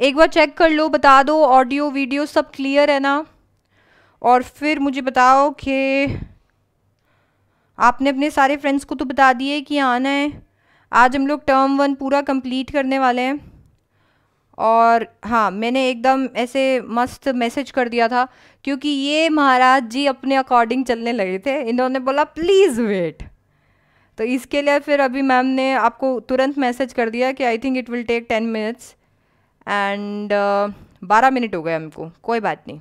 एक बार चेक कर लो, बता दो ऑडियो वीडियो सब क्लियर है ना? और फिर मुझे बताओ कि आपने अपने सारे फ्रेंड्स को तो बता दिए कि आना है। आज हम लोग टर्म वन पूरा कंप्लीट करने वाले हैं। और हाँ मैंने एकदम ऐसे मस्त मैसेज कर दिया था, क्योंकि ये महाराज जी अपने अकॉर्डिंग चलने लगे थे। इन्होंने बोला प्लीज़ वेट तो इसके लिए फिर अभी मैम ने आपको तुरंत मैसेज कर दिया कि I think it will take ten minutes and बारह मिनट हो गए हमको। कोई बात नहीं।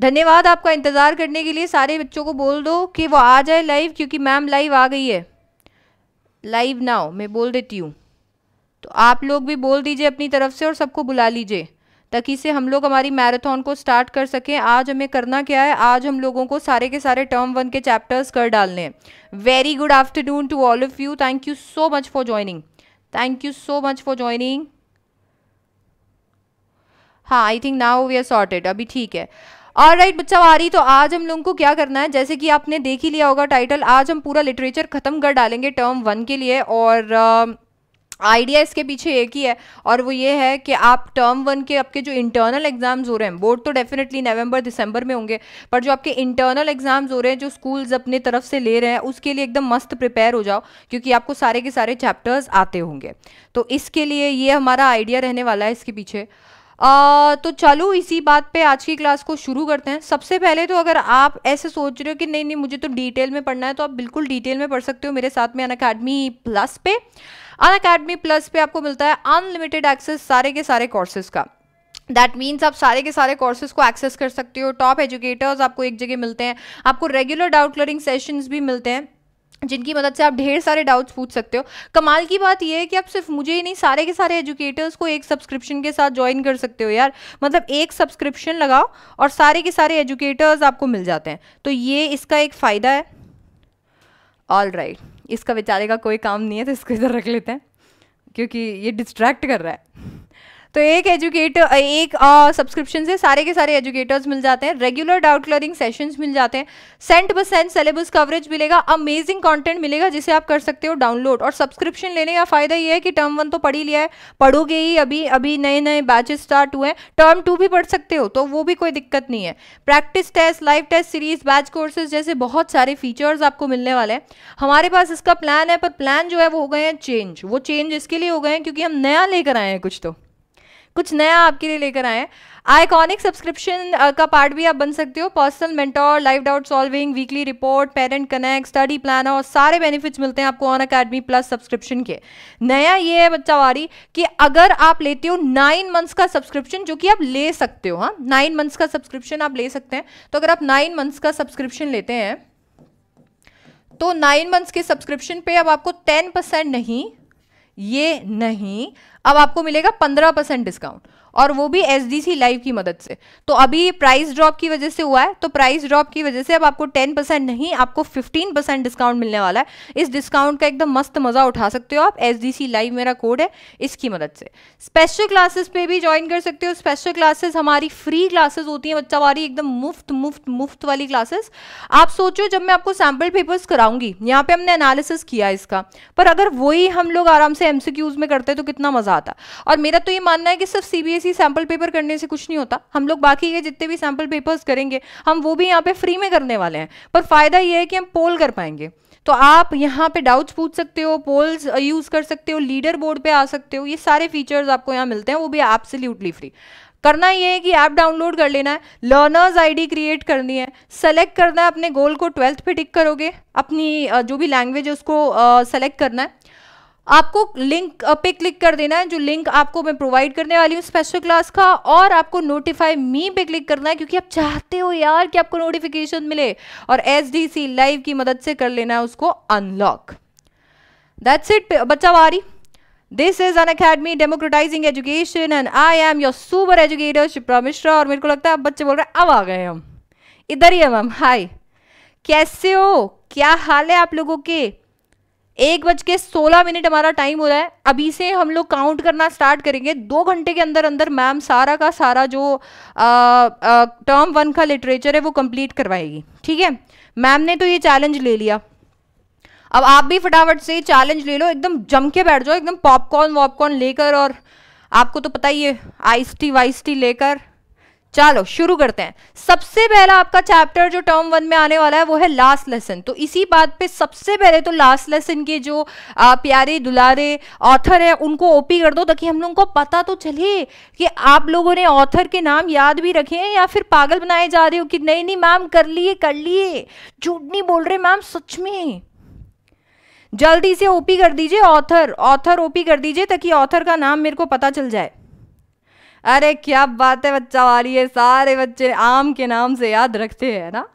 धन्यवाद आपका इंतज़ार करने के लिए। सारे बच्चों को बोल दो कि वो आ जाए लाइव क्योंकि मैम लाइव आ गई है। लाइव नाउ मैं बोल देती हूँ। तो आप लोग भी बोल दीजिए अपनी तरफ़ से और सबको बुला लीजिए, ताकि से हम लोग हमारी मैराथन को स्टार्ट कर सकें। आज हमें करना क्या है? आज हम लोगों को सारे के सारे टर्म वन के चैप्टर्स कर डालने हैं। Very good afternoon to all of you thank you so much for joining thank you so much for joining हाँ I think now we are sorted अभी ठीक है। और राइट बच्चा आ रही तो आज हम लोगों को क्या करना है? जैसे कि आपने देख ही लिया होगा टाइटल आज हम पूरा लिटरेचर खत्म कर डालेंगे टर्म वन के लिए और आइडिया इसके पीछे एक ही है और वो ये है कि आप टर्म वन के आपके जो इंटरनल एग्ज़ाम्स हो रहे हैं बोर्ड तो डेफिनेटली नवंबर दिसंबर में होंगे, पर जो आपके इंटरनल एग्ज़ाम्स हो रहे हैं, जो स्कूल्स अपने तरफ़ से ले रहे हैं, उसके लिए एकदम मस्त प्रिपेयर हो जाओ, क्योंकि आपको सारे के सारे चैप्टर्स आते होंगे। तो इसके लिए ये हमारा आइडिया रहने वाला है इसके पीछे। आ, तो चलो इसी बात पे आज की क्लास को शुरू करते हैं। सबसे पहले तो अगर आप ऐसे सोच रहे हो कि नहीं नहीं मुझे तो डिटेल में पढ़ना है तो आप बिल्कुल डिटेल में पढ़ सकते हो मेरे साथ में अन अकेडमी प्लस पे। अन अकेडमी प्लस पे आपको मिलता है अनलिमिटेड एक्सेस सारे के सारे कोर्सेज का। दैट मीन्स आप सारे के सारे कोर्सेज को एक्सेस कर सकते हो। टॉप एजुकेटर्स आपको एक जगह मिलते हैं। आपको रेगुलर डाउट क्लियरिंग सेशंस भी मिलते हैं। जिनकी मदद से आप ढेर सारे डाउट्स पूछ सकते हो। कमाल की बात यह है कि आप सिर्फ़ मुझे ही नहीं, सारे के सारे एजुकेटर्स को एक सब्सक्रिप्शन के साथ ज्वाइन कर सकते हो यार। मतलब एक सब्सक्रिप्शन लगाओ और सारे के सारे एजुकेटर्स आपको मिल जाते हैं। तो ये इसका एक फ़ायदा है। All right right. इसका बेचारे का कोई काम नहीं है तो इसको इधर रख लेते हैं, क्योंकि ये डिस्ट्रैक्ट कर रहा है। तो एक एजुकेटर एक सब्सक्रिप्शन से सारे के सारे एजुकेटर्स मिल जाते हैं रेगुलर डाउट क्लियरिंग सेशंस मिल जाते हैं cent per cent syllabus coverage मिलेगा अमेजिंग कंटेंट मिलेगा जिसे आप कर सकते हो डाउनलोड और सब्सक्रिप्शन लेने का फ़ायदा ये है कि टर्म वन तो पढ़ ही लिया है, पढ़ोगे ही, अभी अभी नए नए बैचेस स्टार्ट हुए हैं टर्म टू भी पढ़ सकते हो तो वो भी कोई दिक्कत नहीं है। Practice test live test series batch courses जैसे बहुत सारे फीचर्स आपको मिलने वाले हैं। हमारे पास इसका प्लान है, पर प्लान जो है वो हो गए हैं चेंज वो चेंज इसके लिए हो गए हैं क्योंकि हम नया लेकर आए हैं कुछ तो। कुछ नया आपके लिए लेकर आए आइकॉनिक सब्सक्रिप्शन का पार्ट भी आप बन सकते हो। Personal mentor live doubt solving weekly report parent connect study plan और सारे बेनिफिट्स मिलते हैं आपको ऑन अकेडमी प्लस सब्सक्रिप्शन के। नया ये है बच्चा वारी कि अगर आप लेते हो नाइन मंथ्स का सब्सक्रिप्शन जो कि आप ले सकते हो हाँ नाइन मंथ्स का सब्सक्रिप्शन आप ले सकते हैं। तो अगर आप नाइन मंथ्स का सब्सक्रिप्शन लेते हैं तो नाइन मंथ्स के सब्सक्रिप्शन पे अब आपको टेन परसेंट नहीं, ये नहीं अब आपको मिलेगा पंद्रह परसेंट डिस्काउंट। और वो भी एस डी सी लाइव की मदद से। तो अभी प्राइस ड्रॉप की वजह से हुआ है तो प्राइस ड्रॉप की वजह से अब आपको टेन परसेंट नहीं, आपको फिफ्टीन परसेंट डिस्काउंट मिलने वाला है। इस डिस्काउंट का एकदम मस्त मज़ा उठा सकते हो आप एस डी सी लाइव मेरा कोड है इसकी मदद से। स्पेशल क्लासेस पे भी ज्वाइन कर सकते हो। स्पेशल क्लासेस हमारी फ्री क्लासेस होती हैं, बच्चा वाली एकदम मुफ़्त मुफ़्त मुफ़्त वाली क्लासेस आप सोचो जब मैं आपको सैंपल पेपर्स कराऊँगी, यहाँ पे हमने एनालिसिस किया इसका, पर अगर वही हम लोग आराम से एमसीक्यूज में करते तो कितना मज़ा आता। और मेरा तो ये मानना है कि सिर्फ़ सीबीएसई सी सैंपल पेपर करने से कुछ नहीं होता। हम लोग बाकी के जितने भी सैंपल पेपर्स करेंगे, हम वो भी यहाँ पे फ्री में करने वाले हैं। पर फ़ायदा ये है कि हम पोल कर पाएँगे। तो आप यहाँ पे डाउट्स पूछ सकते हो पोल्स यूज़ कर सकते हो लीडर बोर्ड पे आ सकते हो, ये सारे फीचर्स आपको यहाँ मिलते हैं, वो भी एब्सोल्युटली फ्री करना ये है कि ऐप डाउनलोड कर लेना है लर्नर्स आईडी क्रिएट करनी है सेलेक्ट करना है, अपने गोल को ट्वेल्थ पे टिक करोगे, अपनी जो भी लैंग्वेज है उसको सेलेक्ट करना है। आपको लिंक पे क्लिक कर देना है, जो लिंक आपको मैं प्रोवाइड करने वाली हूँ स्पेशल क्लास का, और आपको नोटिफाई मी पे क्लिक करना है, क्योंकि आप चाहते हो यार कि आपको नोटिफिकेशन मिले, और एस डी सी लाइव की मदद से कर लेना है उसको अनलॉक दैट्स इट बच्चा वारी this is Unacademy democratizing education and I am your super educator Shipra Mishra और मेरे को लगता है बच्चे बोल रहे हैं, अब आ गए हम. इधर ही है मैम हाय कैसे हो? क्या हाल है आप लोगों के? एक बज के सोलह मिनट हमारा टाइम हो रहा है। अभी से हम लोग काउंट करना स्टार्ट करेंगे। दो घंटे के अंदर अंदर मैम सारा का सारा जो टर्म वन का लिटरेचर है, वो कंप्लीट करवाएगी। ठीक है? मैम ने तो ये चैलेंज ले लिया। अब आप भी फटाफट से चैलेंज ले लो। एकदम जम के बैठ जाओ। एकदम पॉपकॉर्न वॉपकॉर्न लेकर और आपको तो पता ही है आइस टी वाइस टी लेकर। चलो शुरू करते हैं। सबसे पहला आपका चैप्टर जो टर्म वन में आने वाला है वो है लास्ट लेसन तो इसी बात पे सबसे पहले तो लास्ट लेसन के जो आ, प्यारे दुलारे ऑथर है उनको ओपी कर दो ताकि हम लोगों को पता तो चले कि आप लोगों ने ऑथर के नाम याद भी रखे हैं या फिर पागल बनाए जा रहे हो कि नहीं नहीं मैम कर लिए कर लिए। झूठ नहीं बोल रहे मैम सच में। जल्दी से ओपी कर दीजिए ऑथर ऑथर ओपी कर दीजिए ताकि ऑथर का नाम मेरे को पता चल जाए। अरे क्या बात है बच्चा वाली है, सारे बच्चे आम के नाम से याद रखते हैं ना?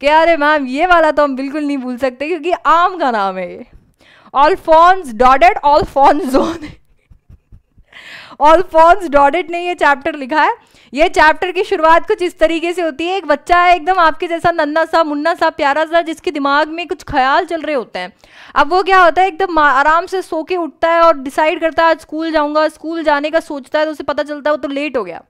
कि अरे मैम, ये वाला तो हम बिल्कुल नहीं भूल सकते क्योंकि आम का नाम है ये। ऑलफॉन्स डॉडेड ऑलफॉन्जोन ऑलफॉन्स डॉडेड ने ये चैप्टर लिखा है। ये चैप्टर की शुरुआत कुछ इस तरीके से होती है। एक बच्चा है, एकदम आपके जैसा नन्ना सा, मुन्ना सा, प्यारा सा, जिसके दिमाग में कुछ ख्याल चल रहे होते हैं। अब वो क्या होता है, एकदम आराम से सो के उठता है और डिसाइड करता है, आज स्कूल जाऊँगा स्कूल जाने का सोचता है तो उसे पता चलता है वो तो लेट हो गया।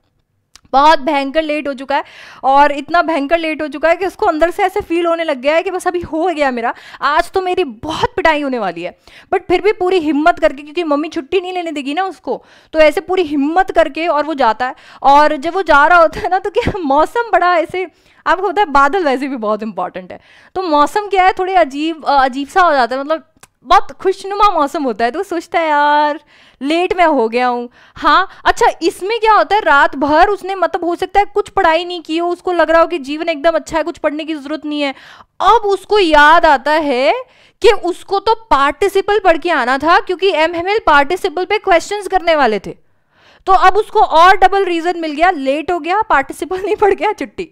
बहुत भयंकर लेट हो चुका है और इतना भयंकर लेट हो चुका है कि उसको अंदर से ऐसे फील होने लग गया है कि बस अभी हो गया मेरा। आज तो मेरी बहुत पिटाई होने वाली है। बट फिर भी पूरी हिम्मत करके, क्योंकि मम्मी छुट्टी नहीं लेने देगी ना उसको तो ऐसे पूरी हिम्मत करके और वो जाता है। और जब वो जा रहा होता है ना तो क्या मौसम बड़ा ऐसे, आपको होता है बादल वैसे भी बहुत इंपॉर्टेंट है। तो मौसम क्या है, थोड़े अजीब अजीब सा हो जाता है मतलब बहुत खुशनुमा मौसम होता है तो सोचता है, यार लेट मैं हो गया हूँ। हाँ अच्छा इसमें क्या होता है, रात भर उसने मतलब हो सकता है कुछ पढ़ाई नहीं की हो, उसको लग रहा हो कि जीवन एकदम अच्छा है, कुछ पढ़ने की ज़रूरत नहीं है। अब उसको याद आता है कि उसको तो पार्टिसिपल पढ़ के आना था, क्योंकि एम एम एल पार्टिसिपल पे क्वेश्चन करने वाले थे। तो अब उसको और डबल रीजन मिल गया लेट हो गया पार्टिसिपल नहीं पढ़ गया, छुट्टी।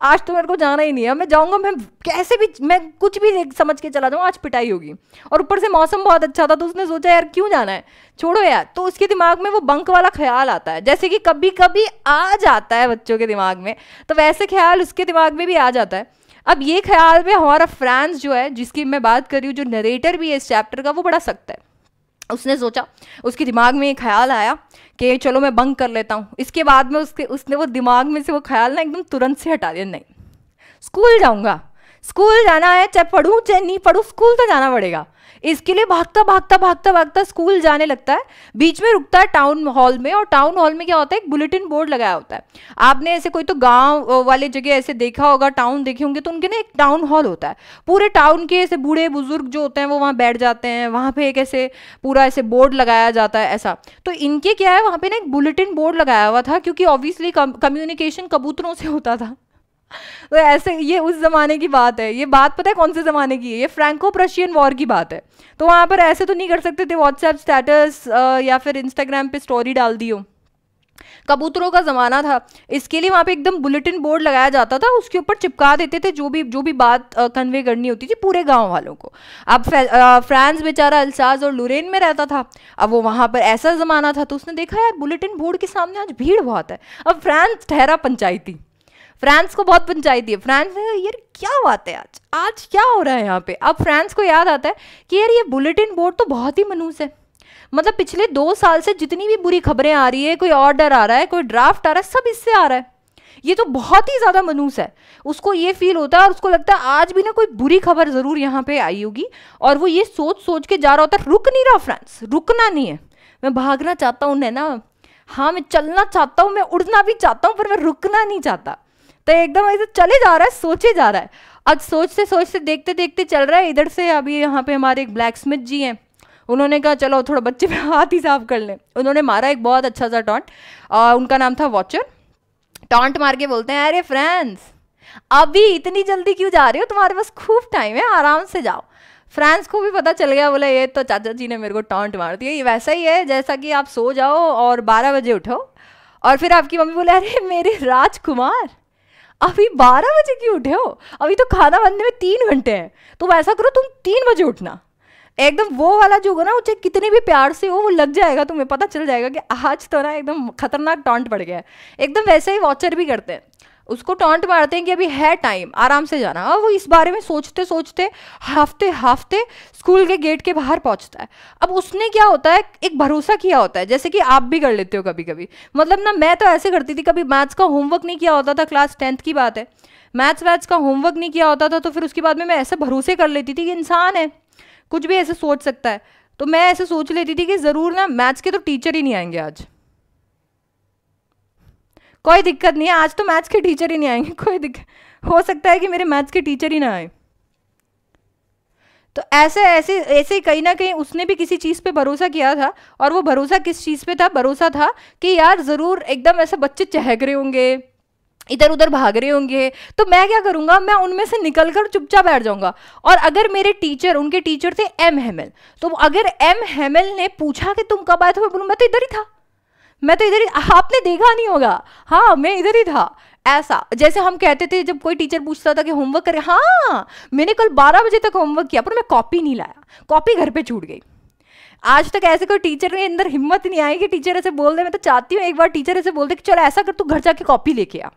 आज तो मेरे को जाना ही नहीं है। मैं जाऊँगा, मैं कैसे भी, मैं कुछ भी समझ के चला जाऊँ, आज पिटाई होगी। और ऊपर से मौसम बहुत अच्छा था तो उसने सोचा, यार, क्यों जाना है? छोड़ो यार। तो उसके दिमाग में वो बंक वाला ख्याल आता है, जैसे कि कभी कभी आ जाता है बच्चों के दिमाग में तो वैसे ख्याल उसके दिमाग में भी आ जाता है। अब ये ख्याल में हमारा फ्रांस जो है, जिसकी मैं बात कर रही हूँ, जो नरेटर भी है इस चैप्टर का, वो बड़ा सख्त है। उसने सोचा, उसके दिमाग में ख्याल आया कि चलो मैं बंक कर लेता हूँ। इसके बाद में उसके, उसने वो दिमाग में से वो ख्याल ना एकदम तुरंत से हटा दिया, नहीं। स्कूल जाऊँगा। स्कूल जाना है, चाहे पढ़ूँ चाहे नहीं पढ़ूँ, स्कूल तो जाना पड़ेगा। इसके लिए भागता भागता भागता भागता स्कूल जाने लगता है। बीच में रुकता है टाउन हॉल में और टाउन हॉल में क्या होता है, एक बुलेटिन बोर्ड लगाया होता है। आपने ऐसे कोई तो गाँव वाले जगह ऐसे देखा होगा टाउन देखे होंगे तो उनके ना एक टाउन हॉल होता है। पूरे टाउन के ऐसे बूढ़े बुज़ुर्ग जो होते हैं, वो वहाँ बैठ जाते हैं, वहाँ पे एक ऐसे पूरा ऐसे बोर्ड लगाया जाता है ऐसा। तो इनके क्या है, वहाँ पे ना एक बुलेटिन बोर्ड लगाया हुआ था, क्योंकि ऑब्वियसली कम्युनिकेशन कबूतरों से होता था। तो ऐसे ये उस ज़माने की बात है, ये बात पता है कौन से ज़माने की है? ये फ्रैंको प्रशियन वॉर की बात है। तो वहाँ पर ऐसे तो नहीं कर सकते थे व्हाट्सएप स्टेटस या फिर इंस्टाग्राम पे स्टोरी डाल दी हो। कबूतरों का ज़माना था। इसके लिए वहाँ पे एकदम बुलेटिन बोर्ड लगाया जाता था, उसके ऊपर चिपका देते थे जो भी जो भी बात कन्वे करनी होती थी पूरे गाँव वालों को। अब फ्रांस बेचारा अल्साज और लुरेन में रहता था। अब वो वहाँ पर ऐसा ज़माना था तो उसने देखा, यार बुलेटिन बोर्ड के सामने आज भीड़ बहुत है। अब फ्रांस ठहरा पंचायती। फ्रांस को बहुत पंचायती है। फ्रांस में यार, क्या बात है आज? आज क्या हो रहा है यहाँ पे? अब फ्रांस को याद आता है कि यार, ये बुलेटिन बोर्ड तो बहुत ही मनूस है। मतलब पिछले दो साल से जितनी भी बुरी खबरें आ रही है, कोई ऑर्डर आ रहा है, कोई ड्राफ्ट आ रहा है, सब इससे आ रहा है। ये तो बहुत ही ज़्यादा मनूस है। उसको ये फील होता है और उसको लगता है, आज भी ना कोई बुरी खबर ज़रूर यहाँ पे आई होगी। और वो ये सोच सोच के जा रहा होता है, रुक नहीं रहा फ्रांस, रुकना नहीं है। मैं भागना चाहता हूँ ना हाँ मैं चलना चाहता हूँ, मैं उड़ना भी चाहता हूँ, पर मैं रुकना नहीं चाहता। तो एकदम ऐसे चले जा रहा है, सोचे जा रहा है। आज सोचते सोचते, देखते देखते चल रहा है, इधर से अभी यहाँ पे हमारे एक ब्लैक स्मिथ जी हैं। उन्होंने कहा, चलो, थोड़ा बच्चे में हाथ ही साफ़ कर लें। उन्होंने मारा एक बहुत अच्छा सा टॉन्ट उनका नाम था वॉचर टॉन्ट मार के बोलते हैं, अरे फ्रेंड्स अभी इतनी जल्दी क्यों जा रहे हो? तुम्हारे पास खूब टाइम है, आराम से जाओ। फ्रांस को भी पता चल गया, बोला, ये तो चाचा जी ने मेरे को टॉन्ट मार दिया, ये वैसा ही है, जैसा कि आप सो जाओ और बारह बजे उठो। और फिर आपकी मम्मी बोले, अरे मेरे राजकुमार अभी बारह बजे क्यों उठे हो। अभी तो खाना बनने में तीन घंटे हैं। तो ऐसा करो, तुम तीन बजे उठना। एकदम वो वाला जो होगा ना चाहे कितने भी प्यार से हो, वो लग जाएगा तुम्हें। पता चल जाएगा कि आज तो ना एकदम खतरनाक टॉन्ट पड़ गया है। एकदम वैसे ही वॉचर भी करते हैं। उसको टॉन्ट मारते हैं कि अभी है टाइम आराम से जाना। और वो इस बारे में सोचते सोचते, हाफते हाफते स्कूल के गेट के बाहर पहुँचता है। अब उसने क्या होता है? एक भरोसा किया होता है, जैसे कि आप भी कर लेते हो कभी कभी मतलब ना, मैं तो ऐसे करती थी, कभी मैथ्स का होमवर्क नहीं किया होता था क्लास टेंथ की बात है। मैथ्स वैथ्स का होमवर्क नहीं किया होता था तो फिर उसके बाद में मैं ऐसे भरोसे कर लेती थी कि इंसान है। कुछ भी ऐसे सोच सकता है। तो मैं ऐसे सोच लेती थी कि ज़रूर ना मैथ्स के तो टीचर ही नहीं आएँगे आज। कोई दिक्कत नहीं है, आज तो मैथ्स के टीचर ही नहीं आएँगे, कोई दिक्कत, हो सकता है कि मेरे मैथ्स के टीचर ही ना आए। तो ऐसे ऐसे ऐसे कहीं ना कहीं उसने भी किसी चीज़ पे भरोसा किया था, और वो भरोसा किस चीज़ पे था? भरोसा था कि यार ज़रूर एकदम ऐसे बच्चे चहक रहे होंगे इधर उधर भाग रहे होंगे तो मैं क्या करूँगा? मैं उनमें से निकल कर चुपचाप बैठ जाऊँगा। और अगर मेरे टीचर, उनके टीचर थे एम हेमल तो अगर एम हेमल ने पूछा कि तुम कब आए थे, मैं बोलूँ, मैं तो इधर ही था। मैं तो इधर ही, आपने देखा नहीं होगा। हाँ मैं इधर ही था। ऐसा, जैसे हम कहते थे, जब कोई टीचर पूछता था कि होमवर्क करे हाँ मैंने कल बारह बजे तक होमवर्क किया, पर मैं कॉपी नहीं लाया। कॉपी घर पे छूट गई। आज तक ऐसे कोई टीचर ने अंदर हिम्मत नहीं आई कि टीचर ऐसे बोल दे। मैं तो चाहती हूँ एक बार टीचर ऐसे बोल दे कि चल ऐसा कर, तू घर जाके कॉपी लेके आ।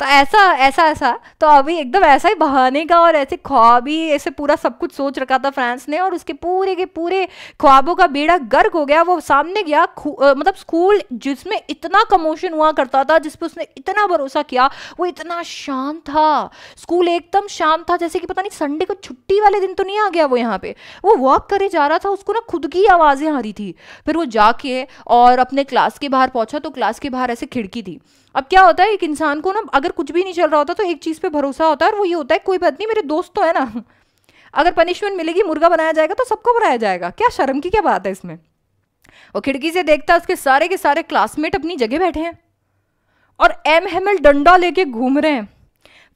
तो ऐसा ऐसा ऐसा। तो अभी एकदम ऐसा ही बहाने का और ऐसे ख्वाब ही ऐसे पूरा सब कुछ सोच रखा था फ्रांस ने और उसके पूरे के पूरे ख्वाबों का बेड़ा गर्क हो गया। वो सामने गया मतलब स्कूल जिसमें इतना कमोशन हुआ करता था, जिस पर उसने इतना भरोसा किया, वो इतना शांत था। स्कूल एकदम शांत था, जैसे कि पता नहीं संडे को छुट्टी वाले दिन तो नहीं आ गया वो यहाँ पे। वो वॉक करे जा रहा था, उसको ना खुद की आवाज़ें आ रही थी। फिर वो जाके और अपने क्लास के बाहर पहुँचा तो क्लास के बाहर ऐसे खिड़की थी। अब क्या होता है, एक इंसान को ना अगर कुछ भी नहीं चल रहा होता तो एक चीज़ पे भरोसा होता है और वो ये होता है, कोई बात नहीं, मेरे दोस्त तो है ना। अगर पनिशमेंट मिलेगी, मुर्गा बनाया जाएगा तो सबको बनाया जाएगा। क्या शर्म की क्या बात है इसमें? वो खिड़की से देखता है, उसके सारे के सारे क्लासमेट अपनी जगह बैठे हैं और एम हेमल डंडा लेके घूम रहे हैं।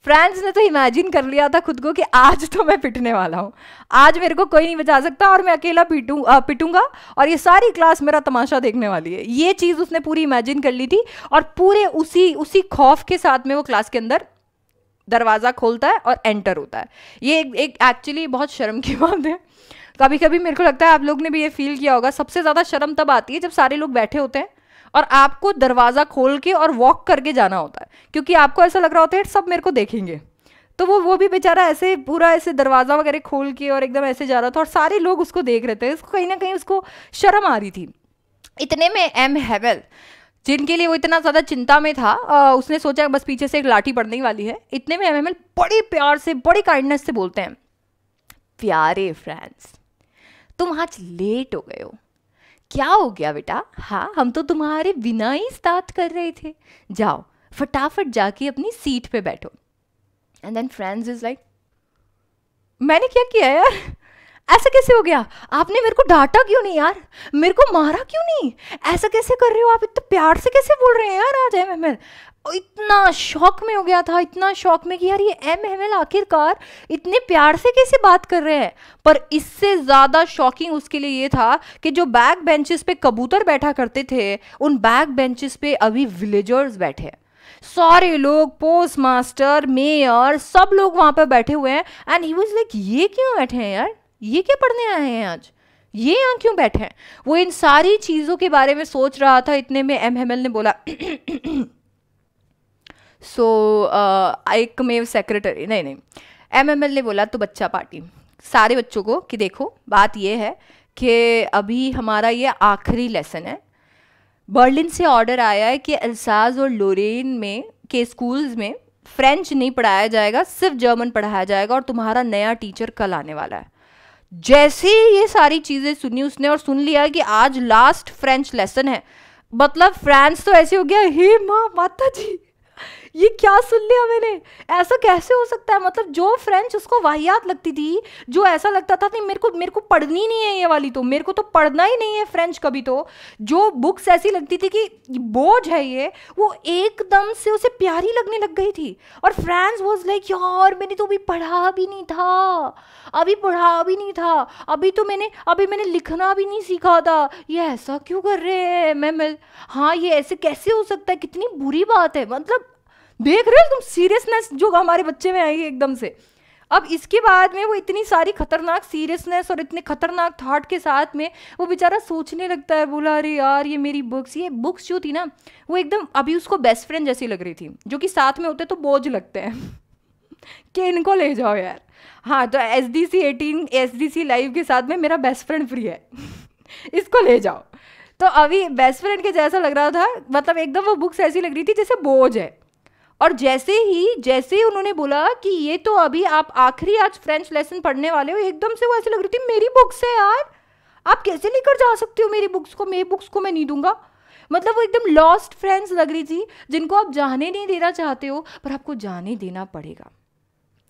फ्रेंड्स ने तो इमेजिन कर लिया था खुद को कि आज तो मैं पिटने वाला हूँ। आज मेरे को कोई नहीं बचा सकता और मैं अकेला पीटू पिटूँगा और ये सारी क्लास मेरा तमाशा देखने वाली है। ये चीज़ उसने पूरी इमेजिन कर ली थी और पूरे उसी उसी खौफ के साथ में वो क्लास के अंदर दरवाज़ा खोलता है और एंटर होता है। ये एक एक्चुअली बहुत शर्म की बात है। कभी कभी मेरे को लगता है आप लोग ने भी ये फील किया होगा। सबसे ज़्यादा शर्म तब आती है जब सारे लोग बैठे होते हैं। और आपको दरवाज़ा खोल के और वॉक करके जाना होता है। क्योंकि आपको ऐसा लग रहा होता है सब मेरे को देखेंगे। तो वो वो भी बेचारा ऐसे पूरा ऐसे दरवाज़ा वगैरह खोल के और एकदम ऐसे जा रहा था और सारे लोग उसको देख रहे थे। उसको कहीं ना कहीं उसको शर्म आ रही थी। इतने में एम हैवेल जिनके लिए वो इतना ज़्यादा चिंता में था आ, उसने सोचा बस पीछे से एक लाठी पड़ने वाली है। इतने में एम एम बड़े प्यार से बड़ी काइंडनेस से बोलते हैं प्यारे फ्रेंड्स तुम आज लेट हो गए हो। क्या हो गया बेटा? हाँ हम तो तुम्हारे बिना ही स्टार्ट कर रहे थे। जाओ, फटाफट जाके अपनी सीट पे बैठो। And then friends is like मैंने क्या किया यार? ऐसा कैसे हो गया? आपने मेरे को डांटा क्यों नहीं यार? मेरे को मारा क्यों नहीं? ऐसा कैसे कर रहे हो आप? इतने प्यार से कैसे बोल रहे हैं यार आज, एम एम इतना शौक में हो गया था, इतना शौक में कि यार ये एम एम एल आखिरकार इतने प्यार से कैसे बात कर रहे हैं? पर इससे ज़्यादा शॉकिंग उसके लिए ये था कि जो बैक बेंचेस पे कबूतर बैठा करते थे, उन बैक बेंचेस पे अभी विलेजर्स बैठे हैं। सारे लोग पोस्ट मास्टर मेयर सब लोग वहाँ पर बैठे हुए हैं। एंड ही वॉज़ लाइक ये क्यों बैठे हैं यार? ये क्या पढ़ने आए हैं आज? ये यहाँ क्यों बैठे हैं? वो इन सारी चीज़ों के बारे में सोच रहा था। इतने में एम हेमल ने बोला सो so, एक मेव सेक्रेटरी नहीं नहीं. एम एम एल ने बोला तो बच्चा पार्टी. सारे बच्चों को कि देखो बात ये है कि अभी हमारा ये आखिरी लेसन है। बर्लिन से ऑर्डर आया है कि अल्साज और लोरेन में के स्कूल्स में फ्रेंच नहीं पढ़ाया जाएगा सिर्फ़ जर्मन पढ़ाया जाएगा और तुम्हारा नया टीचर कल आने वाला है। जैसे ये सारी चीज़ें सुनी उसने और सुन लिया कि आज लास्ट फ्रेंच लेसन है मतलब फ्रांस तो ऐसे हो गया हे माँ माता जी ये क्या सुन लिया मैंने? ऐसा कैसे हो सकता है? मतलब जो फ्रेंच उसको वाहियात लगती थी जो ऐसा लगता था नहीं मेरे को मेरे को पढ़नी नहीं है ये वाली तो मेरे को तो पढ़ना ही नहीं है फ्रेंच कभी तो। जो बुक्स ऐसी लगती थी कि बोझ है ये वो एकदम से उसे प्यारी लगने लग गई थी। और फ्रेंच वॉज़ लाइक यार मैंने तो अभी पढ़ा भी नहीं था। अभी पढ़ा भी नहीं था। अभी तो मैंने अभी मैंने लिखना भी नहीं सीखा था। ये ऐसा क्यों कर रहे हैं मैं, मैं हाँ ये ऐसे कैसे हो सकता है? कितनी बुरी बात है। मतलब देख रहे हो तुम सीरियसनेस जो हमारे बच्चे में आई एकदम से। अब इसके बाद में वो इतनी सारी खतरनाक सीरियसनेस और इतने खतरनाक थाट के साथ में वो बेचारा सोचने लगता है, बोला, अरे यार, ये मेरी बुक्स ये बुक्स जो थी ना, वो एकदम अभी उसको बेस्ट फ्रेंड जैसी लग रही थी, जो कि साथ में होते तो बोझ लगते हैं। कि इनको ले जाओ यार। हाँ तो S D C eighteen S D C live के साथ में मेरा बेस्ट फ्रेंड फ्री है। इसको ले जाओ। तो अभी बेस्ट फ्रेंड के जैसा लग रहा था मतलब एकदम वो बुक्स ऐसी लग रही थी जैसे बोझ है। और जैसे ही जैसे ही उन्होंने बोला कि ये तो अभी आप आखिरी आज फ्रेंच लेसन पढ़ने वाले हो, एकदम से वो ऐसे लग रही थी, मेरी बुक्स है यार। आप कैसे लेकर जा सकते हो मेरी बुक्स को? मेरी बुक्स को मैं नहीं दूँगा। मतलब वो एकदम लॉस्ट फ्रेंड्स लग रही थी, जिनको आप जाने नहीं देना चाहते हो, पर आपको जाने देना पड़ेगा।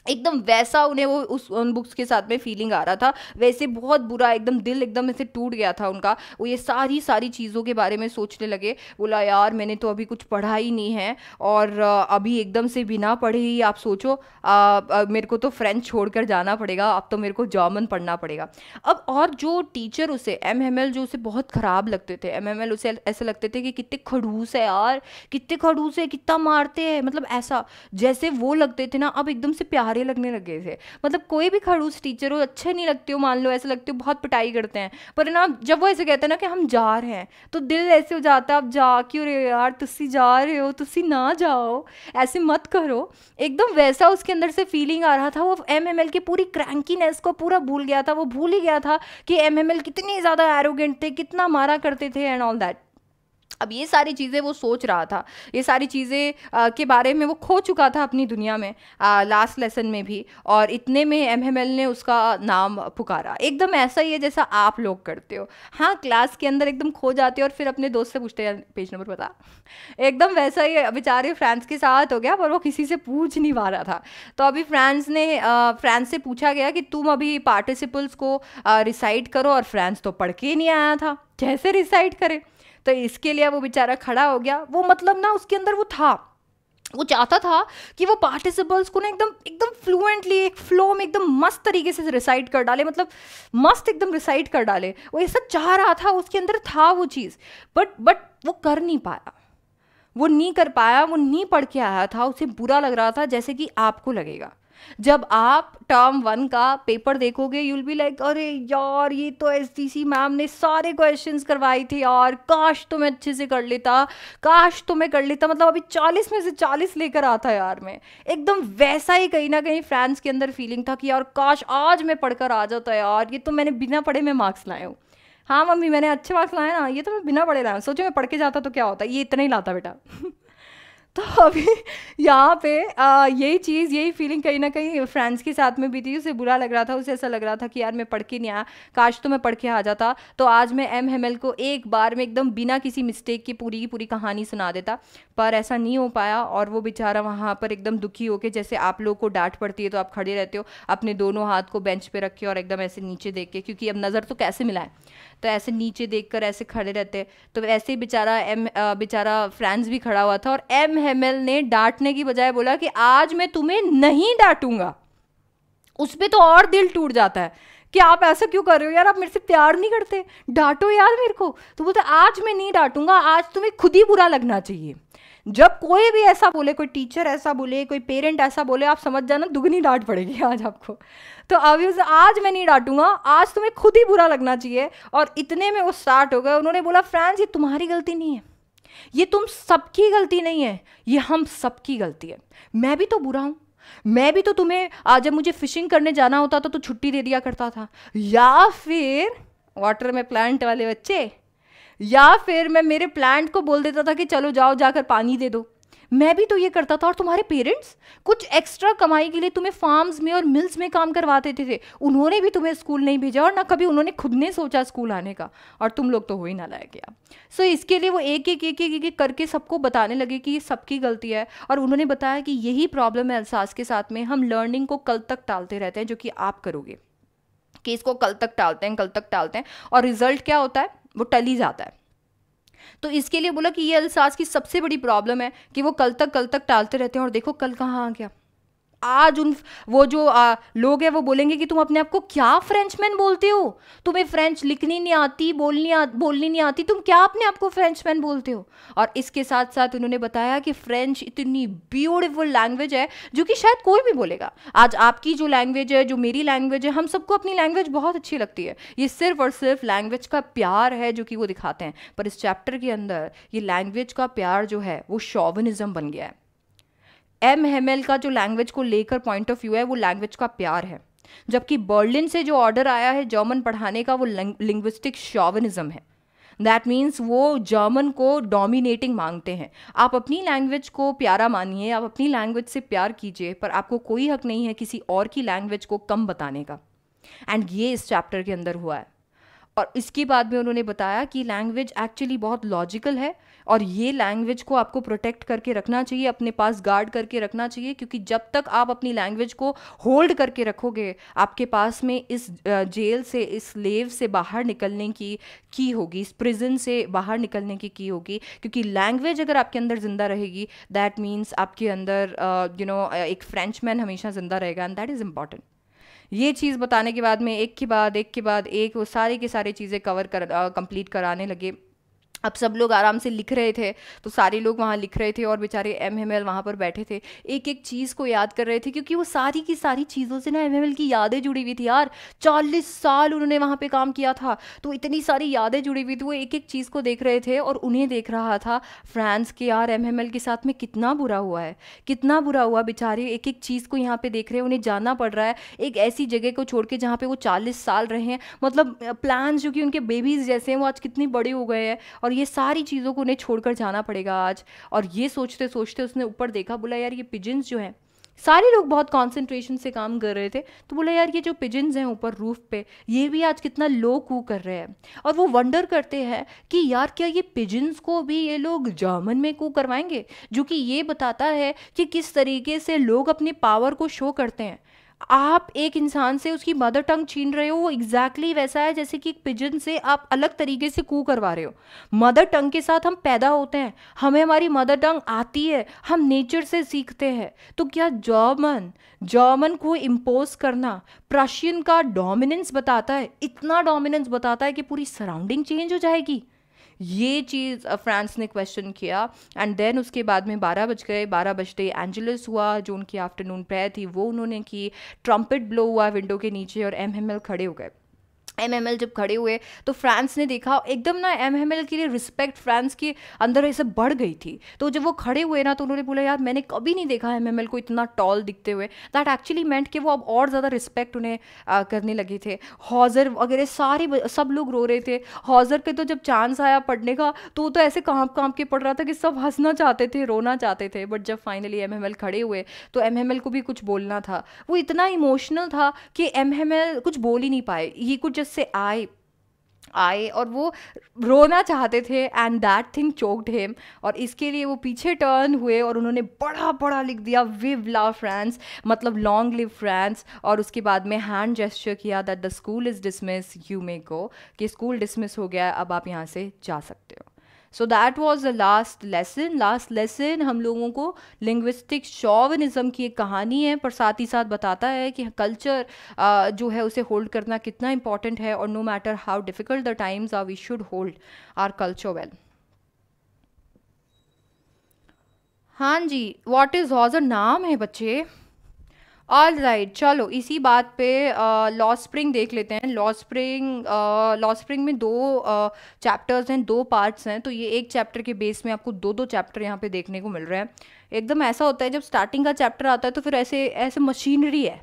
एकदम वैसा उन्हें वो उस उन बुक्स के साथ में फीलिंग आ रहा था। वैसे बहुत बुरा एकदम दिल एकदम ऐसे टूट गया था उनका। वो ये सारी सारी चीज़ों के बारे में सोचने लगे। बोला यार मैंने तो अभी कुछ पढ़ा ही नहीं है और अभी एकदम से बिना पढ़े ही आप सोचो आ, आ, मेरे को तो फ्रेंच छोड़कर जाना पड़ेगा अब तो मेरे को जर्मन पढ़ना पड़ेगा। अब और जो टीचर उसे एम एम एल जो उसे बहुत ख़राब लगते थे एम एम एल उसे ऐसे लगते थे कि कितने खड़ूस है यार कितने खड़ूस है कितना मारते हैं मतलब ऐसा। जैसे वो लगते थे ना अब एकदम से प्यार प्यारे लगने लग गए थे मतलब कोई भी खड़ूस टीचर हो, अच्छे नहीं लगते हो, मान लो ऐसे लगते हो, बहुत पिटाई करते हैं। पर ना, जब वो ऐसे कहते हैं ना कि हम जा रहे हैं तो दिल ऐसे हो जाता है अब जा क्यों रहे हो यार? तुसी जा रहे हो, तुसी ना जाओ। ऐसे मत करो। एकदम वैसा उसके अंदर से फीलिंग आ रहा था, वो एम एम एल की पूरी क्रैंकीनेस को पूरा भूल गया था, वो भूल ही गया था कि एम एम एल कितने ज़्यादा एरोगेंट थे, कितना मारा करते थे एंड ऑल दैट अब ये सारी चीज़ें वो सोच रहा था। ये सारी चीज़ें के बारे में वो खो चुका था अपनी दुनिया में आ, लास्ट लेसन में भी। और इतने में एमएमएल ने उसका नाम पुकारा। एकदम ऐसा ही है जैसा आप लोग करते हो। हाँ क्लास के अंदर एकदम खो जाते हो और फिर अपने दोस्त से पूछते हैं पेज नंबर बता। एकदम वैसा ही बेचारे फ्रांस के साथ हो गया पर वो किसी से पूछ नहीं पा रहा था। तो अभी फ्रांस ने फ्रांस से पूछा गया कि तुम अभी पार्टिसिपल्स को रिसाइड करो और फ्रांस तो पढ़ के नहीं आया था। जैसे रिसाइड करे। तो इसके लिए वो बेचारा खड़ा हो गया। वो मतलब ना उसके अंदर वो था, वो चाहता था कि वो पार्टिसिपल्स को ना एकदम एकदम फ्लुएंटली एक फ्लो में एकदम मस्त तरीके से रिसाइड कर डाले मतलब मस्त एकदम रिसाइड कर डाले। वो ये सब चाह रहा था, उसके अंदर था वो चीज़ बट बट वो कर नहीं पाया। वो नहीं कर पाया, वो नहीं पढ़ के आया था, उसे बुरा लग रहा था, जैसे कि आपको लगेगा। जब आप टर्म वन का पेपर देखोगे यूल बी लाइक अरे यार, ये तो एस मैम ने सारे क्वेश्चन करवाई थी यार। काश तो मैं अच्छे से कर लेता, काश तो मैं कर लेता। मतलब अभी चालीस में से चालीस लेकर आता यार मैं। एकदम वैसा ही कहीं ना कहीं फ्रांस के अंदर फीलिंग था कि यार, काश आज मैं पढ़कर आ जाता यार। ये तो मैंने बिना पढ़े में मार्क्स लाए हूँ। हाँ मम्मी, मैंने अच्छे मार्क्स लाए ना, ये तो मैं बिना पढ़े लाया सोचो मैं पढ़ के जाता तो क्या होता? ये इतना ही लाता बेटा। तो अभी यहाँ पे यही चीज़, यही फीलिंग कहीं ना कहीं फ्रेंड्स के साथ में भी थी उसे बुरा लग रहा था, उसे ऐसा लग रहा था कि यार मैं पढ़ के नहीं आया, काश तो मैं पढ़ के आ जाता। तो आज मैं एम हेमल को एक बार में एकदम बिना किसी मिस्टेक की पूरी की पूरी कहानी सुना देता, पर ऐसा नहीं हो पाया और वो बेचारा वहाँ पर एकदम दुखी होकर जैसे आप लोग को डांट पड़ती है तो आप खड़े रहते हो, अपने दोनों हाथ को बेंच पे रखे और एकदम ऐसे नीचे देख के, क्योंकि अब नज़र तो कैसे मिला है तो ऐसे नीचे देख कर ऐसे खड़े रहते तो ऐसे ही बेचारा एम बेचारा फ्रेंड्स भी खड़ा हुआ था और एम, हेमल ने डांटने की बजाय बोला कि आज मैं तुम्हें नहीं डांटूँगा। उस पर तो और दिल टूट जाता है कि आप ऐसा क्यों कर रहे हो यार? आप मेरे से प्यार नहीं करते। डांटो यार मेरे को। तो बोलते, आज मैं नहीं डांटूँगा, आज तुम्हें खुद ही बुरा लगना चाहिए। जब कोई भी ऐसा बोले, कोई टीचर ऐसा बोले, कोई पेरेंट ऐसा बोले, आप समझ जाना दुगनी डांट पड़ेगी आज आपको। तो अभी उसे आज मैं नहीं डांटूँगा, आज तुम्हें खुद ही बुरा लगना चाहिए और इतने में वो स्टार्ट हो गए। उन्होंने बोला, फ्रेंड्स, ये तुम्हारी गलती नहीं है। ये तुम सबकी गलती नहीं है, ये हम सबकी गलती है। मैं भी तो बुरा हूँ। मैं भी तो तुम्हें आज जब मुझे फिशिंग करने जाना होता था तो छुट्टी दे दिया करता था। या फिर वाटर में प्लांट वाले बच्चे या फिर मैं मेरे प्लांट को बोल देता था कि चलो जाओ जाकर पानी दे दो। मैं भी तो ये करता था और तुम्हारे पेरेंट्स कुछ एक्स्ट्रा कमाई के लिए तुम्हें फार्म्स में और मिल्स में काम करवाते थे, थे। उन्होंने भी तुम्हें स्कूल नहीं भेजा और ना कभी उन्होंने खुद ने सोचा स्कूल आने का। और तुम लोग तो हो ही ना लाया गया सो so, इसके लिए वो एक एक एक एक एक करके सबको बताने लगे कि ये सबकी गलती है। और उन्होंने बताया कि यही प्रॉब्लम है एहसास के साथ में। हम लर्निंग को कल तक टालते रहते हैं जो कि आप करोगे। कि इसको कल तक टालते हैं कल तक टालते हैं। और रिज़ल्ट क्या होता है? वो टल ही जाता है। तो इसके लिए बोला कि ये अल्साज की सबसे बड़ी प्रॉब्लम है कि वो कल तक कल तक टालते रहते हैं और देखो कल कहाँ आ गया। आज उन वो जो आ, लोग हैं वो बोलेंगे कि तुम अपने आप को क्या फ्रेंचमैन बोलते हो? तुम्हें फ्रेंच लिखनी नहीं आती बोलनी आ, बोलनी नहीं आती तुम क्या अपने आप को फ्रेंचमैन बोलते हो? और इसके साथ साथ उन्होंने बताया कि फ्रेंच इतनी ब्यूटिफुल लैंग्वेज है जो कि शायद कोई भी बोलेगा। आज आपकी जो लैंग्वेज है जो मेरी लैंग्वेज है हम सबको अपनी लैंग्वेज बहुत अच्छी लगती है। ये सिर्फ़ और सिर्फ़ लैंग्वेज का प्यार है जो कि वो दिखाते हैं। पर इस चैप्टर के अंदर ये लैंग्वेज का प्यार जो है वो शॉवनिज्म बन गया है। एम हेमेल का जो लैंग्वेज को लेकर पॉइंट ऑफ़ व्यू है, वो लैंग्वेज का प्यार है। जबकि बर्लिन से जो ऑर्डर आया है जर्मन पढ़ाने का, वो लिंग्विस्टिक शॉवनिज्म है। दैट मीन्स वो जर्मन को डोमिनेटिंग मांगते हैं। आप अपनी लैंग्वेज को प्यारा मानिए, आप अपनी लैंग्वेज से प्यार कीजिए, पर आपको कोई हक नहीं है किसी और की लैंग्वेज को कम बताने का। एंड ये इस चैप्टर के अंदर हुआ है। और इसके बाद में उन्होंने बताया कि लैंग्वेज एक्चुअली बहुत लॉजिकल है और ये लैंग्वेज को आपको प्रोटेक्ट करके रखना चाहिए, अपने पास गार्ड करके रखना चाहिए, क्योंकि जब तक आप अपनी लैंग्वेज को होल्ड करके रखोगे, आपके पास में इस जेल से, इस लेव से बाहर निकलने की की होगी, इस प्रिजन से बाहर निकलने की की होगी, क्योंकि लैंग्वेज अगर आपके अंदर ज़िंदा रहेगी दैट मीन्स आपके अंदर यू नो एक फ्रेंचमैन हमेशा ज़िंदा रहेगा एंड दैट इज़ इंपॉर्टेंट ये चीज़ बताने के बाद में, एक के बाद, एक के बाद, एक वो सारी की सारी चीज़ें कवर कर कंप्लीट कराने लगे। अब सब लोग आराम से लिख रहे थे तो सारे लोग वहाँ लिख रहे थे और बेचारे एम एम एल वहाँ पर बैठे थे। एक एक चीज़ को याद कर रहे थे, क्योंकि वो सारी की सारी चीज़ों से ना एम एम एल की यादें जुड़ी हुई थी यार। चालीस साल उन्होंने वहाँ पे काम किया था तो इतनी सारी यादें जुड़ी हुई थी। वो एक एक चीज़ को देख रहे थे और उन्हें देख रहा था, फ्रांस के यार एम एम एल के साथ में कितना बुरा हुआ है, कितना बुरा हुआ बेचारे। एक एक चीज़ को यहाँ पर देख रहे हैं, उन्हें जाना पड़ रहा है। एक ऐसी जगह को छोड़ के जहाँ पर वो चालीस साल रहे हैं मतलब प्लान जो कि उनके बेबीज़ जैसे हैं, वो आज कितने बड़े हो गए हैं और और ये सारी चीज़ों को उन्हें छोड़कर जाना पड़ेगा आज। और ये सोचते सोचते उसने ऊपर देखा, बोला, यार, ये पिजन्स जो हैं, सारे लोग बहुत कंसंट्रेशन से काम कर रहे थे। तो बोला, यार, ये जो पिजन्स हैं ऊपर रूफ पे, ये भी आज कितना लो कू कर रहे हैं। और वो वंडर करते हैं कि, यार, क्या ये पिजन्स को भी ये लोग जर्मन में कू करवाएँगे? जो कि ये बताता है कि किस तरीके से लोग अपनी पावर को शो करते हैं। आप एक इंसान से उसकी मदर टंग छीन रहे हो, वो एग्जैक्टली exactly वैसा है जैसे कि एक पिजन से आप अलग तरीके से कू करवा रहे हो। मदर टंग के साथ हम पैदा होते हैं, हमें हमारी मदर टंग आती है, हम नेचर से सीखते हैं। तो क्या जर्मन जर्मन को इम्पोज करना प्रशियन का डोमिनेंस बताता है, इतना डोमिनेंस बताता है कि पूरी सराउंडिंग चेंज हो जाएगी। ये चीज़ फ्रांस ने क्वेश्चन किया एंड देन उसके बाद में बारह बज गए, बारह बजते एंजलिस हुआ, जो उनकी आफ्टरनून प्रेयर थी, वो उन्होंने की ट्रम्पेट ब्लो हुआ विंडो के नीचे और एम एम एल खड़े हो गए। एम एम एल जब खड़े हुए तो फ्रांस ने देखा एकदम ना एम एम एल के लिए रिस्पेक्ट फ्रांस के अंदर ऐसे बढ़ गई थी। तो जब वो खड़े हुए ना तो उन्होंने बोला यार मैंने कभी नहीं देखा एम एम एल को इतना टॉल दिखते हुए। दैट एक्चुअली मेंट कि वो अब और ज़्यादा रिस्पेक्ट उन्हें आ, करने लगे थे। हॉजर वगैरह सारे सब लोग रो रहे थे। हॉजर के तो जब चांस आया पढ़ने का तो वो तो ऐसे काँप काँप के पढ़ रहा था कि सब हंसना चाहते थे रोना चाहते थे। बट जब फाइनली एम एम एल खड़े हुए तो एम एम एल को भी कुछ बोलना था। वो इतना इमोशनल था कि एम एम एल कुछ बोल ही नहीं पाए। ये कुछ जैसे आए आए और वो रोना चाहते थे and that thing choked him और इसके लिए वो पीछे टर्न हुए और उन्होंने बड़ा बड़ा लिख दिया विव लव फ्रेंड्स मतलब लॉन्ग लिव फ्रेंड्स और उसके बाद में हैंड जेस्चर किया that the school is dismiss you may go कि स्कूल डिसमिस हो गया, अब आप यहाँ से जा सकते हो। So that was the last lesson last lesson हम लोगों को लिंग्विस्टिक शॉवनिज़म की एक कहानी है पर साथ ही साथ बताता है कि कल्चर uh, जो है उसे होल्ड करना कितना इंपॉर्टेंट है और no matter how difficult the times are we should hold our culture well हाँ जी वॉट इज़ हॉज अ नाम है बच्चे? ऑल राइट चलो, इसी बात पे लॉ स्प्रिंग देख लेते हैं। लॉ स्प्रिंग लॉ स्प्रिंग में दो चैप्टर्स हैं, दो पार्ट्स हैं तो ये एक चैप्टर के बेस में आपको दो दो चैप्टर यहाँ पे देखने को मिल रहे हैं। एकदम ऐसा होता है, जब स्टार्टिंग का चैप्टर आता है तो फिर ऐसे ऐसे मशीनरी है।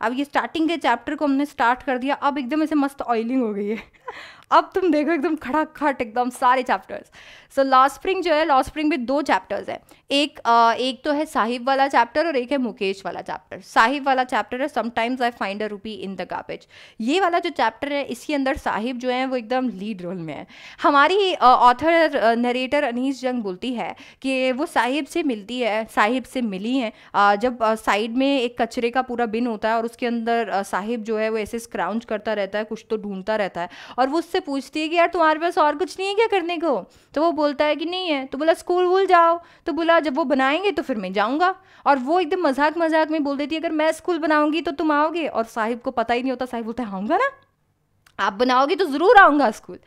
अब ये स्टार्टिंग के चैप्टर को हमने स्टार्ट कर दिया, अब एकदम ऐसे मस्त ऑयलिंग हो गई है। अब तुम देखो, एकदम खड़ा खट एकदम सारे चैप्टर्स सो लॉ स्प्रिंग जो है लॉ स्प्रिंग में दो चैप्टर्स है। एक आ, एक तो है साहिब वाला चैप्टर और एक है मुकेश वाला चैप्टर साहिब वाला चैप्टर है समटाइम्स आई फाइंड अ रूपी इन द गार्बेज ये वाला जो चैप्टर है इसके अंदर साहिब जो है वो एकदम लीड रोल में है। हमारी ऑथर नरेटर अनीस जंग बोलती है कि वो साहिब से मिलती है साहिब से मिली हैं। जब साइड में एक कचरे का पूरा बिन होता है और उसके अंदर साहिब जो है वो ऐसे स्क्राउंच करता रहता है कुछ तो ढूंढता रहता है। और वो उससे पूछती है कि यार तुम्हारे पास और कुछ नहीं है क्या करने को? तो वो बोलता है कि नहीं है? तो बोला, स्कूल वूल जाओ। तो बोला, जब वो बनाएँगे तो फिर मैं जाऊँगा। और वो एकदम मज़ाक मज़ाक में बोल देती है, अगर मैं स्कूल बनाऊँगी तो तुम आओगे। और साहिब को पता ही नहीं होता, साहिब बोलता है, आऊँगा ना? आप बनाओगे तो ज़रूर आऊँगा स्कूल।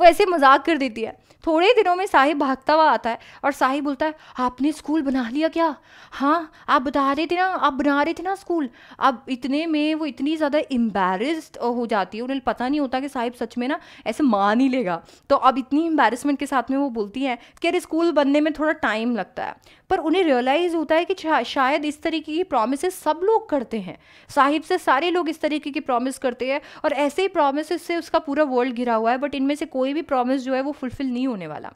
वो ऐसे मज़ाक कर देती है। थोड़े दिनों में साहिब भागता हुआ आता है और साहिब बोलता है, आपने स्कूल बना लिया क्या? हाँ आप बता रहे थे ना, आप बना रहे थे ना स्कूल। अब इतने में वो इतनी ज़्यादा एम्बेरस्ड हो जाती है, उन्हें पता नहीं होता कि साहिब सच में ना ऐसे मान ही लेगा। तो अब इतनी एम्बेरसमेंट के साथ में वो बोलती हैं कि अरे स्कूल बनने में थोड़ा टाइम लगता है। पर उन्हें रियलाइज़ होता है कि शायद इस तरीके की प्रोमिस सब लोग करते हैं। साहिब से सारे लोग इस तरीके की प्रॉमिस करते हैं और ऐसे ही प्रोमिस से उसका पूरा वर्ल्ड घिरा हुआ है बट इनमें से कोई भी प्रॉमिस जो है वो फुलफिल नहीं होने वाला।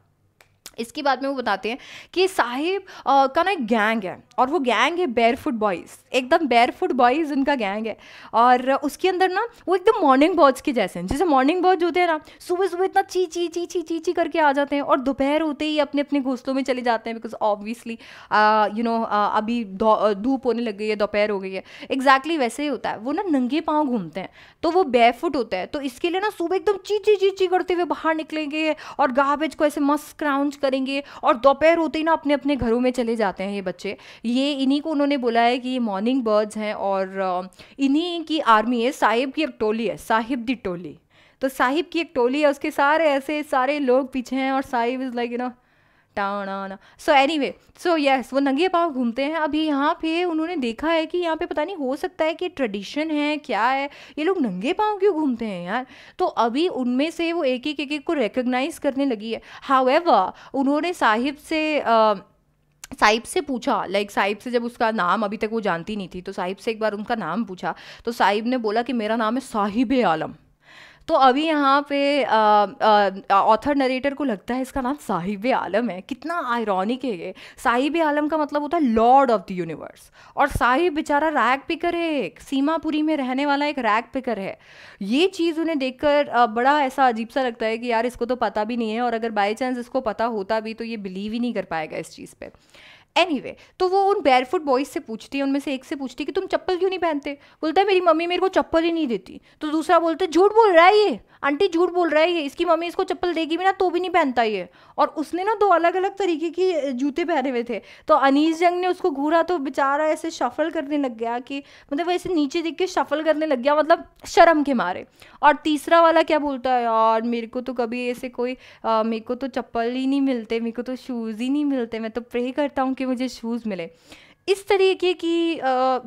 इसके बाद में वो बताते हैं कि साहिब का ना एक गैंग है और वो गैंग है बेयर फुट बॉयज़ एकदम बेयर फुट बॉयज़ उनका गैंग है और उसके अंदर ना वो एकदम मॉर्निंग बर्ड्स के जैसे हैं। जैसे मॉर्निंग बर्ड्स होते हैं ना, सुबह सुबह इतना ची ची ची ची ची ची करके आ जाते हैं और दोपहर होते ही अपने अपने घोंसलों में चले जाते हैं बिकॉज़ ऑब्वियसली यू नो अभी धूप होने लग गई है, दोपहर हो गई है। एग्जैक्टली वैसे ही होता है। वो ना नंगे पाँव घूमते हैं तो वो बेयर फुट होता है। तो इसके लिए ना सुबह एकदम ची ची ची ची करते हुए बाहर निकलेंगे और गार्बेज को ऐसे मस्त क्राउंच करेंगे और दोपहर होते ही ना अपने अपने घरों में चले जाते हैं ये बच्चे। ये इन्हीं को उन्होंने बोला है कि ये मॉर्निंग बर्ड्स हैं और इन्हीं की आर्मी है, साहिब की एक टोली है, साहिब दी टोली। तो साहिब की एक टोली है, उसके सारे ऐसे सारे लोग पीछे हैं और Saheb is like you know Tana so anyway so yes वो नंगे पाँव घूमते हैं। अभी यहाँ पे उन्होंने देखा है कि यहाँ पे पता नहीं हो सकता है कि ट्रेडिशन है क्या है? ये लोग नंगे पाँव क्यों घूमते हैं यार? तो अभी उनमें से वो एक एक एक एक को रिकग्नाइज करने लगी है। हाउ उन्होंने साहिब से uh, साहिब से पूछा लाइक साहिब से जब उसका नाम अभी तक वो जानती नहीं थी तो साहिब से एक बार उनका नाम पूछा। तो साहिब ने बोला कि मेरा नाम है साहिब आलम। तो अभी यहाँ पे ऑथर नरेटर को लगता है इसका नाम साहिब आलम है। कितना आयरॉनिक है ये। साहिब आलम का मतलब होता है लॉर्ड ऑफ़ द यूनिवर्स और साहिब बेचारा रैग पिकर है एक, सीमापुरी में रहने वाला एक रैग पिकर है। ये चीज़ उन्हें देखकर बड़ा ऐसा अजीब सा लगता है कि यार इसको तो पता भी नहीं है और अगर बाई चांस इसको पता होता भी तो ये बिलीव ही नहीं कर पाएगा इस चीज़ पर एनी anyway, तो वो उन बेयरफुट बॉयज़ से पूछती है उनमें से एक से पूछती है कि तुम चप्पल क्यों नहीं पहनते? बोलता है मेरी मम्मी मेरे को चप्पल ही नहीं देती। तो दूसरा बोलता है झूठ बोल रहा है ये? आंटी झूठ बोल रहा है ये? इसकी मम्मी इसको चप्पल देगी भी ना तो भी नहीं पहनता ये? और उसने ना दो अलग अलग तरीके की जूते पहने हुए थे। तो अनीस जंग ने उसको घूरा तो बेचारा ऐसे शफल करने लग गया कि मतलब वैसे नीचे दिख के शफल करने लग गया मतलब शर्म के मारे। और तीसरा वाला क्या बोलता है यार मेरे को तो कभी ऐसे कोई मेरे को तो चप्पल ही नहीं मिलते मेरे को तो शूज़ ही नहीं मिलते मैं तो प्रे करता हूँ कि मुझे शूज़ मिले। इस तरीके की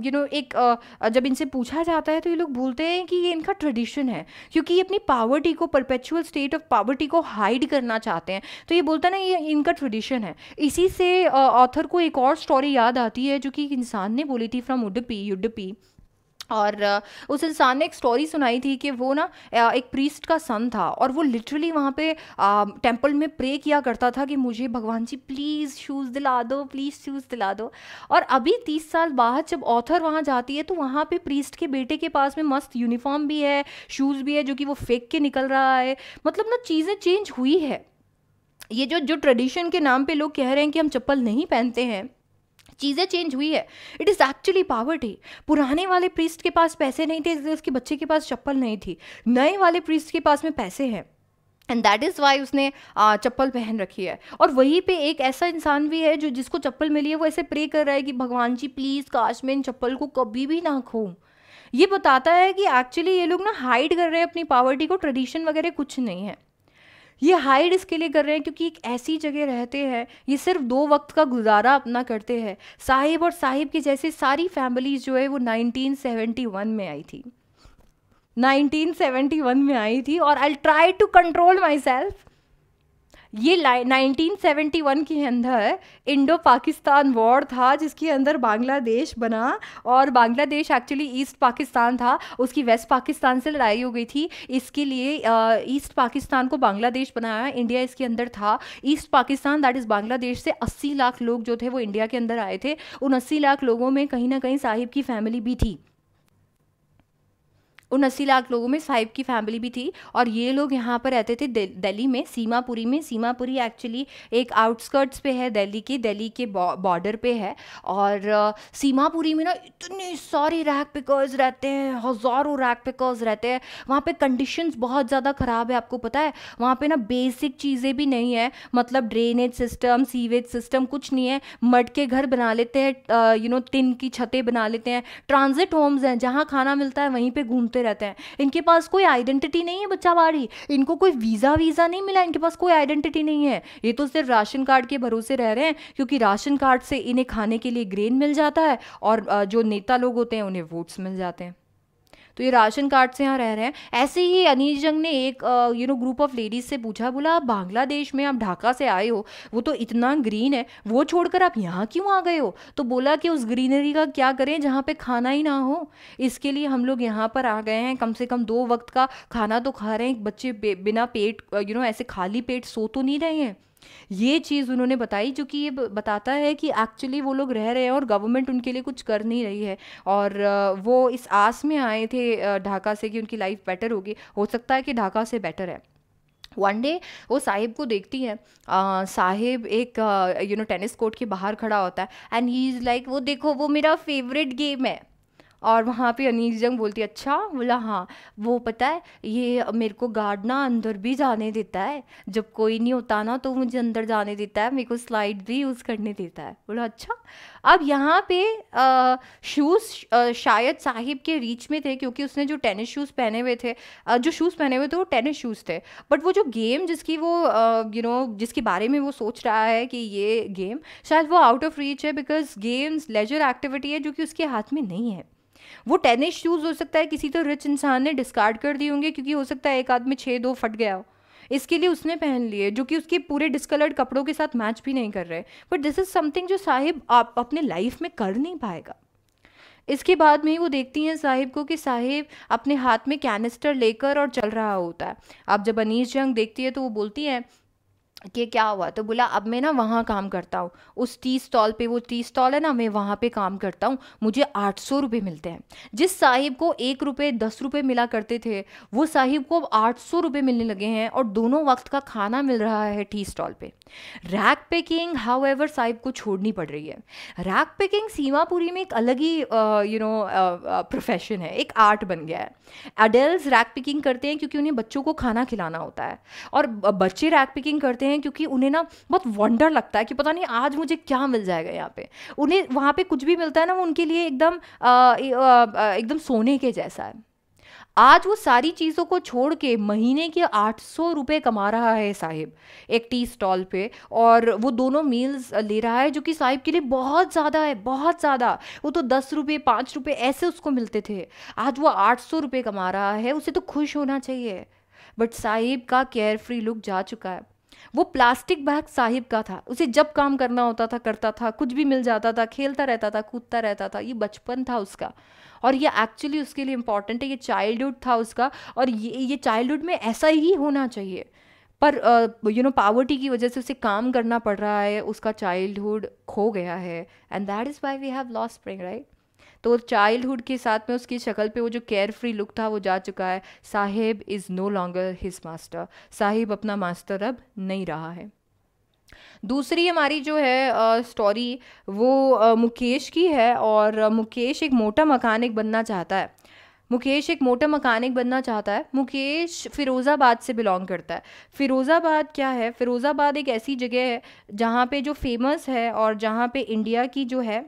यू नो एक आ, जब इनसे पूछा जाता है तो ये लोग बोलते हैं कि ये इनका ट्रेडिशन है क्योंकि ये अपनी पावर्टी को परपेचुअल स्टेट ऑफ़ पावर्टी को हाइड करना चाहते हैं। तो ये बोलता ना ये इनका ट्रेडिशन है। इसी से ऑथर को एक और स्टोरी याद आती है जो कि एक इंसान ने बोली थी फ्रॉम उडपी युडपी और उस इंसान ने एक स्टोरी सुनाई थी कि वो ना एक प्रीस्ट का सन था और वो लिटरली वहाँ पे टेंपल में प्रे किया करता था कि मुझे भगवान जी प्लीज़ शूज़ दिला दो प्लीज़ शूज़ दिला दो। और अभी तीस साल बाद जब ऑथर वहाँ जाती है तो वहाँ पे प्रीस्ट के बेटे के पास में मस्त यूनिफॉर्म भी है शूज़ भी है जो कि वो फेंक के निकल रहा है। मतलब ना चीज़ें चेंज हुई है। ये जो जो ट्रेडिशन के नाम पे लोग कह रहे हैं कि हम चप्पल नहीं पहनते हैं चीज़ें चेंज हुई है। इट इज़ एक्चुअली पावर्टी पुराने वाले प्रीस्ट के पास पैसे नहीं थे, इसलिए उसके बच्चे के पास चप्पल नहीं थी। नए वाले प्रीस्ट के पास में पैसे हैं। एंड दैट इज़ वाई उसने चप्पल पहन रखी है। और वहीं पे एक ऐसा इंसान भी है जो जिसको चप्पल मिली है, वो ऐसे प्रे कर रहा है कि, भगवान जी प्लीज़ काश मैं इन चप्पल को कभी भी ना खो ये बताता है कि एक्चुअली ये लोग ना हाइड कर रहे हैं अपनी पावर्टी को। ट्रेडिशन वगैरह कुछ नहीं है। ये हाइड इसके लिए कर रहे हैं क्योंकि एक ऐसी जगह रहते हैं, ये सिर्फ़ दो वक्त का गुजारा अपना करते हैं। साहिब और साहिब की जैसे सारी फैमिलीज़ जो है वो 1971 में आई थी। 1971 में आई थी और I try to control myself ये 1971 के अंदर इंडो पाकिस्तान वॉर था, जिसके अंदर बांग्लादेश बना और बांग्लादेश एक्चुअली ईस्ट पाकिस्तान था। उसकी वेस्ट पाकिस्तान से लड़ाई हो गई थी। इसके लिए ईस्ट पाकिस्तान को बांग्लादेश बनाया इंडिया इसके अंदर था। East Pakistan that is Bangladesh से 80 लाख लोग जो थे, वो इंडिया के अंदर आए थे। उन 80 लाख लोगों में कहीं ना कहीं साहिब की फैमिली भी थी। उन अस्सी लाख लोगों में साहिब की फैमिली भी थी और ये लोग यहाँ पर रहते थे दिल्ली में, सीमापुरी में। सीमापुरी एक्चुअली एक आउटस्कर्ट्स पे है दिल्ली के दिल्ली के बॉर्डर पे है। और सीमापुरी में ना इतने सारे रैक पिकर्स रहते हैं, हज़ारों रैक पिकर्स रहते हैं। वहाँ पे कंडीशंस बहुत ज़्यादा ख़राब है, आपको पता है? वहाँ पे ना बेसिक चीज़ें भी नहीं है। मतलब ड्रेनेज सिस्टम सीवेज सिस्टम कुछ नहीं है। मड के घर बना लेते हैं यू नो टिन की छतें बना लेते हैं। ट्रांजिट होम्स हैं, जहाँ खाना मिलता है, वहीं पर घूमते घूमते रहते हैं। इनके पास कोई आइडेंटिटी नहीं है बच्चा बाड़ी इनको कोई वीज़ा वीज़ा नहीं मिला, इनके पास कोई आइडेंटिटी नहीं है। ये तो सिर्फ़ राशन कार्ड के भरोसे रह रहे हैं, क्योंकि राशन कार्ड से इन्हें खाने के लिए ग्रेन मिल जाता है और जो नेता लोग होते हैं, उन्हें वोट्स मिल जाते हैं। तो ये राशन कार्ड से यहाँ रह रहे हैं। ऐसे ही अनीस जंग ने एक you know group of ladies से पूछा, बोला, आप बांग्लादेश में, आप ढाका से आए हो, वो तो इतना ग्रीन है, वो छोड़कर आप यहाँ क्यों आ गए हो? तो बोला कि उस ग्रीनरी का क्या करें, जहाँ पे खाना ही ना हो। इसके लिए हम लोग यहाँ पर आ गए हैं, कम से कम दो वक्त का खाना तो खा रहे हैं बच्चे बिना पेट यू नो ऐसे खाली पेट सो तो नहीं रहे हैं। ये चीज़ उन्होंने बताई जो कि ये बताता है कि एक्चुअली वो लोग रह रहे हैं और गवर्नमेंट उनके लिए कुछ कर नहीं रही है। और वो इस आस में आए थे ढाका से कि उनकी लाइफ बेटर होगी। हो सकता है कि ढाका से बेटर है। वन डे वो साहिब को देखती हैं। साहिब एक यू नो टेनिस कोर्ट के बाहर खड़ा होता है। एंड ही इज़ लाइक वो देखो, वो मेरा फेवरेट गेम है। और वहाँ पे अनीस जंग बोलती अच्छा? बोला हाँ। वो पता है ये मेरे को गार्ड ना अंदर भी जाने देता है। जब कोई नहीं होता ना तो मुझे अंदर जाने देता है। मेरे को स्लाइड भी यूज़ करने देता है। बोला अच्छा? अब यहाँ पे शूज़ शायद साहिब के रीच में थे क्योंकि उसने जो टेनिस शूज़ पहने हुए थे आ, जो शूज़ पहने हुए थे वो टेनिस शूज़ थे। बट वो जो गेम जिसकी वो यू नो जिसके बारे में वो सोच रहा है कि ये गेम शायद वो आउट ऑफ़ रीच है बिकॉज़ गेम्स लेजर एक्टिविटी है जो कि उसके हाथ में नहीं है। वो टेनिस शूज़ हो सकता है किसी तो रिच इंसान ने डिस्कार्ड कर दिए होंगे, क्योंकि हो सकता है एक आदमी छः दो फट गया हो। इसके लिए उसने पहन लिए, जो कि उसके पूरे डिस्कलर्ड कपड़ों के साथ मैच भी नहीं कर रहे। बट दिस इज़ समथिंग जो साहिब आप अपने लाइफ में कर नहीं पाएगा। इसके बाद में ही वो देखती हैं साहिब को कि साहिब अपने हाथ में कैनिस्टर लेकर और चल रहा होता है। अब जब अनीस जंग देखती है तो वो बोलती हैं कि क्या हुआ? तो बोला, अब मैं ना वहाँ काम करता हूँ। उस टी स्टॉल पे, वो टी स्टॉल है ना, मैं वहाँ पे काम करता हूँ। मुझे आठ सौ रुपये मिलते हैं। जिस साहिब को एक रुपये, दस रुपये मिला करते थे, वो साहिब को अब आठ सौ रुपये मिलने लगे हैं और दोनों वक्त का खाना मिल रहा है टी स्टॉल पे। Rack packing however Sahib को छोड़नी पड़ रही है। रैक पैकिंग सीमापुरी में एक अलग ही यू नो प्रोफेशन है। एक आर्ट बन गया है। अडल्ट रैक पैकिंग करते हैं क्योंकि उन्हें बच्चों को खाना खिलाना होता है। और बच्चे रैक पैकिंग करते हैं क्योंकि उन्हें ना बहुत वंडर लगता है कि पता नहीं आज मुझे क्या मिल जाएगा यहाँ पे। उन्हें वहाँ पे कुछ भी मिलता है ना, वो उनके लिए एकदम एकदम सोने के जैसा है। आज वो सारी चीज़ों को छोड़ के महीने के आठ सौ रुपये कमा रहा है साहिब, एक टी स्टॉल पे। और वो दोनों मील्स ले रहा है जो कि साहिब के लिए बहुत ज़्यादा है, बहुत ज़्यादा। वो तो दस रुपये पाँच रुपये ऐसे उसको मिलते थे। आज वो आठ सौ रुपये कमा रहा है, उसे तो खुश होना चाहिए। बट साहिब का केयर फ्री लुक जा चुका है। वो प्लास्टिक बैग साहिब का था। उसे जब काम करना होता था, करता था, कुछ भी मिल जाता था, खेलता रहता था, कूदता रहता था, ये बचपन था उसका। और ये एक्चुअली उसके लिए इंपॉर्टेंट है, ये चाइल्डहुड था उसका। और ये ये चाइल्डहुड में ऐसा ही होना चाहिए। पर यू नो पावर्टी की वजह से उसे काम करना पड़ रहा है, उसका चाइल्डहुड खो गया है। And that is why we have lost spring right तो चाइल्डहुड के साथ में उसकी शक्ल पे वो जो केयर फ्री लुक था वो जा चुका है। Saheb is no longer his master Saheb अपना मास्टर अब नहीं रहा है। दूसरी हमारी जो है स्टोरी वो आ, मुकेश की है और मुकेश एक मोटा मकानिक बनना चाहता है। मुकेश एक मोटा मकानिक बनना चाहता है। मुकेश फ़िरोज़ाबाद से बिलोंग करता है। फ़िरोज़ाबाद क्या है? फ़िरोज़ाबाद एक ऐसी जगह है जहाँ पे जो फ़ेमस है और जहाँ पे इंडिया की जो है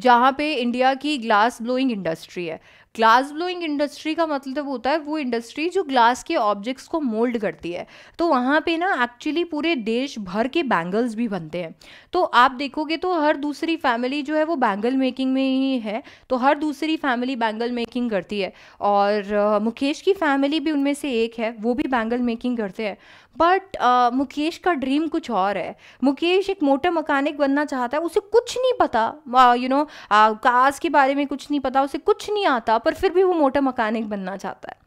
जहाँ पे इंडिया की ग्लास ब्लोइंग इंडस्ट्री है। ग्लास ब्लोइंग इंडस्ट्री का मतलब होता है, वो इंडस्ट्री जो ग्लास के ऑब्जेक्ट्स को मोल्ड करती है। तो वहाँ पे ना एक्चुअली पूरे देश भर के बैंगल्स भी बनते हैं। तो आप देखोगे तो हर दूसरी फैमिली जो है, वो बैंगल मेकिंग में ही है। तो हर दूसरी फैमिली बैंगल मेकिंग करती है। और मुकेश की फैमिली भी उनमें से एक है, वो भी बैंगल मेकिंग करते हैं। बट uh, मुकेश का ड्रीम कुछ और है। मुकेश एक मोटा मकानिक बनना चाहता है उसे कुछ नहीं पता। यू नो कार्स के बारे में कुछ नहीं पता उसे कुछ नहीं आता पर फिर भी वो मोटा मकानिक बनना चाहता है।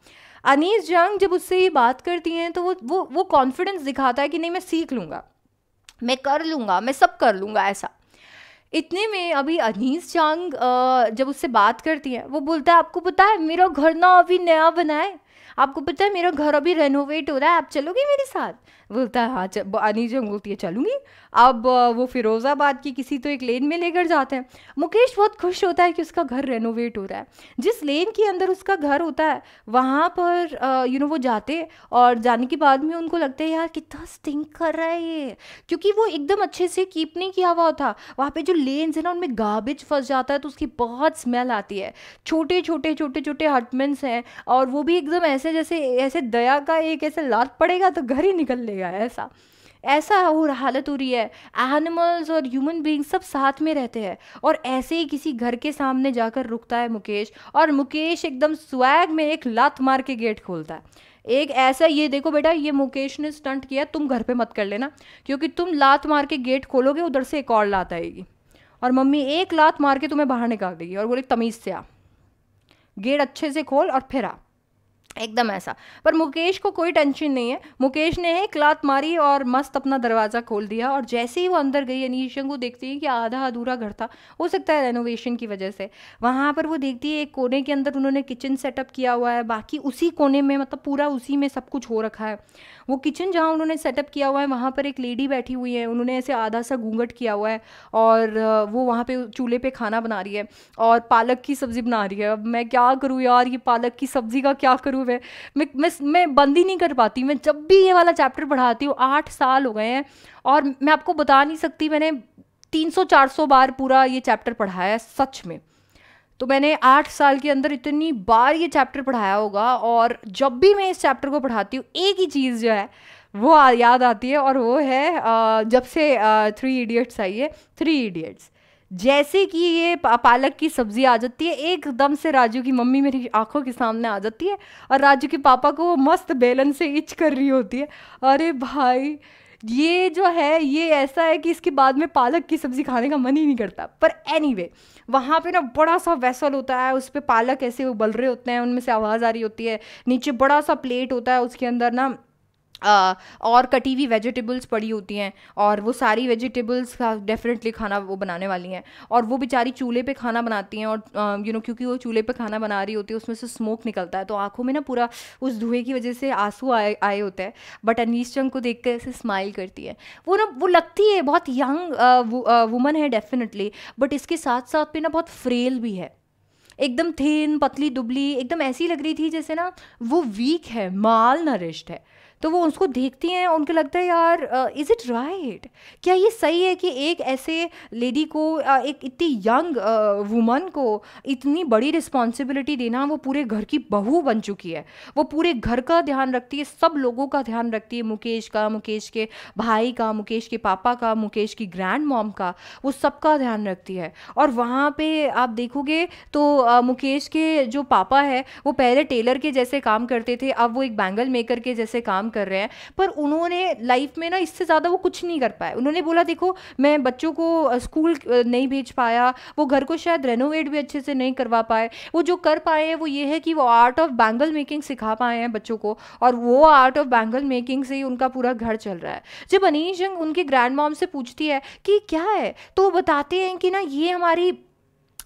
अनीस जंग जब उससे ये बात करती हैं तो वो वो वो कॉन्फिडेंस दिखाता है कि नहीं मैं सीख लूँगा। मैं कर लूँगा मैं सब कर लूँगा ऐसा। इतने में अभी अनीस जंग जब उससे बात करती है वो बोलता है आपको पता है मेरा घर ना अभी नया बना है आपको पता है मेरा घर अभी रेनोवेट हो रहा है आप चलोगे मेरे साथ? बोलता है हाँ अनी जो बोलती है, चलूँगी। अब वो फिरोज़ाबाद की किसी तो एक लेन में लेकर जाते हैं। मुकेश बहुत खुश होता है कि उसका घर रेनोवेट हो रहा है। जिस लेन के अंदर उसका घर होता है, वहाँ पर यू नो वो जाते और जाने के बाद में उनको लगता है, यार, कितना स्टिंक कर रहा है ये। क्योंकि वो एकदम अच्छे से कीप नहीं किया हुआ था। वहाँ पर जो लेन्स है ना, उनमें गार्बेज फंस जाता है तो उसकी बहुत स्मेल आती है। छोटे छोटे छोटे छोटे हटमेंट्स हैं और वो भी एकदम ऐसे जैसे, ऐसे दया का एक ऐसे लात पड़ेगा तो घर ही निकल लेगा। ऐसा। ऐसा हो हालत हो रही है। एनिमल्स और ह्यूमन बींग सब साथ में रहते हैं और ऐसे ही किसी घर के सामने जाकर रुकता है मुकेश और मुकेश एकदम स्वैग में एक लात मार के गेट खोलता है। एक ऐसा, ये देखो बेटा, ये मुकेश ने स्टंट किया, तुम घर पे मत कर लेना, क्योंकि तुम लात मार के गेट खोलोगे, उधर से एक और लात आएगी। और मम्मी एक लात मार के तुम्हें बाहर निकाल देगी और बोले, तमीज़ से आ। गेट अच्छे से खोल और फिर आ। एकदम ऐसा। पर मुकेश को कोई टेंशन नहीं है। मुकेश ने एक लात मारी और मस्त अपना दरवाज़ा खोल दिया और जैसे ही वो अंदर गई, अनीशा को देखती है कि आधा अधूरा घर था। हो सकता है रेनोवेशन की वजह से। वहाँ पर वो देखती है, एक कोने के अंदर उन्होंने किचन सेटअप किया हुआ है। बाकी उसी कोने में मतलब पूरा उसी में सब कुछ हो रखा है। वो किचन जहाँ उन्होंने सेटअप किया हुआ है, वहाँ पर एक लेडी बैठी हुई है। उन्होंने ऐसे आधा सा घूंघट किया हुआ है और वो वहाँ पे चूल्हे पे खाना बना रही है और पालक की सब्ज़ी बना रही है। अब मैं क्या करूँ यार, ये पालक की सब्ज़ी का क्या करूँ? मैं मैं मैं मैं बंद ही नहीं कर पाती। मैं जब भी ये वाला चैप्टर पढ़ाती हूँ, आठ साल हो गए हैं और मैं आपको बता नहीं सकती, मैंने तीन सौ चार सौ बार पूरा ये चैप्टर पढ़ाया है सच में। तो मैंने आठ साल के अंदर इतनी बार ये चैप्टर पढ़ाया होगा और जब भी मैं इस चैप्टर को पढ़ाती हूँ, एक ही चीज़ जो है, वो याद आती है और वो है जब से थ्री इडियट्स आई है थ्री इडियट्स जैसे कि ये पालक की सब्ज़ी आ जाती है, एकदम से राजू की मम्मी मेरी आँखों के सामने आ जाती है और राजू के पापा को वो मस्त बेलन से इच कर रही होती है। अरे भाई, ये जो है, ये ऐसा है कि इसके बाद में पालक की सब्ज़ी खाने का मन ही नहीं करता। पर एनी वे वहाँ पर ना बड़ा सा वेसल होता है, उस पर पालक ऐसे उबल रहे होते हैं, उनमें से आवाज़ आ रही होती है, नीचे बड़ा सा प्लेट होता है, उसके अंदर ना और कटी हुई वेजिटेबल्स पड़ी होती हैं, और वो सारी वेजिटेबल्स का डेफिनेटली खाना वो बनाने वाली हैं। और वो बेचारी चूल्हे पे खाना बनाती हैं, और यू नो क्योंकि वो चूल्हे पे खाना बना रही होती है, उसमें से स्मोक निकलता है। तो आँखों में ना पूरा उस धुएँ की वजह से आँसू आए आए होते हैं। बट अनीस चंग को देख कर ऐसे स्माइल करती है। वो ना, वो लगती है, बहुत यंग वुमन है डेफिनेटली बट इसके साथ साथ पे ना बहुत फ्रेल भी है। एकदम थेन पतली, दुबली, एकदम ऐसी लग रही थी जैसे ना, वो वीक है माल नरिश्ड है। तो वो उसको देखती हैं उनको लगता है, यार इज़ इट राइट क्या ये सही है कि एक ऐसे लेडी को एक इतनी यंग वुमन को इतनी बड़ी रिस्पॉन्सिबिलिटी देना वो पूरे घर की बहू बन चुकी है? वो पूरे घर का ध्यान रखती है, सब लोगों का ध्यान रखती है, मुकेश का, मुकेश के भाई का, मुकेश के पापा का, मुकेश की ग्रैंड मॉम का, वो सबका ध्यान रखती है। और वहाँ पे आप देखोगे तो मुकेश के जो पापा है, वो पहले टेलर के जैसे काम करते थे, अब वो एक बैंगल मेकर के जैसे काम कर रहे हैं, पर उन्होंने लाइफ में ना इससे ज़्यादा वो कुछ नहीं कर पाए। उन्होंने बोला, देखो, मैं बच्चों को स्कूल नहीं भेज पाया, वो घर को शायद रेनोवेट भी अच्छे से नहीं करवा पाए। वो जो कर पाए हैं, वो ये है कि वो आर्ट ऑफ़ बैंगल मेकिंग सिखा पाए हैं बच्चों को, और वो आर्ट ऑफ़ बैंगल मेकिंग से ही उनका पूरा घर चल रहा है। जब अनीश जंग उनके ग्रैंड मॉम से पूछती है कि, क्या है? तो वो बताते हैं कि ना, ये हमारी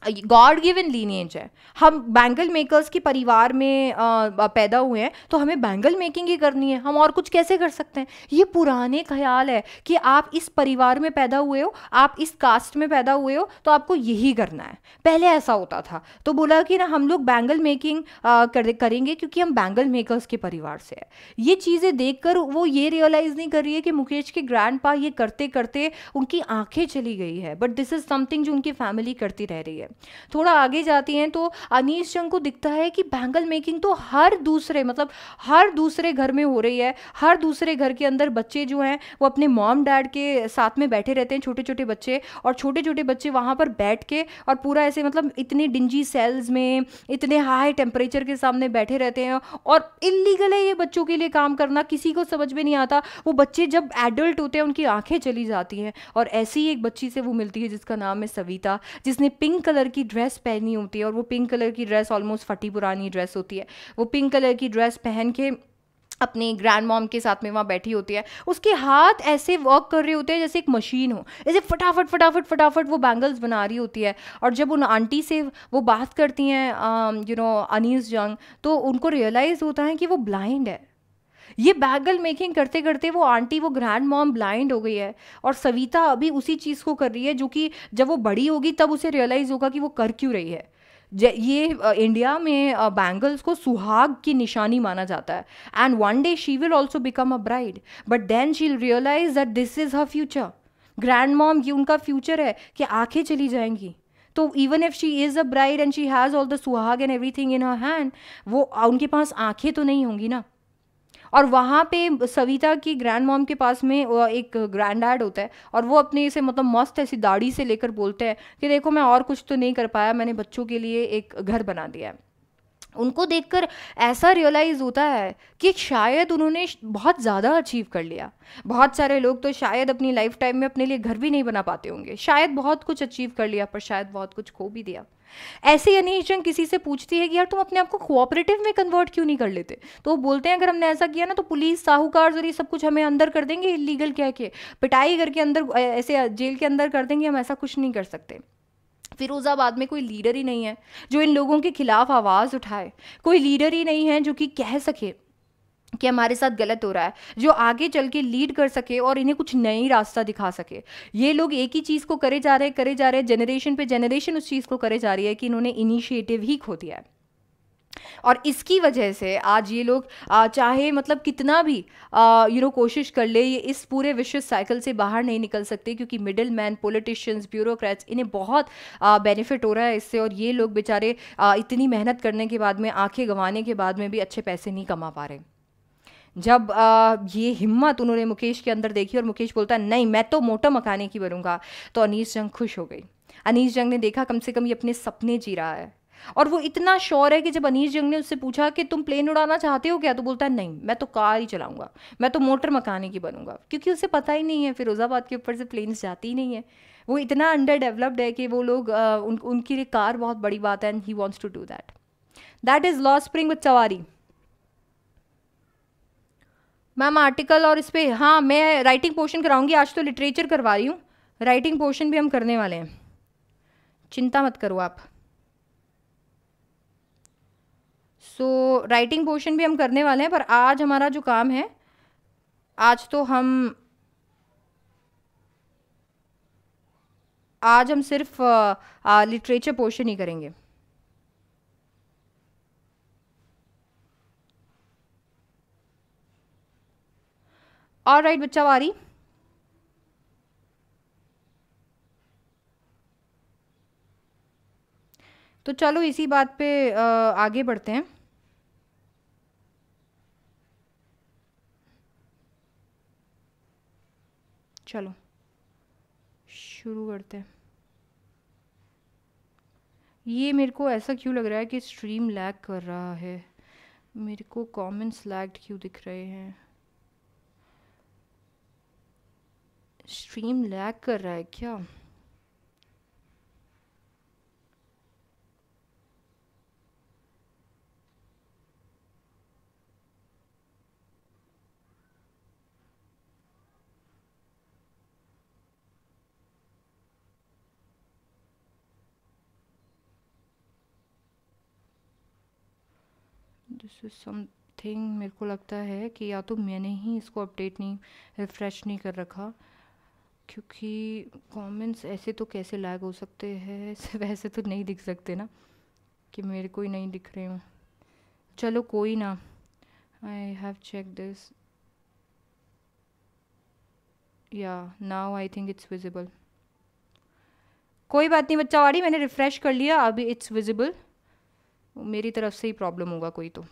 गॉड गिवन लीनियज है। हम बैंगल मेकर्स के परिवार में आ, पैदा हुए हैं तो हमें बैंगल मेकिंग ही करनी है। हम और कुछ कैसे कर सकते हैं? ये पुराने ख्याल है कि आप इस परिवार में पैदा हुए हो आप इस कास्ट में पैदा हुए हो तो आपको यही करना है। पहले ऐसा होता था। तो बोला कि ना हम लोग बैंगल मेकिंग कर, करेंगे क्योंकि हम बैंगल मेकर्स के परिवार से है। ये चीज़ें देख कर वो ये रियलाइज़ नहीं कर रही है कि मुकेश के ग्रैंड ये करते करते उनकी आँखें चली गई है। बट दिस इज़ समथिंग जो उनकी फैमिली करती रह रही है। थोड़ा आगे जाती हैं तो अनीस जंग को दिखता है कि बैंगल मेकिंग तो हर दूसरे मतलब हर दूसरे घर में हो रही है। हर दूसरे घर के अंदर बच्चे जो हैं, वो अपने मॉम डैड के साथ में बैठे रहते हैं छोटे छोटे बच्चे। और छोटे छोटे बच्चे वहाँ पर बैठ के और पूरा ऐसे मतलब इतने डिंजी सेल्स में, इतने हाई टेम्परेचर के सामने बैठे रहते हैं। और इलीगल है ये बच्चों के लिए काम करना, किसी को समझ में नहीं आता। वो बच्चे जब एडल्ट होते हैं, उनकी आँखें चली जाती हैं। और ऐसी ही एक बच्ची से वो मिलती है, जिसका नाम है सविता, जिसने पिंक कलर कलर की ड्रेस पहनी होती है और वो पिंक कलर की ड्रेस ऑलमोस्ट फटी पुरानी ड्रेस होती है। वो पिंक कलर की ड्रेस पहन के अपनी ग्रैंड मॉम के साथ में वहाँ बैठी होती है। उसके हाथ ऐसे वर्क कर रहे होते हैं जैसे एक मशीन हो। जैसे फटाफट फटाफट फटाफट वो बैंगल्स बना रही होती है। और जब उन आंटी से वो बात करती हैं यू नो अनीस जंग तो उनको रियलाइज़ होता है कि वो ब्लाइंड है। ये बैगल मेकिंग करते करते वो आंटी, वो ग्रैंड मॉम ब्लाइंड हो गई है और सविता अभी उसी चीज़ को कर रही है जो कि जब वो बड़ी होगी तब उसे रियलाइज़ होगा कि वो कर क्यों रही है। ये इंडिया में बैंगल्स को सुहाग की निशानी माना जाता है and one day she will also become a bride but then she'll realize that this is her future grandmom ये उनका फ्यूचर है कि आँखें चली जाएँगी। तो even if she is a bride and she has all the suhag and everything in her hand वो, उनके पास आँखें तो नहीं होंगी ना। और वहाँ पे सविता की ग्रैंड मॉम के पास में एक ग्रैंड डैड होता है और वो अपने से मतलब मस्त ऐसी दाढ़ी से लेकर बोलते हैं कि देखो मैं और कुछ तो नहीं कर पाया, मैंने बच्चों के लिए एक घर बना दिया है। उनको देखकर ऐसा रियलाइज़ होता है कि शायद उन्होंने बहुत ज़्यादा अचीव कर लिया। बहुत सारे लोग तो शायद अपनी लाइफ टाइम में अपने लिए घर भी नहीं बना पाते होंगे। शायद बहुत कुछ अचीव कर लिया, पर शायद बहुत कुछ खो भी दिया। ऐसे अनीश जंग किसी से पूछती है कि यार तुम अपने आप को कोऑपरेटिव में कन्वर्ट क्यों नहीं कर लेते? तो वो बोलते हैं, अगर हमने ऐसा किया ना तो पुलिस साहूकार ये सब कुछ हमें अंदर कर देंगे इलीगल कह के पिटाई करके अंदर ऐसे जेल के अंदर कर देंगे, हम ऐसा कुछ नहीं कर सकते। फिरोज़ाबाद में कोई लीडर ही नहीं है, जो इन लोगों के खिलाफ आवाज़ उठाए। कोई लीडर ही नहीं है जो कि कह सके। कि हमारे साथ गलत हो रहा है, जो आगे चल के लीड कर सके और इन्हें कुछ नई रास्ता दिखा सके। ये लोग एक ही चीज़ को करे जा रहे करे जा रहे हैं जनरेशन पे जनरेशन उस चीज़ को करे जा रही है कि इन्होंने इनिशिएटिव ही खो दिया है। और इसकी वजह से आज ये लोग चाहे मतलब कितना भी यू नो कोशिश कर ले, ये इस पूरे विश्व साइकिल से बाहर नहीं निकल सकते क्योंकि मिडिल मैन पोलिटिशियंस ब्यूरोक्रेट्स इन्हें बहुत बेनिफिट हो रहा है इससे और ये लोग बेचारे इतनी मेहनत करने के बाद में, आँखें गंवाने के बाद में भी अच्छे पैसे नहीं कमा पा रहे। जब आ, ये हिम्मत उन्होंने मुकेश के अंदर देखी और मुकेश बोलता है नहीं मैं तो मोटा मकाने की बनूँगा। तो अनीस जंग खुश हो गई। अनीस जंग ने देखा कम से कम ये अपने सपने जी रहा है। और वो इतना श्योर है कि जब अनीस जंग ने उससे पूछा कि तुम प्लेन उड़ाना चाहते हो क्या? तो बोलता है नहीं मैं तो कार ही चलाऊँगा। मैं तो मोटर मकाने की बनूँगा। क्योंकि उसे पता ही नहीं है फिरोज़ाबाद के ऊपर से प्लेन जाती ही नहीं है। वो इतना अंडर डेवलप्ड है कि वो लोग उन, उनके लिए कार बहुत बड़ी बात है and he wants to do that that is law spring with चवारी मैम आर्टिकल और इस पर हाँ मैं राइटिंग पोर्शन कराऊँगी, आज तो लिटरेचर करवा रही हूँ। राइटिंग पोर्शन भी हम करने वाले हैं। चिंता मत करो आप। सो राइटिंग पोर्शन भी हम करने वाले हैं, पर आज हमारा जो काम है, आज तो हम, आज हम सिर्फ़ लिटरेचर पोर्शन ही करेंगे। और राइट बच्चा वारी। तो चलो इसी बात पे आगे बढ़ते हैं। चलो, शुरू करते हैं। ये मेरे को ऐसा क्यों लग रहा है कि स्ट्रीम लैग कर रहा है? मेरे को कमेंट्स लैग्ड क्यों दिख रहे हैं? स्ट्रीम लैग कर रहा है क्या? दिस इज़ समथिंग मेरे को लगता है कि या तो मैंने ही इसको अपडेट नहीं रिफ़्रेश नहीं कर रखा। क्योंकि कमेंट्स ऐसे तो कैसे लैग हो सकते हैं? वैसे तो नहीं दिख सकते ना, कि मेरे को ही नहीं दिख रहे हूँ। चलो कोई ना आई हैव चेक दिस या now I think it's visible कोई बात नहीं बच्चा वाड़ी, मैंने रिफ़्रेश कर लिया, अभी इट्स विजिबल मेरी तरफ़ से ही प्रॉब्लम होगा कोई तो।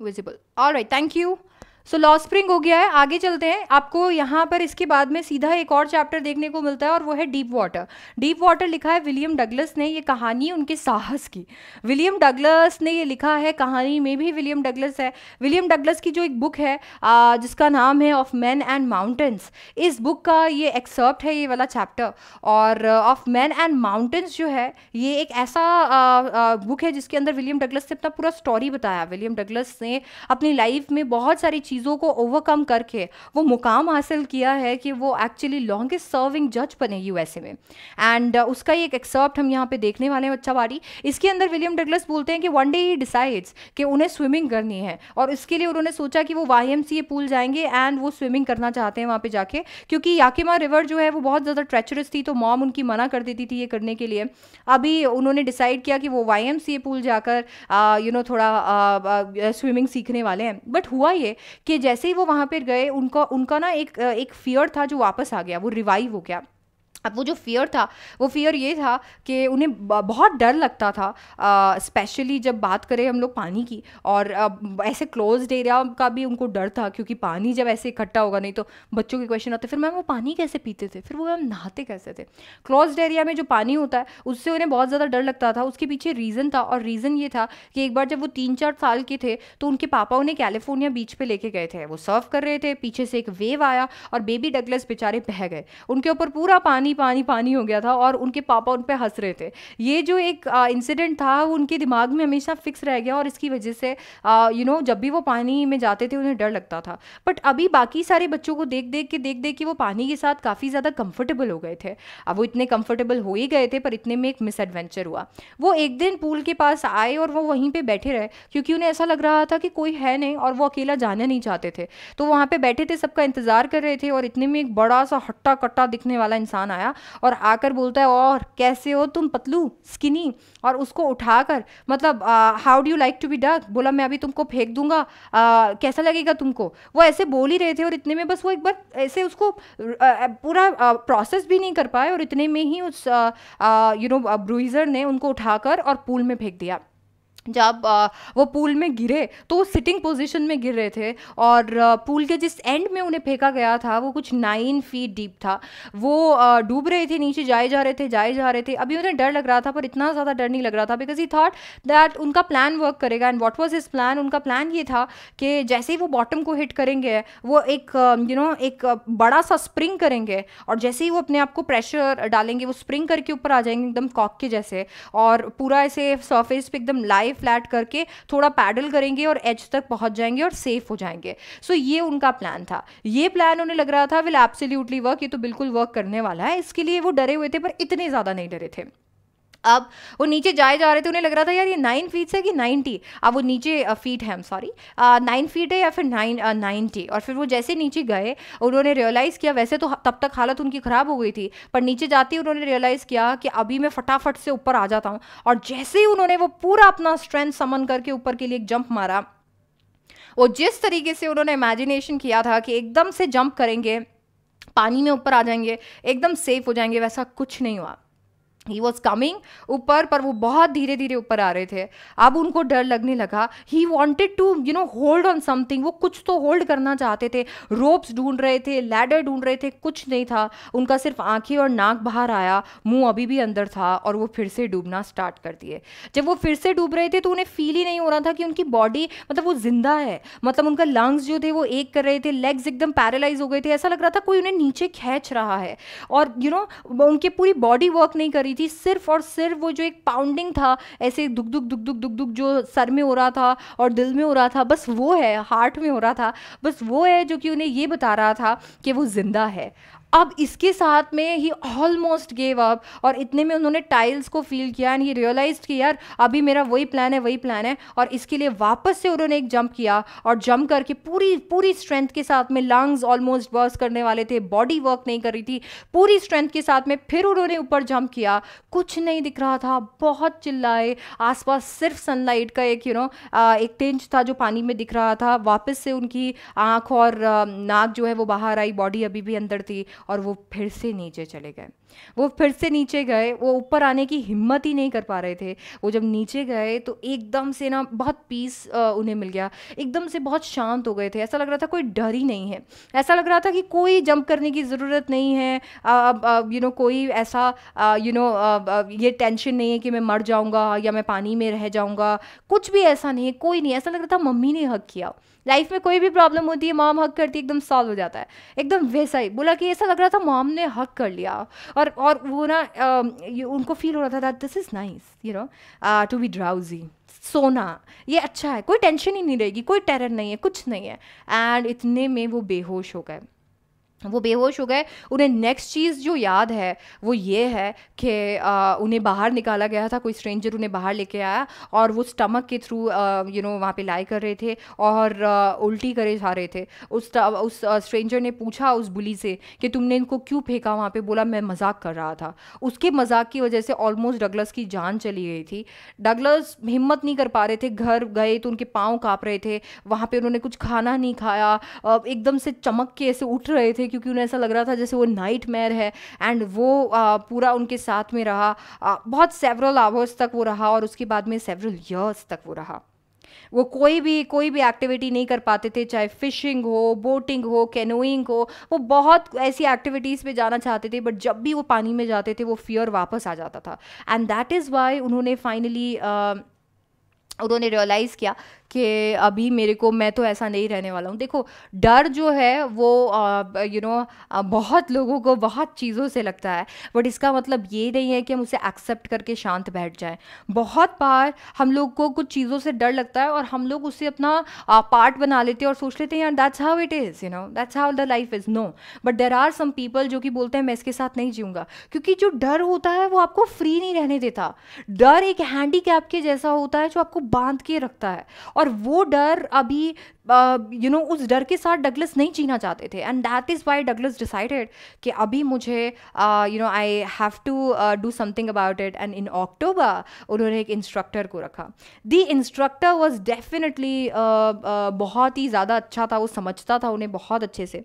Visible all right thank you so law spring हो गया है आगे चलते हैं। आपको यहाँ पर इसके बाद में सीधा एक और चैप्टर देखने को मिलता है और वो है डीप वाटर डीप वाटर लिखा है विलियम डगलस ने ये कहानी उनके साहस की। विलियम डगलस ने ये लिखा है कहानी में भी विलियम डगलस है। विलियम डगलस की जो एक बुक है आ, जिसका नाम है ऑफ़ मैन एंड माउंटेंस इस बुक का ये एक्सर्प्ट है ये वाला चैप्टर और ऑफ़ मैन एंड माउंटेंस जो है ये एक ऐसा बुक है जिसके अंदर विलियम डगलस ने अपना पूरा स्टोरी बताया। विलियम डगलस ने अपनी लाइफ में बहुत सारी चीज़ चीज़ों को ओवरकम करके वो मुकाम हासिल किया है कि वो एक्चुअली लॉन्गेस्ट सर्विंग जज बने यूएसए में। एंड uh, उसका ही एक एक्सर्प्ट हम यहाँ पे देखने वाले हैं बच्चा बारी। इसके अंदर विलियम डगलस बोलते हैं कि वन डे ही डिसाइड्स कि उन्हें स्विमिंग करनी है। और इसके लिए उन्होंने सोचा कि वो वाई एम सी पूल जाएँगे एंड वो स्विमिंग करना चाहते हैं वहाँ पर जाके। क्योंकि याकिमा रिवर जो है वो बहुत ज़्यादा ट्रेचरस थी तो मॉम उनकी मना कर देती थी ये करने के लिए। अभी उन्होंने डिसाइड किया कि वो वाई एम सी पूल जाकर यू नो थोड़ा स्विमिंग सीखने वाले हैं। बट हुआ ये कि जैसे ही वो वहाँ पर गए, उनका उनका ना एक एक फियर था जो वापस आ गया, वो रिवाइव हो गया। अब वो जो फियर था वो फियर ये था कि उन्हें बहुत डर लगता था स्पेशली जब बात करें हम लोग पानी की और आ, ऐसे क्लोज्ड एरिया का भी उनको डर था क्योंकि पानी जब ऐसे इकट्ठा होगा नहीं तो बच्चों के क्वेश्चन आते फिर मैम वो पानी कैसे पीते थे? फिर वो मैम नहाते कैसे थे? क्लोज्ड एरिया में जो पानी होता है उससे उन्हें बहुत ज़्यादा डर लगता था। उसके पीछे रीज़न था और रीज़न ये था कि एक बार जब वो तीन चार साल के थे तो उनके पापा उन्हें कैलिफ़ोर्निया बीच पर लेके गए थे। वो सर्व कर रहे थे पीछे से एक वेव आया और बेबी डगलस बेचारे बह गए। उनके ऊपर पूरा पानी पानी पानी पानी हो गया था और उनके पापा उन पर हंस रहे थे। ये जो एक इंसिडेंट था, वो उनके दिमाग में हमेशा फिक्स रह गया और इसकी वजह से यू नो जब भी वो पानी में जाते थे, उन्हें डर लगता था। बट अभी बाकी सारे बच्चों को देख देख के, देख देख के वो पानी के साथ काफ़ी ज़्यादा कंफर्टेबल हो गए थे। अब वो इतने कंफर्टेबल हो ही गए थे, पर इतने में एक मिसएडवेंचर हुआ। वो एक दिन पूल के पास आए और वो वहीं पर बैठे रहे, क्योंकि उन्हें ऐसा लग रहा था कि कोई है नहीं और वो अकेला जाना नहीं चाहते थे। तो वहाँ पर बैठे थे, सबका इंतज़ार कर रहे थे और इतने में एक बड़ा सा हट्टा कट्टा दिखने वाला इंसान आया। और आकर बोलता है और कैसे हो तुम पतलू? स्किनी और उसको उठाकर मतलब how do you like to be duck बोला मैं अभी तुमको फेंक दूँगा। आ, कैसा लगेगा तुमको? वो ऐसे बोल ही रहे थे और इतने में बस वो एक बार ऐसे उसको पूरा प्रोसेस भी नहीं कर पाए और इतने में ही उस यू नो ब्रूइज़र ने उनको उठाकर और पूल में फेंक दिया। जब वो पूल में गिरे तो वो सिटिंग पोजीशन में गिर रहे थे और पूल के जिस एंड में उन्हें फेंका गया था, वो कुछ नाइन फीट डीप था। वो डूब रहे थे, नीचे जाए जा रहे थे, जाए जा रहे थे। अभी उन्हें डर लग रहा था, पर इतना ज़्यादा डर नहीं लग रहा था बिकॉज़ ही थॉट दैट उनका प्लान वर्क करेगा। And what was is plan उनका प्लान ये था कि जैसे ही वो बॉटम को हिट करेंगे, वो एक यू नो एक बड़ा सा स्प्रिंग करेंगे और जैसे ही वो अपने आप को प्रेशर डालेंगे, वो स्प्रिंग करके ऊपर आ जाएँगे एकदम कॉक के जैसे और पूरा ऐसे सर्फेस पे एकदम लाइव फ्लैट करके थोड़ा पैडल करेंगे और एज तक पहुँच जाएँगे और सेफ़ हो जाएँगे। सो so, ये उनका प्लान था। ये प्लान उन्हें लग रहा था विल एब्सोल्युटली वर्क ये तो बिल्कुल वर्क करने वाला है। इसके लिए वो डरे हुए थे पर इतने ज़्यादा नहीं डरे थे। अब वो नीचे जाए जा रहे थे, उन्हें लग रहा था, यार, ये नाइन फीट है कि नाइन्टी अब वो नीचे फीट है सॉरी नाइन फीट है या फिर नाइन नाइन्टी और फिर वो जैसे नीचे गए, उन्होंने रियलाइज़ किया, वैसे तो तब तक हालत उनकी ख़राब हो गई थी, पर नीचे जाते ही उन्होंने रियलाइज़ किया कि अभी मैं फटाफट से ऊपर आ जाता हूँ। और जैसे ही उन्होंने वो पूरा अपना स्ट्रेंथ समन करके ऊपर के लिए एक जंप मारा, वो जिस तरीके से उन्होंने इमेजिनेशन किया था कि एकदम से जंप करेंगे, पानी में ऊपर आ जाएँगे, एकदम सेफ़ हो जाएँगे, वैसा कुछ नहीं हुआ। ही वॉज़ कमिंग ऊपर पर वो बहुत धीरे धीरे ऊपर आ रहे थे। अब उनको डर लगने लगा। He wanted to you know hold on something वो कुछ तो होल्ड करना चाहते थे। रोप्स ढूंढ रहे थे लैडर ढूंढ रहे थे कुछ नहीं था। उनका सिर्फ़ आँखें और नाक बाहर आया। मुँह अभी भी अंदर था और वो फिर से डूबना स्टार्ट कर दिए। जब वो फिर से डूब रहे थे तो उन्हें फील ही नहीं हो रहा था कि उनकी बॉडी मतलब वो ज़िंदा है। मतलब उनका लंग्स जो थे वो एक कर रहे थे। लेग्स एकदम पैरालाइज हो गए थे। ऐसा लग रहा था कोई उन्हें नीचे खींच रहा है। और यू you नो know, उनकी पूरी बॉडी वर्क नहीं कर थी, सिर्फ़ और सिर्फ़ वो जो एक पाउंडिंग था, ऐसे दुख दुख दुख दुख दुख दुख जो सर में हो रहा था और दिल में हो रहा था, बस वो है हार्ट में हो रहा था, बस वो है जो कि उन्हें ये बता रहा था कि वो ज़िंदा है। अब इसके साथ में ही ऑलमोस्ट गेव अप और इतने में उन्होंने टाइल्स को फील किया एंड ही रियलाइज़ कि यार, अभी मेरा वही प्लान है, वही प्लान है और इसके लिए वापस से उन्होंने एक जंप किया और जंप करके पूरी पूरी स्ट्रेंथ के साथ में लंग्स ऑलमोस्ट बर्स करने वाले थे बॉडी वर्क नहीं कर रही थी, पूरी स्ट्रेंथ के साथ में फिर उन्होंने ऊपर जंप किया। कुछ नहीं दिख रहा था, बहुत चिल्लाए, आसपास सिर्फ़ सनलाइट का एक यू नो एक टेंच था जो पानी में दिख रहा था, वापस से उनकी आँख और नाक जो है वो बाहर आई बॉडी अभी भी अंदर थी। और वो फिर से नीचे चले गए। वो फिर से नीचे गए, वो ऊपर आने की हिम्मत ही नहीं कर पा रहे थे। वो जब नीचे गए तो एकदम से ना बहुत पीस उन्हें मिल गया। एकदम से बहुत शांत हो गए थे। ऐसा लग रहा था कोई डर ही नहीं है। ऐसा लग रहा था कि कोई जंप करने की ज़रूरत नहीं है। यू नो कोई ऐसा यू नो ये टेंशन नहीं है कि मैं मर जाऊँगा या मैं पानी में रह जाऊँगा। कुछ भी ऐसा नहीं है, कोई नहीं। ऐसा लग रहा था मम्मी ने हक किया। लाइफ में कोई भी प्रॉब्लम होती है मॉम हक करती है, एकदम सॉल्व हो जाता है। एकदम वैसा ही। बोला कि ऐसा लग रहा था मॉम ने हक कर लिया। और और वो ना उनको फील हो रहा था this is nice you know to be drowsy सोना, ये अच्छा है, कोई टेंशन ही नहीं रहेगी, कोई टेरर नहीं है, कुछ नहीं है। एंड इतने में वो बेहोश हो गए। वो बेहोश हो गए। उन्हें नेक्स्ट चीज़ जो याद है वो ये है कि उन्हें बाहर निकाला गया था कोई स्ट्रेंजर उन्हें बाहर लेके आया और वो स्टमक के थ्रू यू नो वहाँ पे लाई कर रहे थे और आ, उल्टी करे जा रहे थे। उस उस स्ट्रेंजर ने पूछा उस बुली से कि तुमने इनको क्यों फेंका वहाँ पे? बोला मैं मज़ाक कर रहा था। उसके मज़ाक की वजह से ऑलमोस्ट डगलस की जान चली गई थी। डगलस हिम्मत नहीं कर पा रहे थे घर गए तो उनके पाँव काँप रहे थे। वहाँ पर उन्होंने कुछ खाना नहीं खाया। एकदम से चमक के ऐसे उठ रहे थे क्योंकि उन्हें ऐसा लग रहा था जैसे वो नाइट मेयर है। एंड वो आ, पूरा उनके साथ में रहा। आ, बहुत सेवरल आवर्स तक वो रहा और उसके बाद में सेवरल ईयर्स तक वो रहा। वो कोई भी कोई भी एक्टिविटी नहीं कर पाते थे चाहे फिशिंग हो बोटिंग हो कैनोइंग हो वो बहुत ऐसी एक्टिविटीज़ पे जाना चाहते थे बट जब भी वो पानी में जाते थे वो फियर वापस आ जाता था। एंड दैट इज़ वाई उन्होंने फाइनली उन्होंने रियलाइज़ किया कि अभी मेरे को, मैं तो ऐसा नहीं रहने वाला हूँ। देखो, डर जो है वो यू नो बहुत लोगों को, बहुत चीज़ों से लगता है। बट इसका मतलब ये नहीं है कि हम उसे एक्सेप्ट करके शांत बैठ जाएँ। बहुत बार हम लोग को कुछ चीज़ों से डर लगता है और हम लोग उसे अपना पार्ट बना लेते हैं और सोच लेते हैं, यार that's how it is you know that's how the life is no but there are some people जो कि बोलते हैं, मैं इसके साथ नहीं जीऊँगा। क्योंकि जो डर होता है, वो आपको फ्री नहीं रहने देता। डर एक हैंडी के जैसा होता है, जो आपको बाँध के रखता है। और वो डर अभी you uh, know you know, उस डर के साथ डगलस नहीं जीना चाहते थे। And that is why Douglas decided कि अभी मुझे you know I have to do something about it and in October उन्होंने एक इंस्ट्रक्टर को रखा। दी इंस्ट्रक्टर वॉज़ डेफिनेटली बहुत ही ज़्यादा अच्छा था। वो समझता था उन्हें बहुत अच्छे से।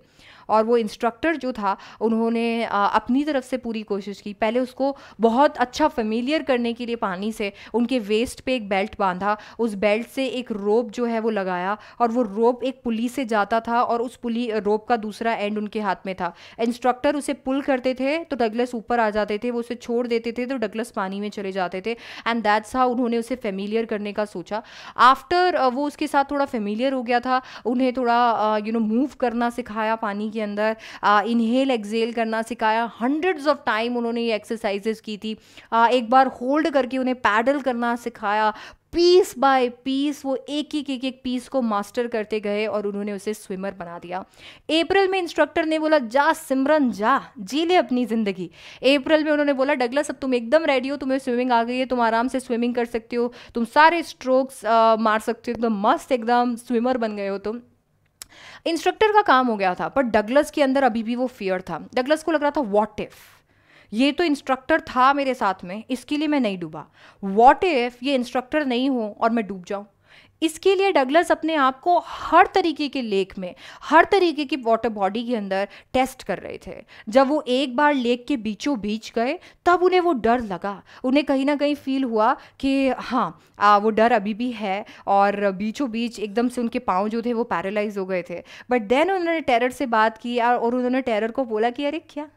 और वो इंस्ट्रक्टर जो था, उन्होंने अपनी तरफ़ से पूरी कोशिश की। पहले उसको बहुत अच्छा फेमिलियर करने के लिए पानी से उनके वेस्ट पे एक बेल्ट बांधा। उस बेल्ट से एक रोप जो है वो लगाया और वो रोप एक पुली से जाता था और उस पुली रोप का दूसरा एंड उनके हाथ में था। इंस्ट्रक्टर उसे पुल करते थे तो डगलस ऊपर आ जाते थे, वो उसे छोड़ देते थे तो डगलस पानी में चले जाते थे। एंड दैट्स हाउ उन्होंने उसे फेमिलियर करने का सोचा। आफ्टर वो उसके साथ थोड़ा फेमिलियर हो गया था, उन्हें थोड़ा यू नो मूव करना सिखाया पानी के अंदर इनहेल एक्सेल करना सिखाया। हंड्रेड्स ऑफ़ टाइम उन्होंने ये एक्सरसाइजेस की थी। आ, एक बार होल्ड करके उन्हें पैडल करना सिखाया। पीस बाय पीस वो एक एक एक एक पीस को मास्टर करते गए और उन्होंने उसे स्विमर बना दिया। अप्रैल में इंस्ट्रक्टर ने बोला जा सिमरन जा जी ले अपनी ज़िंदगी। अप्रैल में उन्होंने बोला डगलस अब तुम एकदम रेडी हो तुम्हें स्विमिंग आ गई है तुम आराम से स्विमिंग कर सकते हो तुम सारे स्ट्रोक्स मार सकते हो एकदम मस्त एकदम स्विमर बन गए हो तुम। इंस्ट्रक्टर का काम हो गया था, पर डगलस के अंदर अभी भी वो फियर था। डगलस को लग रहा था वॉट इफ़ ये तो इंस्ट्रक्टर था मेरे साथ में, इसके लिए मैं नहीं डूबा। वॉट इफ़ ये इंस्ट्रक्टर नहीं हो और मैं डूब जाऊँ? इसके लिए डगलस अपने आप को हर तरीके के लेक में हर तरीके की वाटर बॉडी के अंदर टेस्ट कर रहे थे। जब वो एक बार लेक के बीचों बीच गए तब उन्हें वो डर लगा। उन्हें कहीं ना कहीं फील हुआ कि हाँ आ, वो डर अभी भी है और बीचों बीच एकदम से उनके पाँव जो थे वो पैरालाइज हो गए थे। बट देन उन्होंने टेरर से बात की और उन्होंने टेरर को बोला कि अरे क्या?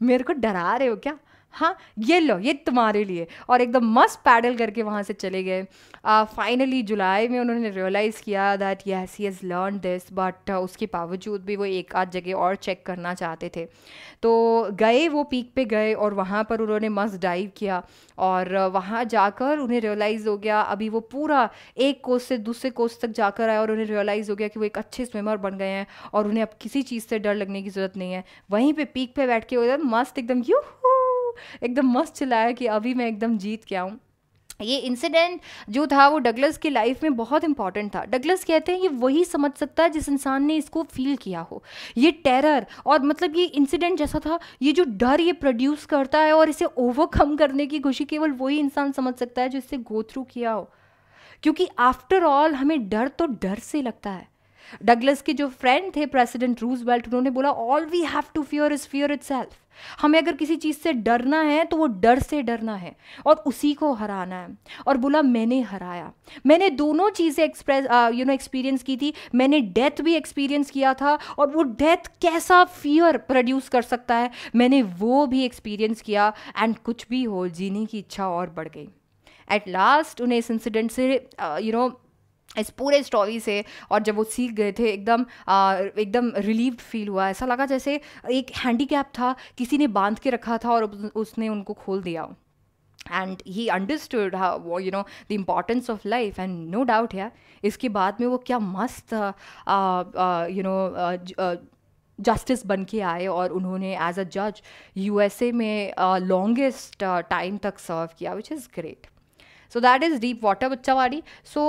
मेरे को डरा रहे हो क्या? हाँ ये लो, ये तुम्हारे लिए। और एकदम मस्त पैडल करके वहाँ से चले गए। फाइनली जुलाई में उन्होंने रियलाइज़ किया that yes he has learn this but उसके बावजूद भी वो एक आध जगह और चेक करना चाहते थे। तो गए वो पीक पे गए और वहाँ पर उन्होंने मस्त डाइव किया। और वहाँ जाकर उन्हें रियलाइज़ हो गया, अभी वो पूरा एक कोस से दूसरे कोस तक जाकर आए और उन्हें रियलाइज़ हो गया कि वो एक अच्छे स्विमर बन गए हैं और उन्हें अब किसी चीज़ से डर लगने की ज़रूरत नहीं है। वहीं पर पीक पर बैठ के मस्त एकदम यू एकदम मस्त चिल्लाया कि अभी मैं एकदम जीत के आऊँ। ये इंसिडेंट जो था, वो डगलस की लाइफ में बहुत इंपॉर्टेंट था। डगलस कहते हैं, ये वही समझ सकता है जिस इंसान ने इसको फील किया हो। ये टेरर और मतलब ये इंसिडेंट जैसा था, ये जो डर ये प्रोड्यूस करता है और इसे ओवरकम करने की खुशी केवल वही इंसान समझ सकता है जो इससे गो थ्रू किया हो। क्योंकि आफ्टर ऑल हमें डर तो डर से लगता है। डगलस के जो फ्रेंड थे प्रेसिडेंट रूजवेल्ट उन्होंने बोला all we have to fear is fear it हमें अगर किसी चीज़ से डरना है तो वो डर से डरना है, और उसी को हराना है। और बोला, मैंने हराया। मैंने दोनों चीज़ें एक्सप्रेस यू नो एक्सपीरियंस की थी। मैंने डेथ भी एक्सपीरियंस किया था, और वो डेथ कैसा फियर प्रोड्यूस कर सकता है? मैंने वो भी एक्सपीरियंस किया एंड कुछ भी हो, जीने की इच्छा और बढ़ गई। एट लास्ट उन्हें इस इंसिडेंट से यू नो इस पूरे स्टोरी से और जब वो सीख गए थे, एकदम एकदम रिलीव्ड फील हुआ। ऐसा लगा जैसे एक हैंडीकैप था, किसी ने बाँध के रखा था और उसने उनको खोल दिया। And he understood you know the importance of life and no doubt है इसके बाद में वो क्या मस्त यू नो जस्टिस बन के आए और उन्होंने एज अ जज यूएसए में लॉन्गेस्ट टाइम तक सर्व किया which is great so that is deep water बच्चावाड़ी सो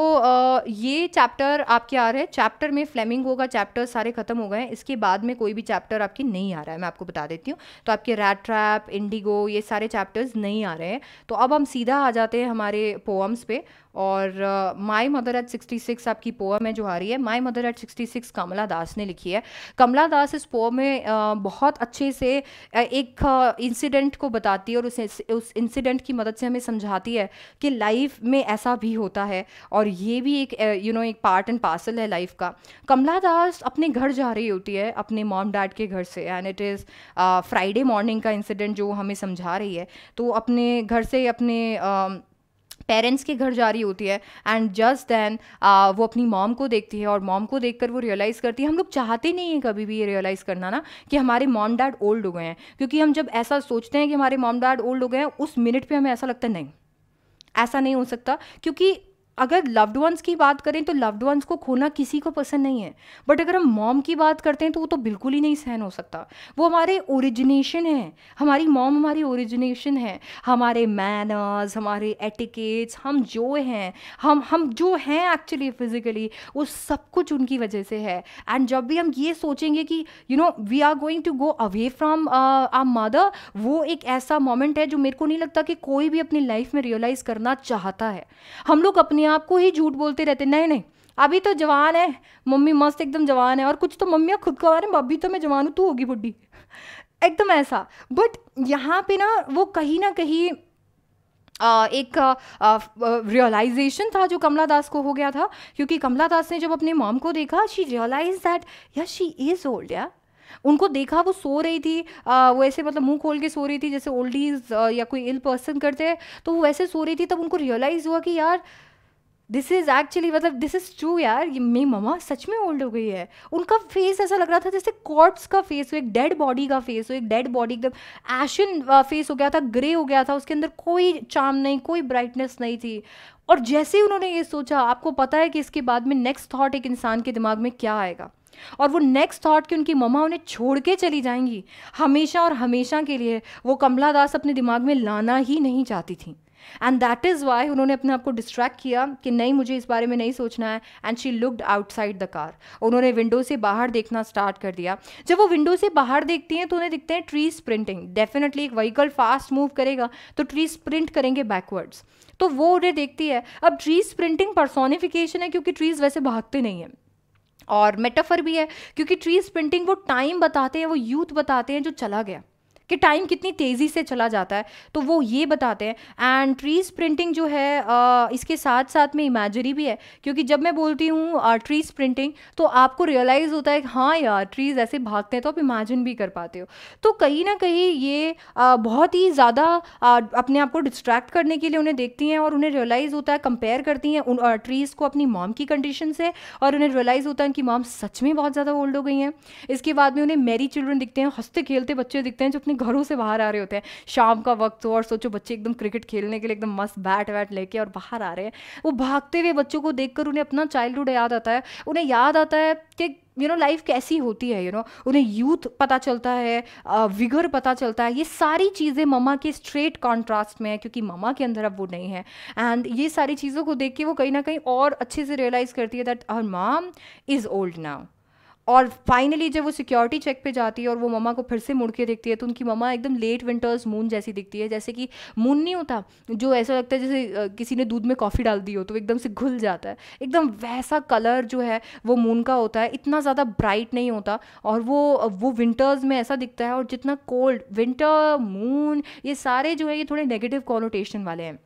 ये चैप्टर आपके आ रहे हैं। चैप्टर में फ्लेमिंग होगा चैप्टर सारे खत्म हो गए हैं। इसके बाद में कोई भी चैप्टर आपकी नहीं आ रहा है, मैं आपको बता देती हूँ। तो आपके रैट ट्रैप इंडिगो ये सारे चैप्टर्स नहीं आ रहे हैं। तो अब हम सीधा आ जाते हैं हमारे पोअम्स पे। और my mother at sixty six आपकी पोअम है जो आ रही है my mother at sixty six Kamala Das ने लिखी है। कमला दास इस पोअम में uh, बहुत अच्छे से uh, एक इंसिडेंट uh, को बताती है और उस उस इंसिडेंट की मदद से हमें समझाती है कि लाइफ में ऐसा भी होता है और ये भी एक यू uh, नो एक पार्ट एंड पार्सल है लाइफ का। कमला दास अपने घर जा रही होती है अपने मॉम डैड के घर से and it is Friday morning का इंसिडेंट जो हमें समझा रही है। तो अपने घर से अपने uh, पेरेंट्स के घर जा रही होती है एंड जस्ट देन वो अपनी मॉम को देखती है और मॉम को देखकर वो रियलाइज़ करती है। हम लोग चाहते नहीं हैं कभी भी ये रियलाइज़ करना ना, कि हमारे मॉम डैड ओल्ड हो गए हैं। क्योंकि हम जब ऐसा सोचते हैं कि हमारे मॉम डैड ओल्ड हो गए हैं, उस मिनट पे हमें ऐसा लगता है, नहीं, ऐसा नहीं हो सकता। क्योंकि अगर लव्ड वंस की बात करें तो लव्ड वंस को खोना किसी को पसंद नहीं है। बट अगर हम मॉम की बात करते हैं तो वो तो बिल्कुल ही नहीं सहन हो सकता। वो हमारे ओरिजिनेशन है। हमारी मॉम हमारी ओरिजिनेशन है। हमारे मैनर्स हमारे एटिकेट्स हम जो हैं, हम हम जो हैं एक्चुअली फिजिकली वो सब कुछ उनकी वजह से है। एंड जब भी हम ये सोचेंगे कि you know we are going to go away from a mother वो एक ऐसा मोमेंट है जो मेरे को नहीं लगता कि कोई भी अपनी लाइफ में रियलाइज़ करना चाहता है। हम लोग अपने अपने आप को ही झूठ बोलते रहते नहीं नहीं अभी तो जवान है। मम्मी मस्त एकदम जवान है। और कुछ तो मम्मियाँ खुद को रहे अभी तो मैं जवान हूँ तू होगी बुढ़ी एकदम ऐसा। बट यहाँ पे ना वो कहीं ना कहीं एक रियलाइजेशन था जो कमला दास को हो गया था। क्योंकि कमला दास ने जब अपने मॉम को देखा शी रियलाइज़ दैट या शी इज़ ओल्ड या उनको देखा वो सो रही थी। आ, वो ऐसे मतलब मुँह खोल के सो रही थी जैसे ओल्डीज या कोई इल पर्सन करते हैं। तो वो वैसे सो रही थी तब उनको रियलाइज़ हुआ कि यार दिस इज़ एक्चुअली मतलब दिस इज़ ट्रू यार, ये मेरी ममा सच में ओल्ड हो गई है। उनका फेस ऐसा लग रहा था जैसे कॉर्ड्स का फेस हो, एक डेड बॉडी का फेस हो, एक डेड बॉडी एकदम एशन फेस हो गया था ग्रे हो गया था, उसके अंदर कोई चाम नहीं, कोई ब्राइटनेस नहीं थी। और जैसे ही उन्होंने ये सोचा, आपको पता है कि इसके बाद में नेक्स्ट थाट एक इंसान के दिमाग में क्या आएगा? और वो नेक्स्ट थॉट कि उनकी मम्मा उन्हें छोड़ के चली जाएँगी, हमेशा और हमेशा के लिए, वो कमला दास अपने दिमाग में लाना ही नहीं चाहती थी। एंड दैट इज़ वाई उन्होंने अपने आप को डिस्ट्रैक्ट किया कि नहीं, मुझे इस बारे में नहीं सोचना है। And she looked outside the car उन्होंने विंडो से बाहर देखना स्टार्ट कर दिया। जब वो विंडो से बाहर देखती हैं तो उन्हें दिखते हैं ट्री स्प्रिंटिंग डेफिनेटली एक व्हीकल फास्ट मूव करेगा तो ट्री स्प्रिंट करेंगे बैकवर्ड्स तो वो उन्हें देखती है। अब ट्री स्प्रिंटिंग पर्सोनिफिकेशन है, क्योंकि ट्रीज वैसे भागते नहीं हैं। और मेटाफर भी है, क्योंकि ट्री स्प्रिंटिंग वो टाइम बताते हैं, वो यूथ बताते हैं जो चला गया। कि टाइम कितनी तेज़ी से चला जाता है। तो वो ये बताते हैं एंड ट्रीज प्रिंटिंग जो है आ, इसके साथ साथ में इमेजरी भी है क्योंकि जब मैं बोलती हूँ ट्रीज प्रिंटिंग तो आपको रियलाइज़ होता है हाँ यार ट्रीज ऐसे भागते हैं तो आप इमेजिन भी कर पाते हो। तो कहीं ना कहीं ये आ, बहुत ही ज़्यादा अपने आप को डिस्ट्रैक्ट करने के लिए उन्हें देखती हैं और उन्हें रियलाइज़ होता है कंपेयर करती हैं उन ट्रीज़ को अपनी मॉम की कंडीशन से और उन्हें रियलाइज़ होता है कि मॉम सच में बहुत ज़्यादा ओल्ड हो गई हैं। इसके बाद में उन्हें मेरी चिल्ड्रन दिखते हैं हँसते खेलते बच्चे दिखते हैं जो अपने घरों से बाहर आ रहे होते हैं। शाम का वक्त हो और सोचो बच्चे एकदम क्रिकेट खेलने के लिए एकदम मस्त बैट वैट लेके और बाहर आ रहे हैं। वो भागते हुए बच्चों को देखकर उन्हें अपना चाइल्डहुड याद आता है। उन्हें याद आता है कि यू नो लाइफ कैसी होती है यू you नो know? उन्हें यूथ पता चलता है विगर पता चलता है। ये सारी चीज़ें ममा के स्ट्रेट कॉन्ट्रास्ट में है, क्योंकि ममा के अंदर अब वो नहीं है। एंड ये सारी चीज़ों को देख के वो कहीं ना कहीं और अच्छे से रियलाइज़ करती है that our mom is old now और फाइनली जब वो सिक्योरिटी चेक पे जाती है और वो मम्मा को फिर से मुड़ के देखती है तो उनकी मम्मा एकदम लेट विंटर्स मून जैसी दिखती है, जैसे कि मून नहीं होता, जो ऐसा लगता है जैसे किसी ने दूध में कॉफ़ी डाल दी हो तो एकदम से घुल जाता है। एकदम वैसा कलर जो है, वो मून का होता है, इतना ज़्यादा ब्राइट नहीं होता और वो वो विंटर्स में ऐसा दिखता है और जितना कोल्ड विंटर मून ये सारे जो है, ये थोड़े नेगेटिव कॉनोटेशन वाले हैं।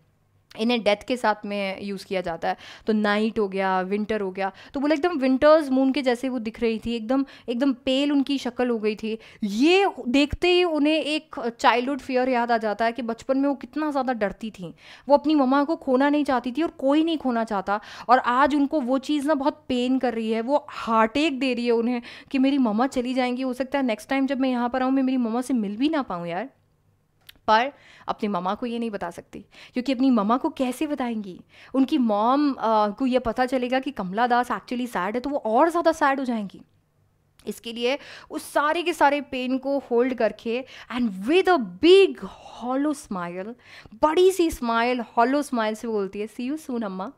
इन्हें डेथ के साथ में यूज़ किया जाता है। तो नाइट हो गया विंटर हो गया तो बोला एकदम विंटर्स मून के जैसे वो दिख रही थी, एकदम एकदम पेल उनकी शक्ल हो गई थी। ये देखते ही उन्हें एक चाइल्डहुड फियर याद आ जाता है कि बचपन में वो कितना ज़्यादा डरती थी। वो अपनी ममा को खोना नहीं चाहती थी और कोई नहीं खोना चाहता। और आज उनको वो चीज़ ना बहुत पेन कर रही है, वो हार्ट एक दे रही है उन्हें कि मेरी ममा चली जाएँगी। हो सकता है नेक्स्ट टाइम जब मैं यहाँ पर आऊँ, मैं मेरी ममा से मिल भी ना पाऊँ यार। पर अपनी ममा को ये नहीं बता सकती। क्योंकि अपनी ममा को कैसे बताएँगी? उनकी मॉम को ये पता चलेगा कि कमला दास एक्चुअली सैड है तो वो और ज़्यादा सैड हो जाएँगी। इसके लिए उस सारे के सारे पेन को होल्ड करके and with a big hollow smile बड़ी सी स्माइल हॉलो स्माइल से बोलती है सी यू सून अम्मा।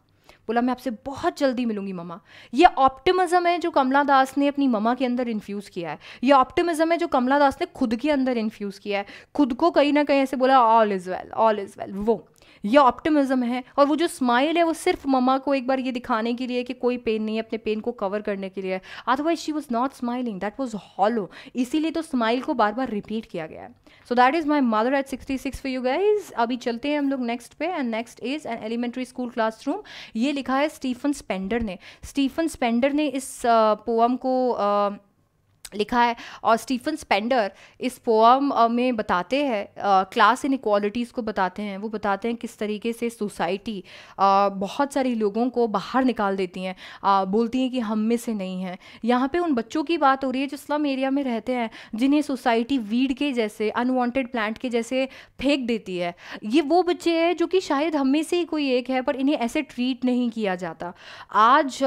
बोला, मैं आपसे बहुत जल्दी मिलूँगी ममा ये ऑप्टिमिज्म है जो कमला दास ने अपनी ममा के अंदर इन्फ्यूज़ किया है। ये ऑप्टिमिज्म है जो कमला दास ने खुद के अंदर इन्फ्यूज़ किया है। खुद को कहीं ना कहीं ऐसे बोला all is well all is well वो। ये ऑप्टिमिज्म है और वो जो स्माइल है वो सिर्फ़ ममा को एक बार ये दिखाने के लिए कि कोई पेन नहीं है अपने पेन को कवर करने के लिए otherwise she was not smiling that was hollow इसीलिए तो स्माइल को बार बार रिपीट किया गया है। So that is my mother at sixty six for you guys अभी चलते हैं हम लोग नेक्स्ट पे and next is an elementary school classroom ये लिखा है स्टीफन स्पेंडर ने। स्टीफन स्पेंडर ने इस uh, को uh, लिखा है, और स्टीफन स्पेंडर इस पोअम में बताते हैं क्लास इन इक्वालिटीज़ को बताते हैं। वो बताते हैं किस तरीके से सोसाइटी बहुत सारे लोगों को बाहर निकाल देती हैं। बोलती हैं कि हम में से नहीं हैं। यहाँ पे उन बच्चों की बात हो रही है जो स्लम एरिया में रहते हैं, जिन्हें सोसाइटी वीड के जैसे अनवांटेड प्लांट के जैसे फेंक देती है। ये वो बच्चे हैं जो कि शायद हम में से ही कोई एक है, पर इन्हें ऐसे ट्रीट नहीं किया जाता। आज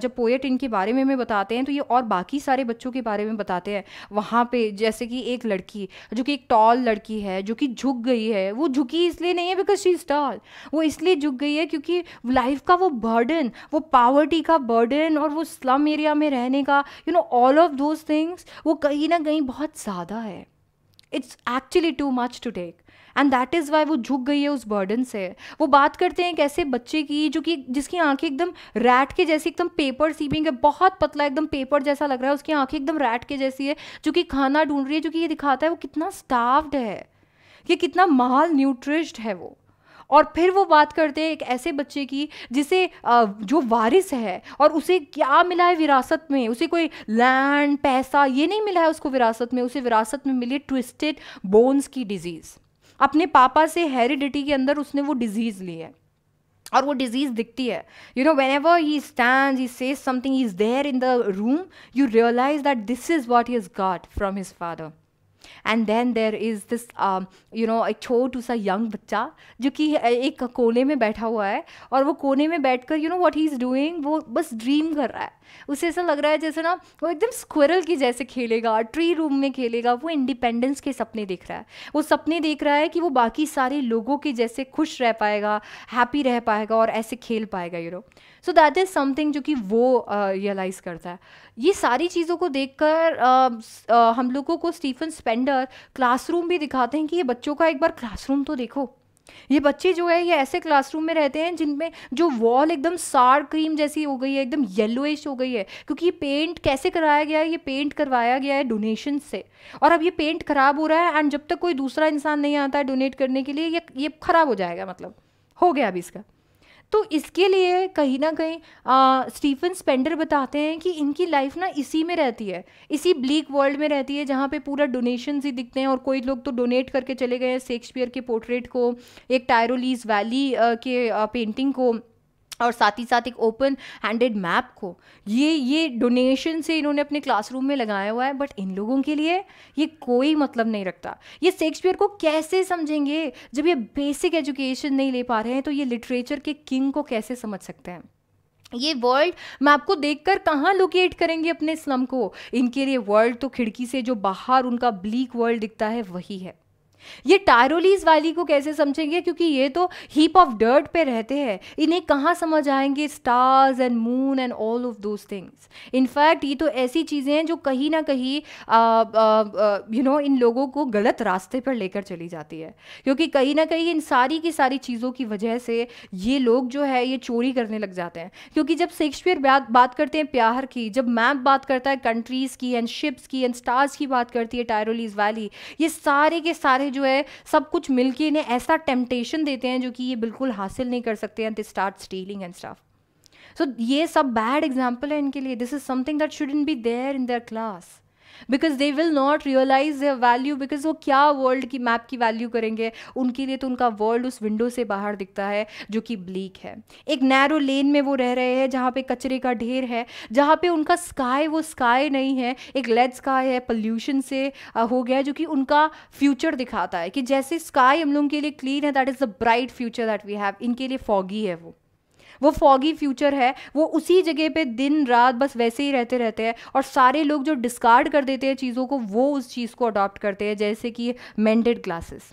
जब पोएट इनके बारे में हमें बताते हैं तो ये और बाकी सारे बच्चों के बारे बारे में बताते हैं। वहाँ पे जैसे कि एक लड़की, जो कि एक टॉल लड़की है, जो कि झुक गई है, वो झुकी इसलिए नहीं है बिकॉज़ शी इज़ टॉल वो इसलिए झुक गई है क्योंकि लाइफ का वो बर्डन वो पावर्टी का बर्डन और वो स्लम एरिया में रहने का you know all of those things वो कहीं ना कहीं बहुत ज़्यादा है। It's actually too much to take and that is why वो झुक गई है उस बर्डन से। वो बात करते हैं एक ऐसे बच्चे की जो कि जिसकी आँखें एकदम रैट के जैसी, एकदम पेपर सीपिंग है, बहुत पतला, एकदम पेपर जैसा लग रहा है, उसकी आँखें एकदम रैट के जैसी है, जो कि खाना ढूंढ रही है, जो कि ये दिखाता है वो कितना स्टाफ्ड है। कि कितना माल न्यूट्रिस्ट है वो। और फिर वो बात करते हैं एक ऐसे बच्चे की, जिसे जो वारिस है, और उसे क्या मिला है विरासत में? उसे कोई लैंड पैसा, ये नहीं मिला है उसको विरासत में, उसे विरासत में मिली ट्विस्टेड बोन्स की डिज़ीज़ अपने पापा से हेरिडिटी के अंदर उसने वो डिज़ीज़ ली है। और वो डिज़ीज़ दिखती है। You know whenever he stand he says something is there in the room you realise that this is what he is got from his father and then there is this you know एक छोटू सा young बच्चा जो कि एक कोने में बैठा हुआ है और वो कोने में बैठ कर you know what he is doing वो बस ड्रीम कर रहा है। उसे ऐसा लग रहा है जैसे ना वो एकदम स्क्विरल की जैसे खेलेगा ट्री रूम में खेलेगा, वो इंडिपेंडेंस के सपने देख रहा है। वो सपने देख रहा है कि वो बाकी सारे लोगों के जैसे खुश रह पाएगा हैप्पी रह पाएगा और ऐसे खेल पाएगा you know so that is something जो कि वो रियलाइज़ uh, करता है। ये सारी चीज़ों को देखकर uh, uh, हम लोगों को स्टीफन स्पेंडर क्लासरूम भी दिखाते हैं कि ये बच्चों का एक बार क्लासरूम तो देखो। ये बच्चे जो है ये ऐसे क्लासरूम में रहते हैं जिनमें जो वॉल एकदम सार क्रीम जैसी हो गई है एकदम येलोइश हो गई है। क्योंकि ये पेंट कैसे कराया गया है? ये पेंट करवाया गया है डोनेशन से। और अब ये पेंट खराब हो रहा है एंड जब तक कोई दूसरा इंसान नहीं आता है डोनेट करने के लिए ये ये खराब हो जाएगा मतलब। हो गया अभी इसका। तो इसके लिए कहीं ना कहीं स्टीफन स्पेंडर बताते हैं कि इनकी लाइफ ना इसी में रहती है, इसी ब्लीक वर्ल्ड में रहती है, जहाँ पे पूरा डोनेशन ही दिखते हैं और कोई लोग तो डोनेट करके चले गए हैं शेक्सपियर के पोर्ट्रेट को, एक टायरोलीज वैली के पेंटिंग को। और साथ ही साथ एक ओपन हैंडेड मैप को। ये ये डोनेशन से इन्होंने अपने क्लासरूम में लगाया हुआ है, बट इन लोगों के लिए ये कोई मतलब नहीं रखता। ये शेक्सपियर को कैसे समझेंगे? जब ये बेसिक एजुकेशन नहीं ले पा रहे हैं तो ये लिटरेचर के किंग को कैसे समझ सकते हैं? ये वर्ल्ड मैप को देखकर कहाँ लोकेट करेंगे अपने स्लम को? इनके लिए वर्ल्ड तो खिड़की से जो बाहर उनका ब्लीक वर्ल्ड दिखता है, वही है। ये टायरोलीज वाली को कैसे समझेंगे? क्योंकि ये तो हीप ऑफ़ डर्ट पे रहते हैं। इन्हें कहाँ समझ आएँगे? Stars and moon and all of those things in fact ये तो ऐसी चीज़ें हैं जो कहीं ना कहीं यू नो इन लोगों को गलत रास्ते पर लेकर चली जाती है। क्योंकि कहीं ना कहीं इन सारी की सारी चीज़ों की वजह से ये लोग जो है, ये चोरी करने लग जाते हैं। क्योंकि जब शेक्सपियर बात बात करते हैं प्यार की, जब मैप बात करता है कंट्रीज़ की एंड शिप्स की एंड स्टार्स की बात करती है टायरोलीज वैली, ये सारे के सारे जो है, सब कुछ मिलके इन्हें ऐसा टेम्पटेशन देते हैं जो कि ये बिल्कुल हासिल नहीं कर सकते हैं they start stealing and stuff so ये सब बैड एग्ज़ाम्पल है इनके लिए. This is something that should be there in their class because they will not realise their value because वो क्या वर्ल्ड की मैप की वैल्यू करेंगे? उनके लिए तो उनका वर्ल्ड उस विंडो से बाहर दिखता है, जो कि ब्लीक है। एक नैरो लेन में वो रह रहे हैं, जहाँ पे कचरे का ढेर है, जहाँ पे उनका स्काई वो स्काई नहीं है, एक लेड स्काई है पोल्यूशन से हो गया जो कि उनका फ्यूचर दिखाता है, कि जैसे स्काई हम लोगों के लिए क्लीन है that is the bright future that we have इनके लिए फॉगी है वो। वो फॉगी फ्यूचर है, वो उसी जगह पे दिन, रात बस वैसे ही रहते रहते हैं और सारे लोग जो डिस्कार्ड कर देते हैं चीज़ों को, वो उस चीज़ को अडॉप्ट करते हैं, जैसे कि मेंडेड ग्लासेस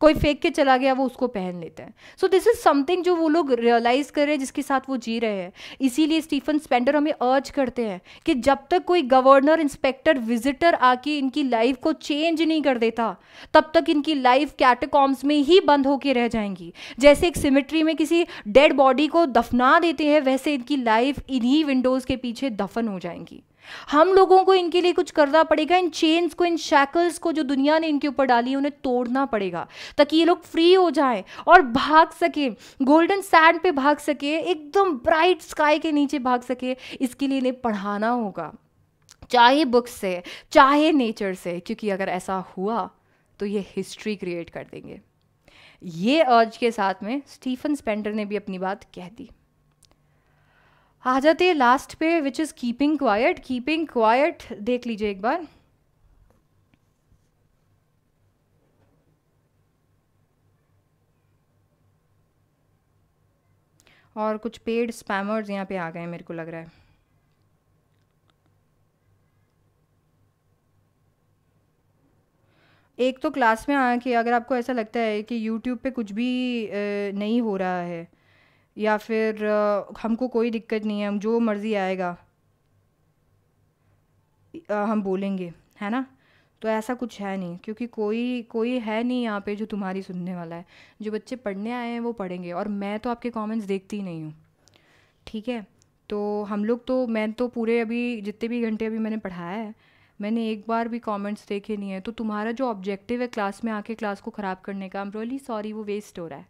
कोई फेंक के चला गया, वो उसको पहन लेते हैं। सो दिस इज़ समथिंग जो वो लोग रियलाइज़ कर रहे हैं, जिसके साथ वो जी रहे हैं। इसीलिए स्टीफन स्पेंडर हमें अर्ज़ करते हैं कि जब तक कोई गवर्नर इंस्पेक्टर विजिटर आके इनकी लाइफ को चेंज नहीं कर देता, तब तक इनकी लाइफ कैटेकॉम्स में ही बंद होके रह जाएँगी। जैसे एक सिमिट्री में किसी डेड बॉडी को दफना देते हैं, वैसे इनकी लाइफ इन्हीं विंडोज़ के पीछे दफन हो जाएँगी। हम लोगों को इनके लिए कुछ करना पड़ेगा। इन चेन्स को, इन शैकल्स को जो दुनिया ने इनके ऊपर डाली है, उन्हें तोड़ना पड़ेगा ताकि ये लोग फ्री हो जाएँ और भाग सके। गोल्डन सैंड पे भाग सके, एकदम ब्राइट स्काई के नीचे भाग सके। इसके लिए इन्हें पढ़ाना होगा। चाहे बुक्स से, चाहे नेचर से, क्योंकि अगर ऐसा हुआ तो ये हिस्ट्री क्रिएट कर देंगे। ये अर्ज़ के साथ में स्टीफन स्पेंडर ने भी अपनी बात कह दी। आ जाते हैं लास्ट पे which is keeping quiet keeping quiet देख लीजिए एक बार। और कुछ पेड स्पैमर्स यहाँ पे आ गए मेरे को लग रहा है। एक तो क्लास में आया कि अगर आपको ऐसा लगता है कि यूट्यूब पे कुछ भी नहीं हो रहा है या फिर हमको कोई दिक्कत नहीं है, हम जो मर्ज़ी आएगा हम बोलेंगे, है ना? तो ऐसा कुछ है नहीं, क्योंकि कोई कोई है नहीं यहाँ पे जो तुम्हारी सुनने वाला है। जो बच्चे पढ़ने आए हैं वो पढ़ेंगे, और मैं तो आपके कमेंट्स देखती ही नहीं हूँ, ठीक है? तो हम लोग तो मैं तो पूरे अभी, जितने भी घंटे अभी मैंने पढ़ाया है, मैंने एक बार भी कमेंट्स देखे नहीं है। तो तुम्हारा जो ऑब्जेक्टिव है क्लास में आके क्लास को ख़राब करने का आई एम रियली सॉरी वो वेस्ट हो रहा है।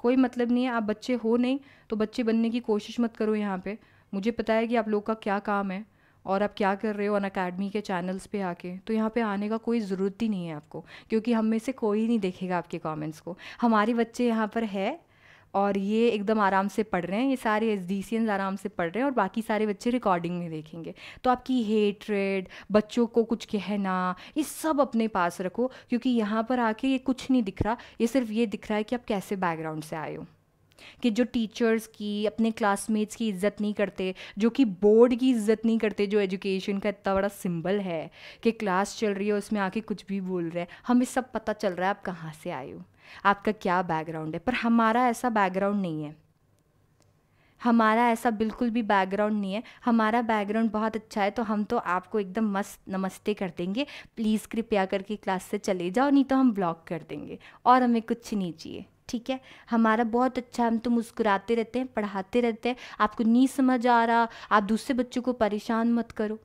कोई मतलब नहीं है, आप बच्चे हो नहीं तो बच्चे बनने की कोशिश मत करो यहाँ पे। मुझे पता है कि आप लोग का क्या काम है और आप क्या कर रहे हो अन अकेडमी के चैनल्स पे आके तो यहाँ पे आने का कोई ज़रूरत ही नहीं है आपको, क्योंकि हम में से कोई नहीं देखेगा आपके कमेंट्स को। हमारे बच्चे यहाँ पर है और ये एकदम आराम से पढ़ रहे हैं, ये सारे एसडीसीएन आराम से पढ़ रहे हैं और बाकी सारे बच्चे रिकॉर्डिंग में देखेंगे। तो आपकी हेटरेड बच्चों को कुछ कहना, ये सब अपने पास रखो, क्योंकि यहाँ पर आके ये कुछ नहीं दिख रहा, ये सिर्फ़ ये दिख रहा है कि आप कैसे बैकग्राउंड से आए हो। कि जो टीचर्स की, अपने क्लासमेट्स की इज़्ज़त नहीं करते, जो कि बोर्ड की इज़्ज़त नहीं करते, जो एजुकेशन का इतना बड़ा सिंबल है, कि क्लास चल रही है, उसमें आके कुछ भी बोल रहे हैं, हमें सब पता चल रहा है आप कहाँ से आए हो। आपका क्या बैकग्राउंड है? पर हमारा ऐसा बैकग्राउंड नहीं है। हमारा ऐसा बिल्कुल भी बैकग्राउंड नहीं है। हमारा बैकग्राउंड बहुत अच्छा है तो हम तो आपको एकदम मस्त नमस्ते कर देंगे। प्लीज़ कृपया करके क्लास से चले जाओ, नहीं तो हम ब्लॉक कर देंगे। और हमें कुछ नहीं चाहिए, ठीक है? हमारा बहुत अच्छा हम तो मुस्कुराते रहते हैं, पढ़ाते रहते हैं। आपको नहीं समझ आ रहा, आप दूसरे बच्चों को परेशान मत करो।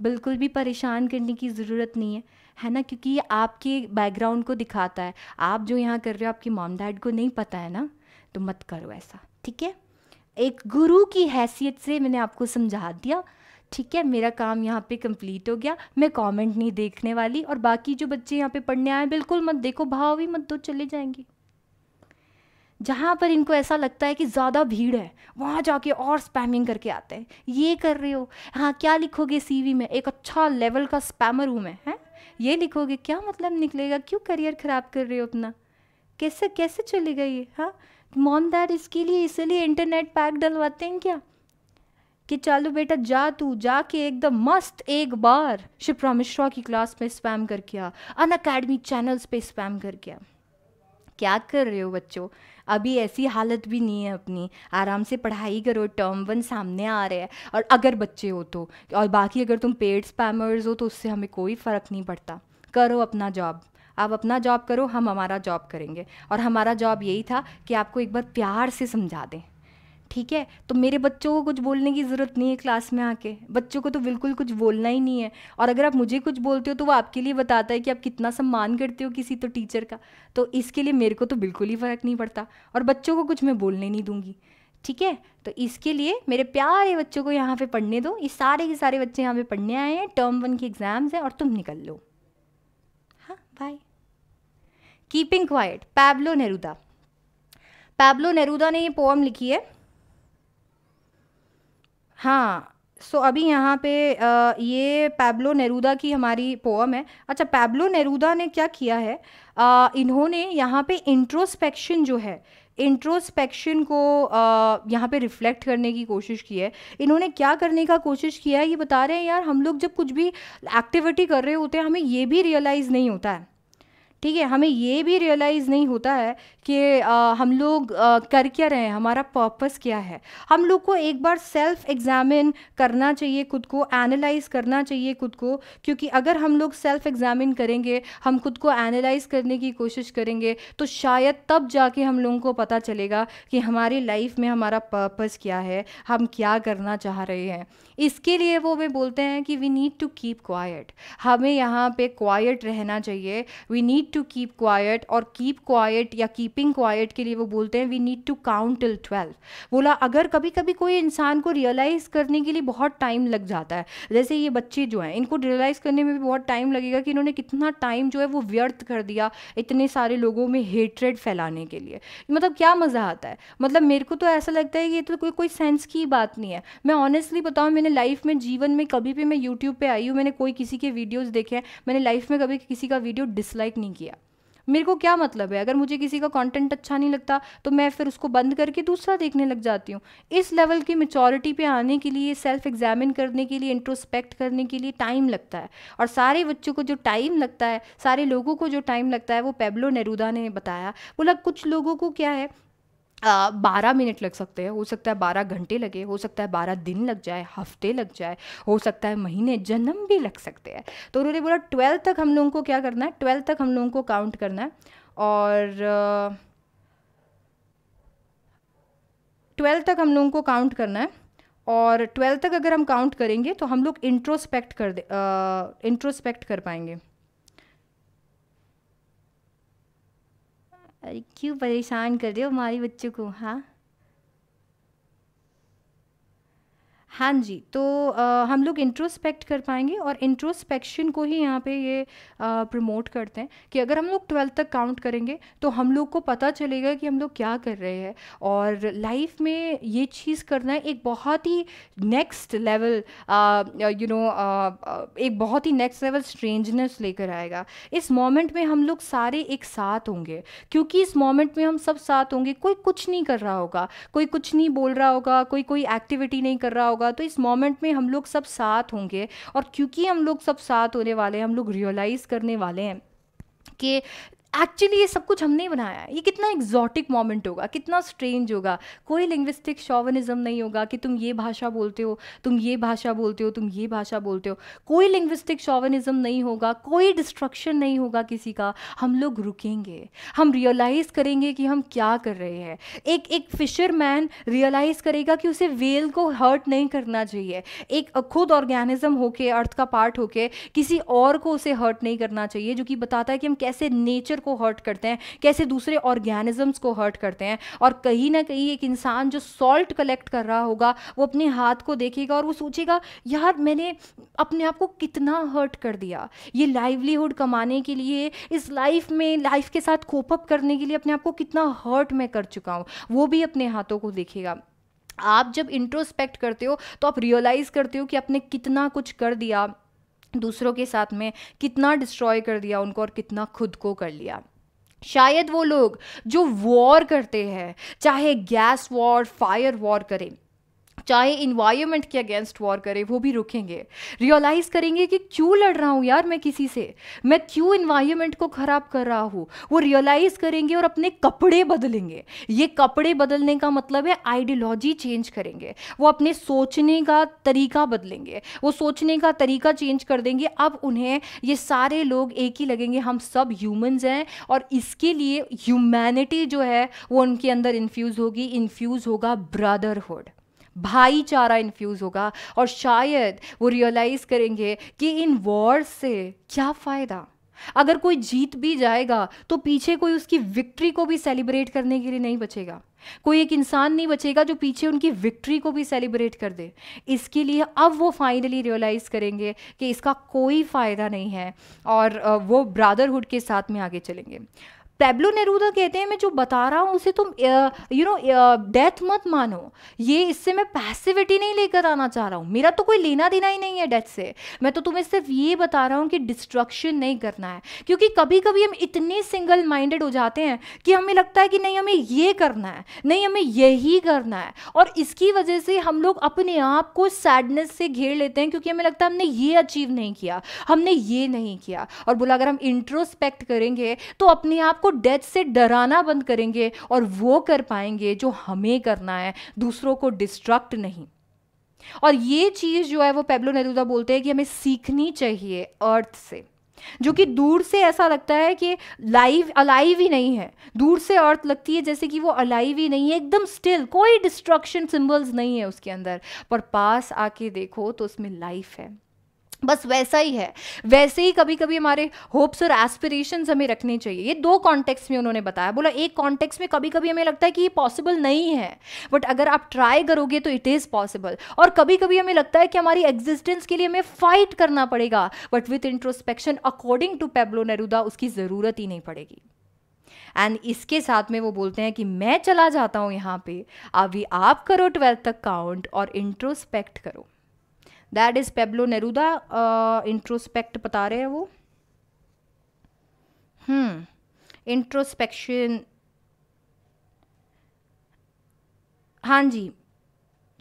बिल्कुल भी परेशान करने की ज़रूरत नहीं है है ना? क्योंकि ये आपके बैकग्राउंड को दिखाता है। आप जो यहाँ कर रहे हो, आपकी मॉम डैड को नहीं पता है ना? तो मत करो ऐसा, ठीक है? एक गुरु की हैसियत से मैंने आपको समझा दिया, ठीक है? मेरा काम यहाँ पे कंप्लीट हो गया। मैं कमेंट नहीं देखने वाली और बाकी जो बच्चे यहाँ पे पढ़ने आए बिल्कुल मत देखो, भाव भी मत दो, चले जाएँगे। जहाँ पर इनको ऐसा लगता है कि ज़्यादा भीड़ है, वहाँ जाके और स्पैमिंग करके आते हैं। ये कर रहे हो? हाँ क्या लिखोगे सीवी में? एक अच्छा लेवल का स्पैमर हूँ मैं, है? ये लिखोगे? क्या मतलब निकलेगा? क्यों करियर ख़राब कर रहे हो अपना? कैसे कैसे चलेगा ये? हाँ मॉम इसके लिए इसलिए इंटरनेट पैक डलवाते हैं क्या? कि चलो बेटा, जा तू, जाके एकदम मस्त एक बार शिप्रा मिश्रा की क्लास में स्पैम करके आ, अन अकेडमी चैनल्स पे स्पैम करके आ। क्या कर रहे हो बच्चों? अभी ऐसी हालत भी नहीं है अपनी। आराम से पढ़ाई करो टर्म वन सामने आ रहे हैं। और अगर बच्चे हो तो और बाकी अगर तुम पेड स्पैमर्स हो तो उससे हमें कोई फ़र्क नहीं पड़ता। करो अपना जॉब आप अपना जॉब करो, हम हमारा जॉब करेंगे। और हमारा जॉब यही था कि आपको एक बार प्यार से समझा दें। ठीक है? तो मेरे बच्चों को कुछ बोलने की ज़रूरत नहीं है क्लास में आके। बच्चों को तो बिल्कुल कुछ बोलना ही नहीं है। और अगर आप मुझे कुछ बोलते हो तो वो आपके लिए बताता है कि आप कितना सम्मान करते हो किसी तो टीचर का। तो इसके लिए मेरे को तो बिल्कुल ही फ़र्क नहीं पड़ता। और बच्चों को कुछ मैं बोलने नहीं दूँगी। ठीक है? तो इसके लिए मेरे प्यारे बच्चों को यहाँ पे पढ़ने दो। ये सारे के सारे बच्चे यहाँ पे पढ़ने आए हैं। टर्म वन के एग्ज़ाम्स हैं और तुम निकल लो। हाँ by keeping quiet Pablo Neruda Pablo Neruda ने ये पोम लिखी है। हाँ सो so, अभी यहाँ पे आ, ये पैब्लो नेरूदा की हमारी पोअम है। अच्छा पैब्लो नेरूदा ने क्या किया है? आ, इन्होंने यहाँ पे इंट्रोस्पेक्शन जो है इंट्रोस्पेक्शन को यहाँ पे रिफ्लेक्ट करने की कोशिश की है। इन्होंने क्या करने का कोशिश किया है? ये बता रहे हैं यार हम लोग जब कुछ भी एक्टिविटी कर रहे होते हैं हमें ये भी रियलाइज़ नहीं होता है। ठीक है हमें ये भी रियलाइज़ नहीं होता है कि हम लोग कर क्या रहे हैं? हमारा पर्पस क्या है? हम लोग को एक बार सेल्फ एग्ज़ामिन करना चाहिए खुद को एनालाइज करना चाहिए खुद को, क्योंकि अगर हम लोग सेल्फ एग्ज़ामिन करेंगे, हम खुद को एनालाइज करने की कोशिश करेंगे तो शायद तब जाके हम लोगों को पता चलेगा कि हमारी लाइफ में हमारा पर्पस क्या है, हम क्या करना चाह रहे हैं। इसके लिए वो वे बोलते हैं कि we need to keep quiet हमें यहाँ पे क्वाइट रहना चाहिए। We need to keep quiet और कीप क्वाइट या कीपिंग क्वाइट के लिए वो बोलते हैं we need to count till twelve बोला, अगर कभी कभी कोई इंसान को रियलाइज़ करने के लिए बहुत टाइम लग जाता है, जैसे ये बच्चे जो हैं, इनको रियलाइज़ करने में भी बहुत टाइम लगेगा कि इन्होंने कितना टाइम जो है वो व्यर्थ कर दिया इतने सारे लोगों में हेट्रेड फैलाने के लिए। मतलब क्या मज़ा आता है? मतलब मेरे को तो ऐसा लगता है ये तो कोई कोई सेंस की बात नहीं है। मैं ऑनेस्टली बताऊँ मैंने लाइफ में, जीवन में कभी भी मैं यूट्यूब पर आई हूँ, मैंने कोई किसी के वीडियोज़ देखे हैं, मैंने लाइफ में कभी किसी का वीडियो डिसलाइक नहीं किया। मेरे को क्या मतलब है? अगर मुझे किसी का कंटेंट अच्छा नहीं लगता तो मैं फिर उसको बंद करके दूसरा देखने लग जाती हूँ। इस लेवल की मेचोरिटी पे आने के लिए सेल्फ एग्जामिन करने के लिए इंट्रोस्पेक्ट करने के लिए टाइम लगता है। और सारे बच्चों को जो टाइम लगता है, सारे लोगों को जो टाइम लगता है, वो पेब्लो नेरूदा ने बताया। बोला, कुछ लोगों को क्या है? बारह मिनट लग सकते हैं। हो सकता है बारह घंटे लगे, हो सकता है बारह दिन लग जाए, हफ़्ते लग जाए, हो सकता है महीने, जन्म भी लग सकते हैं। तो उन्होंने बोला, ट्वेल्थ तक हम लोगों को क्या करना है? ट्वेल्थ तक हम लोगों को काउंट करना है। और ट्वेल्थ तक हम लोगों को काउंट करना है। और ट्वेल्थ तक अगर हम काउंट करेंगे तो हम लोग इंट्रोस्पेक्ट कर दे इंट्रोस्पेक्ट कर पाएँगे। अरे क्यों परेशान कर रहे हो हमारे बच्चों को हाँ? हाँ जी तो आ, हम लोग इंट्रोस्पेक्ट कर पाएँगे और इंट्रोस्पेक्शन को ही यहाँ पे ये प्रमोट करते हैं कि अगर हम लोग ट्वेल्थ तक काउंट करेंगे तो हम लोग को पता चलेगा कि हम लोग क्या कर रहे हैं और लाइफ में ये चीज़ करना एक बहुत ही नेक्स्ट लेवल यू नो एक बहुत ही नेक्स्ट लेवल स्ट्रेंजनेस लेकर आएगा। इस मोमेंट में हम लोग सारे एक साथ होंगे क्योंकि इस मोमेंट में हम सब साथ होंगे कोई कुछ नहीं कर रहा होगा कोई कुछ नहीं बोल रहा होगा कोई कोई एक्टिविटी नहीं कर रहा होगा होगा तो इस मोमेंट में हम लोग सब साथ होंगे और क्योंकि हम लोग सब साथ होने वाले हैं, हम लोग रियलाइज़ करने वाले हैं कि एक्चुअली ये सब कुछ हमने बनाया है। ये कितना एग्जॉटिक मोमेंट होगा, कितना स्ट्रेंज होगा। कोई लिंग्विस्टिक शॉवनिज्म नहीं होगा कि तुम ये भाषा बोलते हो, तुम ये भाषा बोलते हो, तुम ये भाषा बोलते हो। कोई लिंग्विस्टिक शॉवनिज्म नहीं होगा, कोई डिस्ट्रक्शन नहीं होगा किसी का। हम लोग रुकेंगे। हम रियलाइज़ करेंगे कि हम क्या कर रहे हैं। एक एक फिशरमैन रियलाइज़ करेगा कि उसे वेल को हर्ट नहीं करना चाहिए। एक खुद ऑर्गेनिज्म होके अर्थ का पार्ट होके, किसी और को उसे हर्ट नहीं करना चाहिए, जो कि बताता है कि हम कैसे नेचर नेचर को हर्ट करते हैं, कैसे दूसरे ऑर्गेनिजम्स को हर्ट करते हैं, और कहीं ना कहीं एक इंसान जो सॉल्ट कलेक्ट कर रहा होगा, वो अपने हाथ को देखेगा और वो सोचेगा, यार, मैंने अपने आप को कितना हर्ट कर दिया। ये लाइवलीहुड कमाने के लिए, इस लाइफ में लाइफ के साथ कोपअप करने के लिए अपने आप को कितना हर्ट मैं कर चुका हूँ। वो भी अपने हाथों को देखेगा। आप जब इंट्रोस्पेक्ट करते हो तो आप रियलाइज़ करते हो कि आपने कितना कुछ कर दिया। दूसरों के साथ में कितना डिस्ट्रॉय कर दिया उनको और कितना खुद को कर लिया। शायद वो लोग जो वॉर करते हैं, चाहे गैस वॉर फायर वॉर करें चाहे इन्वायरमेंट के अगेंस्ट वॉर करे, वो भी रुकेंगे। रियलाइज़ करेंगे कि क्यों लड़ रहा हूँ यार मैं किसी से? मैं क्यों इन्वायरमेंट को ख़राब कर रहा हूँ? वो रियलाइज़ करेंगे और अपने कपड़े बदलेंगे। ये कपड़े बदलने का मतलब है आइडियोलॉजी चेंज करेंगे। वो अपने सोचने का तरीका बदलेंगे। वो सोचने का तरीका चेंज कर देंगे। अब उन्हें ये सारे लोग एक ही लगेंगे। हम सब ह्यूमंस हैं और इसके लिए ह्यूमैनिटी जो है, वो उनके अंदर इन्फ्यूज़ होगी। इन्फ्यूज़ होगा ब्रदरहुड भाईचारा इन्फ्यूज़ होगा और शायद वो रियलाइज़ करेंगे कि इन वॉर से क्या फ़ायदा। अगर कोई जीत भी जाएगा तो पीछे कोई उसकी विक्ट्री को भी सेलिब्रेट करने के लिए नहीं बचेगा। कोई एक इंसान नहीं बचेगा जो पीछे उनकी विक्ट्री को भी सेलिब्रेट कर दे। इसके लिए अब वो फाइनली रियलाइज़ करेंगे कि इसका कोई फ़ायदा नहीं है और वो ब्रादरहुड के साथ में आगे चलेंगे। पेब्लो नेरूदा कहते हैं, मैं जो बता रहा हूँ, उसे तुम यू नो डेथ मत मानो। ये इससे मैं पैसिविटी नहीं लेकर आना चाह रहा हूँ। मेरा तो कोई लेना देना ही नहीं है डेथ से। मैं तो तुम्हें सिर्फ़ ये बता रहा हूँ कि डिस्ट्रक्शन नहीं करना है। क्योंकि कभी कभी हम इतने सिंगल माइंडेड हो जाते हैं कि हमें लगता है कि नहीं, हमें ये करना है, नहीं, हमें यही करना है। और इसकी वजह से हम लोग अपने आप को सैडनेस से घेर लेते हैं क्योंकि हमें लगता है हमने ये अचीव नहीं किया, हमने ये नहीं किया। और बोला, अगर हम इंट्रोस्पेक्ट करेंगे तो अपने आप को को डेथ से डराना बंद करेंगे और वो कर पाएँगे जो हमें करना है, दूसरों को डिस्ट्रक्ट नहीं। और ये चीज़ जो है वो पेब्लो नेरुदा बोलते हैं कि हमें सीखनी चाहिए अर्थ से, जो कि दूर से ऐसा लगता है कि लाइव अलाइव ही नहीं है। दूर से अर्थ लगती है जैसे कि वो अलाइव ही नहीं है, एकदम स्टिल कोई डिस्ट्रक्शन सिंबल्स नहीं है उसके अंदर। पर पास आके देखो तो उसमें लाइफ है। बस वैसा ही है। वैसे ही कभी कभी हमारे होप्स और एस्पिरेशन हमें रखने चाहिए। ये दो कॉन्टेक्स्ट में उन्होंने बताया। बोला, एक कॉन्टेक्स्ट में कभी कभी हमें लगता है कि ये पॉसिबल नहीं है। बट अगर आप ट्राई करोगे तो इट इज़ पॉसिबल और कभी कभी हमें लगता है कि हमारी एग्जिस्टेंस के लिए हमें फाइट करना पड़ेगा। But with introspection according to Pablo Neruda उसकी ज़रूरत ही नहीं पड़ेगी। एंड इसके साथ में वो बोलते हैं कि मैं चला जाता हूँ यहाँ पे। अभी आप करो ट्वेल्थ तक काउंट और इंट्रोस्पेक्ट करो। That is Pablo Neruda introspect बता रहे हैं वो। इंट्रोस्पेक्शन हाँ जी।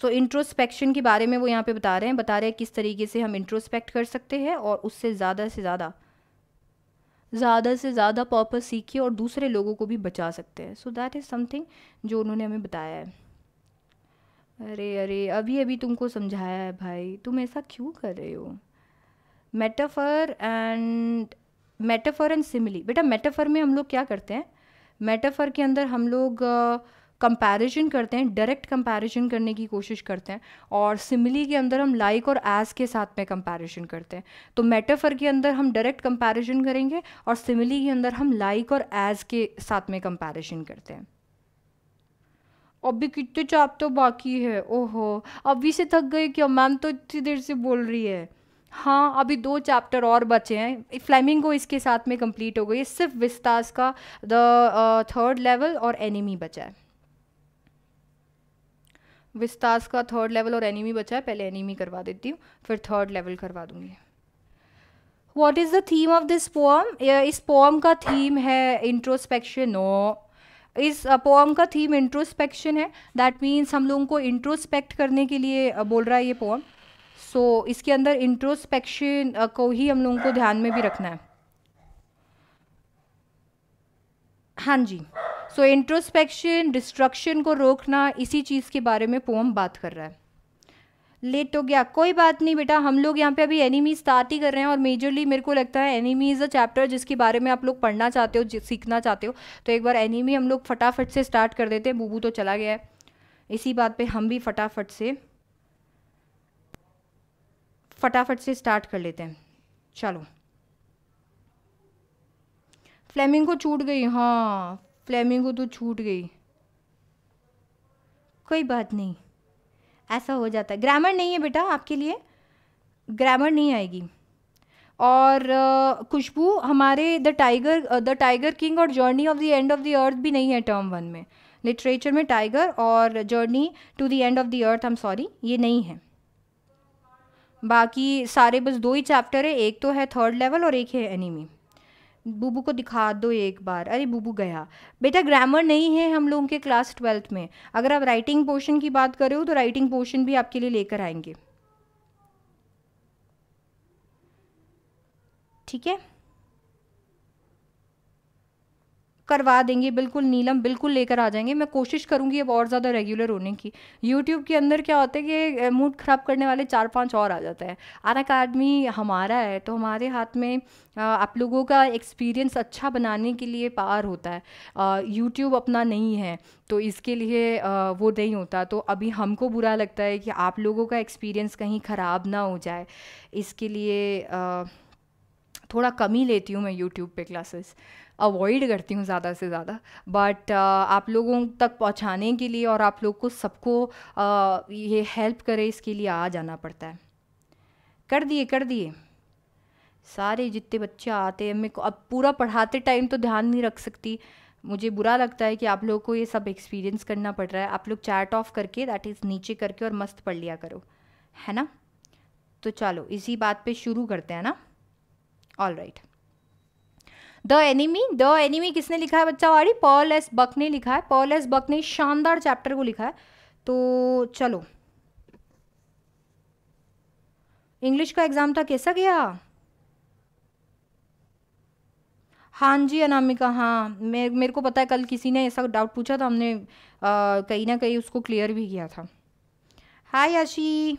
तो इंट्रोस्पेक्शन के बारे में वो यहाँ पे बता रहे हैं। बता रहे हैं किस तरीके से हम इंट्रोस्पेक्ट कर सकते हैं और उससे ज़्यादा से ज़्यादा ज़्यादा से ज़्यादा पर्पस सीखिए और दूसरे लोगों को भी बचा सकते हैं। सो दैट इज़ समथिंग जो उन्होंने हमें बताया है। अरे अरे, अभी अभी तुमको समझाया है भाई। तुम ऐसा क्यों कर रहे हो? Metaphor and metaphor and simile बेटा मेटाफर में हम लोग क्या करते हैं? मेटाफर के अंदर हम लोग कंपैरिजन करते हैं डायरेक्ट कंपैरिजन करने की कोशिश करते हैं, और सिमिली के अंदर हम लाइक like और एज के साथ में कंपैरिजन करते हैं। तो मेटाफर के अंदर हम डायरेक्ट कंपैरिजन करेंगे, और सिमिली के अंदर हम लाइक like और एज के साथ में कंपैरिजन करते हैं। अभी कितने चाप तो बाकी है। ओहो, अभी से थक गए क्या? मैम तो इतनी देर से बोल रही है। हाँ अभी दो चैप्टर और बचे हैं। फ्लेमिंगो इसके साथ में कंप्लीट हो गई सिर्फ़ विस्तास का द थर्ड लेवल और एनिमी बचा है। विस्तास का थर्ड लेवल और एनिमी बचा है। पहले एनिमी करवा देती हूँ, फिर थर्ड लेवल करवा दूँगी। What is the theme of this poem इस पोम का थीम है इंट्रोस्पेक्शन नो इस पोम का थीम इंट्रोस्पेक्शन है। दैट मीन्स हम लोगों को इंट्रोस्पेक्ट करने के लिए बोल रहा है ये पोम सो so, इसके अंदर इंट्रोस्पेक्शन को ही हम लोगों को ध्यान में भी रखना है। हाँ जी। सो इंट्रोस्पेक्शन डिस्ट्रक्शन को रोकना इसी चीज़ के बारे में पोम बात कर रहा है। लेट हो गया। कोई बात नहीं बेटा, हम लोग यहाँ पे अभी एनिमी स्टार्ट ही कर रहे हैं और मेजरली मेरे को लगता है एनिमी इज़ अ चैप्टर जिसके बारे में आप लोग पढ़ना चाहते हो सीखना चाहते हो तो एक बार एनिमी हम लोग फटाफट से स्टार्ट कर देते हैं। बूबू तो चला गया है। इसी बात पे हम भी फटाफट से फटाफट से स्टार्ट कर लेते हैं। चलो। फ्लेमिंग को छूट गई। हाँ फ्लेमिंग को तो छूट गई। कोई बात नहीं। ऐसा हो जाता है। ग्रामर नहीं है बेटा आपके लिए। ग्रामर नहीं आएगी। और खुशबू हमारे the tiger the tiger king और journey of the end of the earth भी नहीं है टर्म वन में। लिटरेचर में टाइगर और journey to the end of the earth am sorry ये नहीं है। बाकी सारे बस दो ही चैप्टर है, एक तो है थर्ड लेवल और एक है एनिमी बूबू को दिखा दो एक बार। अरे, बूबू गया। बेटा ग्रामर नहीं है हम लोगों के क्लास ट्वेल्थ में। अगर आप राइटिंग पोर्शन की बात करो तो राइटिंग पोर्शन भी आपके लिए लेकर आएँगे। ठीक है? करवा देंगे, बिल्कुल नीलम बिल्कुल लेकर आ जाएँगे। मैं कोशिश करूँगी अब और ज़्यादा रेगुलर होने की। यूट्यूब के अंदर क्या होता है कि मूड ख़राब करने वाले चार पाँच और आ जाते हैं। अन अकाडमी हमारा है तो हमारे हाथ में आप लोगों का एक्सपीरियंस अच्छा बनाने के लिए पार होता है। यूट्यूब अपना नहीं है तो इसके लिए वो नहीं होता। तो अभी हमको बुरा लगता है कि आप लोगों का एक्सपीरियंस कहीं ख़राब ना हो जाए। इसके लिए थोड़ा कम लेती हूँ मैं यूट्यूब पे क्लासेस अवॉइड करती हूँ ज़्यादा से ज़्यादा। बट uh, आप लोगों तक पहुँचाने के लिए और आप लोग को सबको uh, ये हेल्प करे इसके लिए आ जाना पड़ता है। कर दिए कर दिए। सारे जितने बच्चे आते हैं मेरे को अब पूरा पढ़ाते टाइम तो ध्यान नहीं रख सकती। मुझे बुरा लगता है कि आप लोगों को ये सब एक्सपीरियंस करना पड़ रहा है। आप लोग चैट ऑफ़ करके दैट इज़ नीचे करके और मस्त पढ़ लिया करो। है ना? तो चलो इसी बात पे शुरू करते हैं ना? All right the enemy the enemy किसने लिखा है बच्चा वाड़ी पॉल एस बक ने लिखा है। पॉल एस बक ने शानदार चैप्टर को लिखा है। तो चलो। इंग्लिश का एग्ज़ाम था, कैसा गया? हाँ जी, अनामिका हाँ। मे, मेरे को पता है, कल किसी ने ऐसा डाउट पूछा था, हमने कहीं ना कहीं उसको क्लियर भी किया था। हाय आशी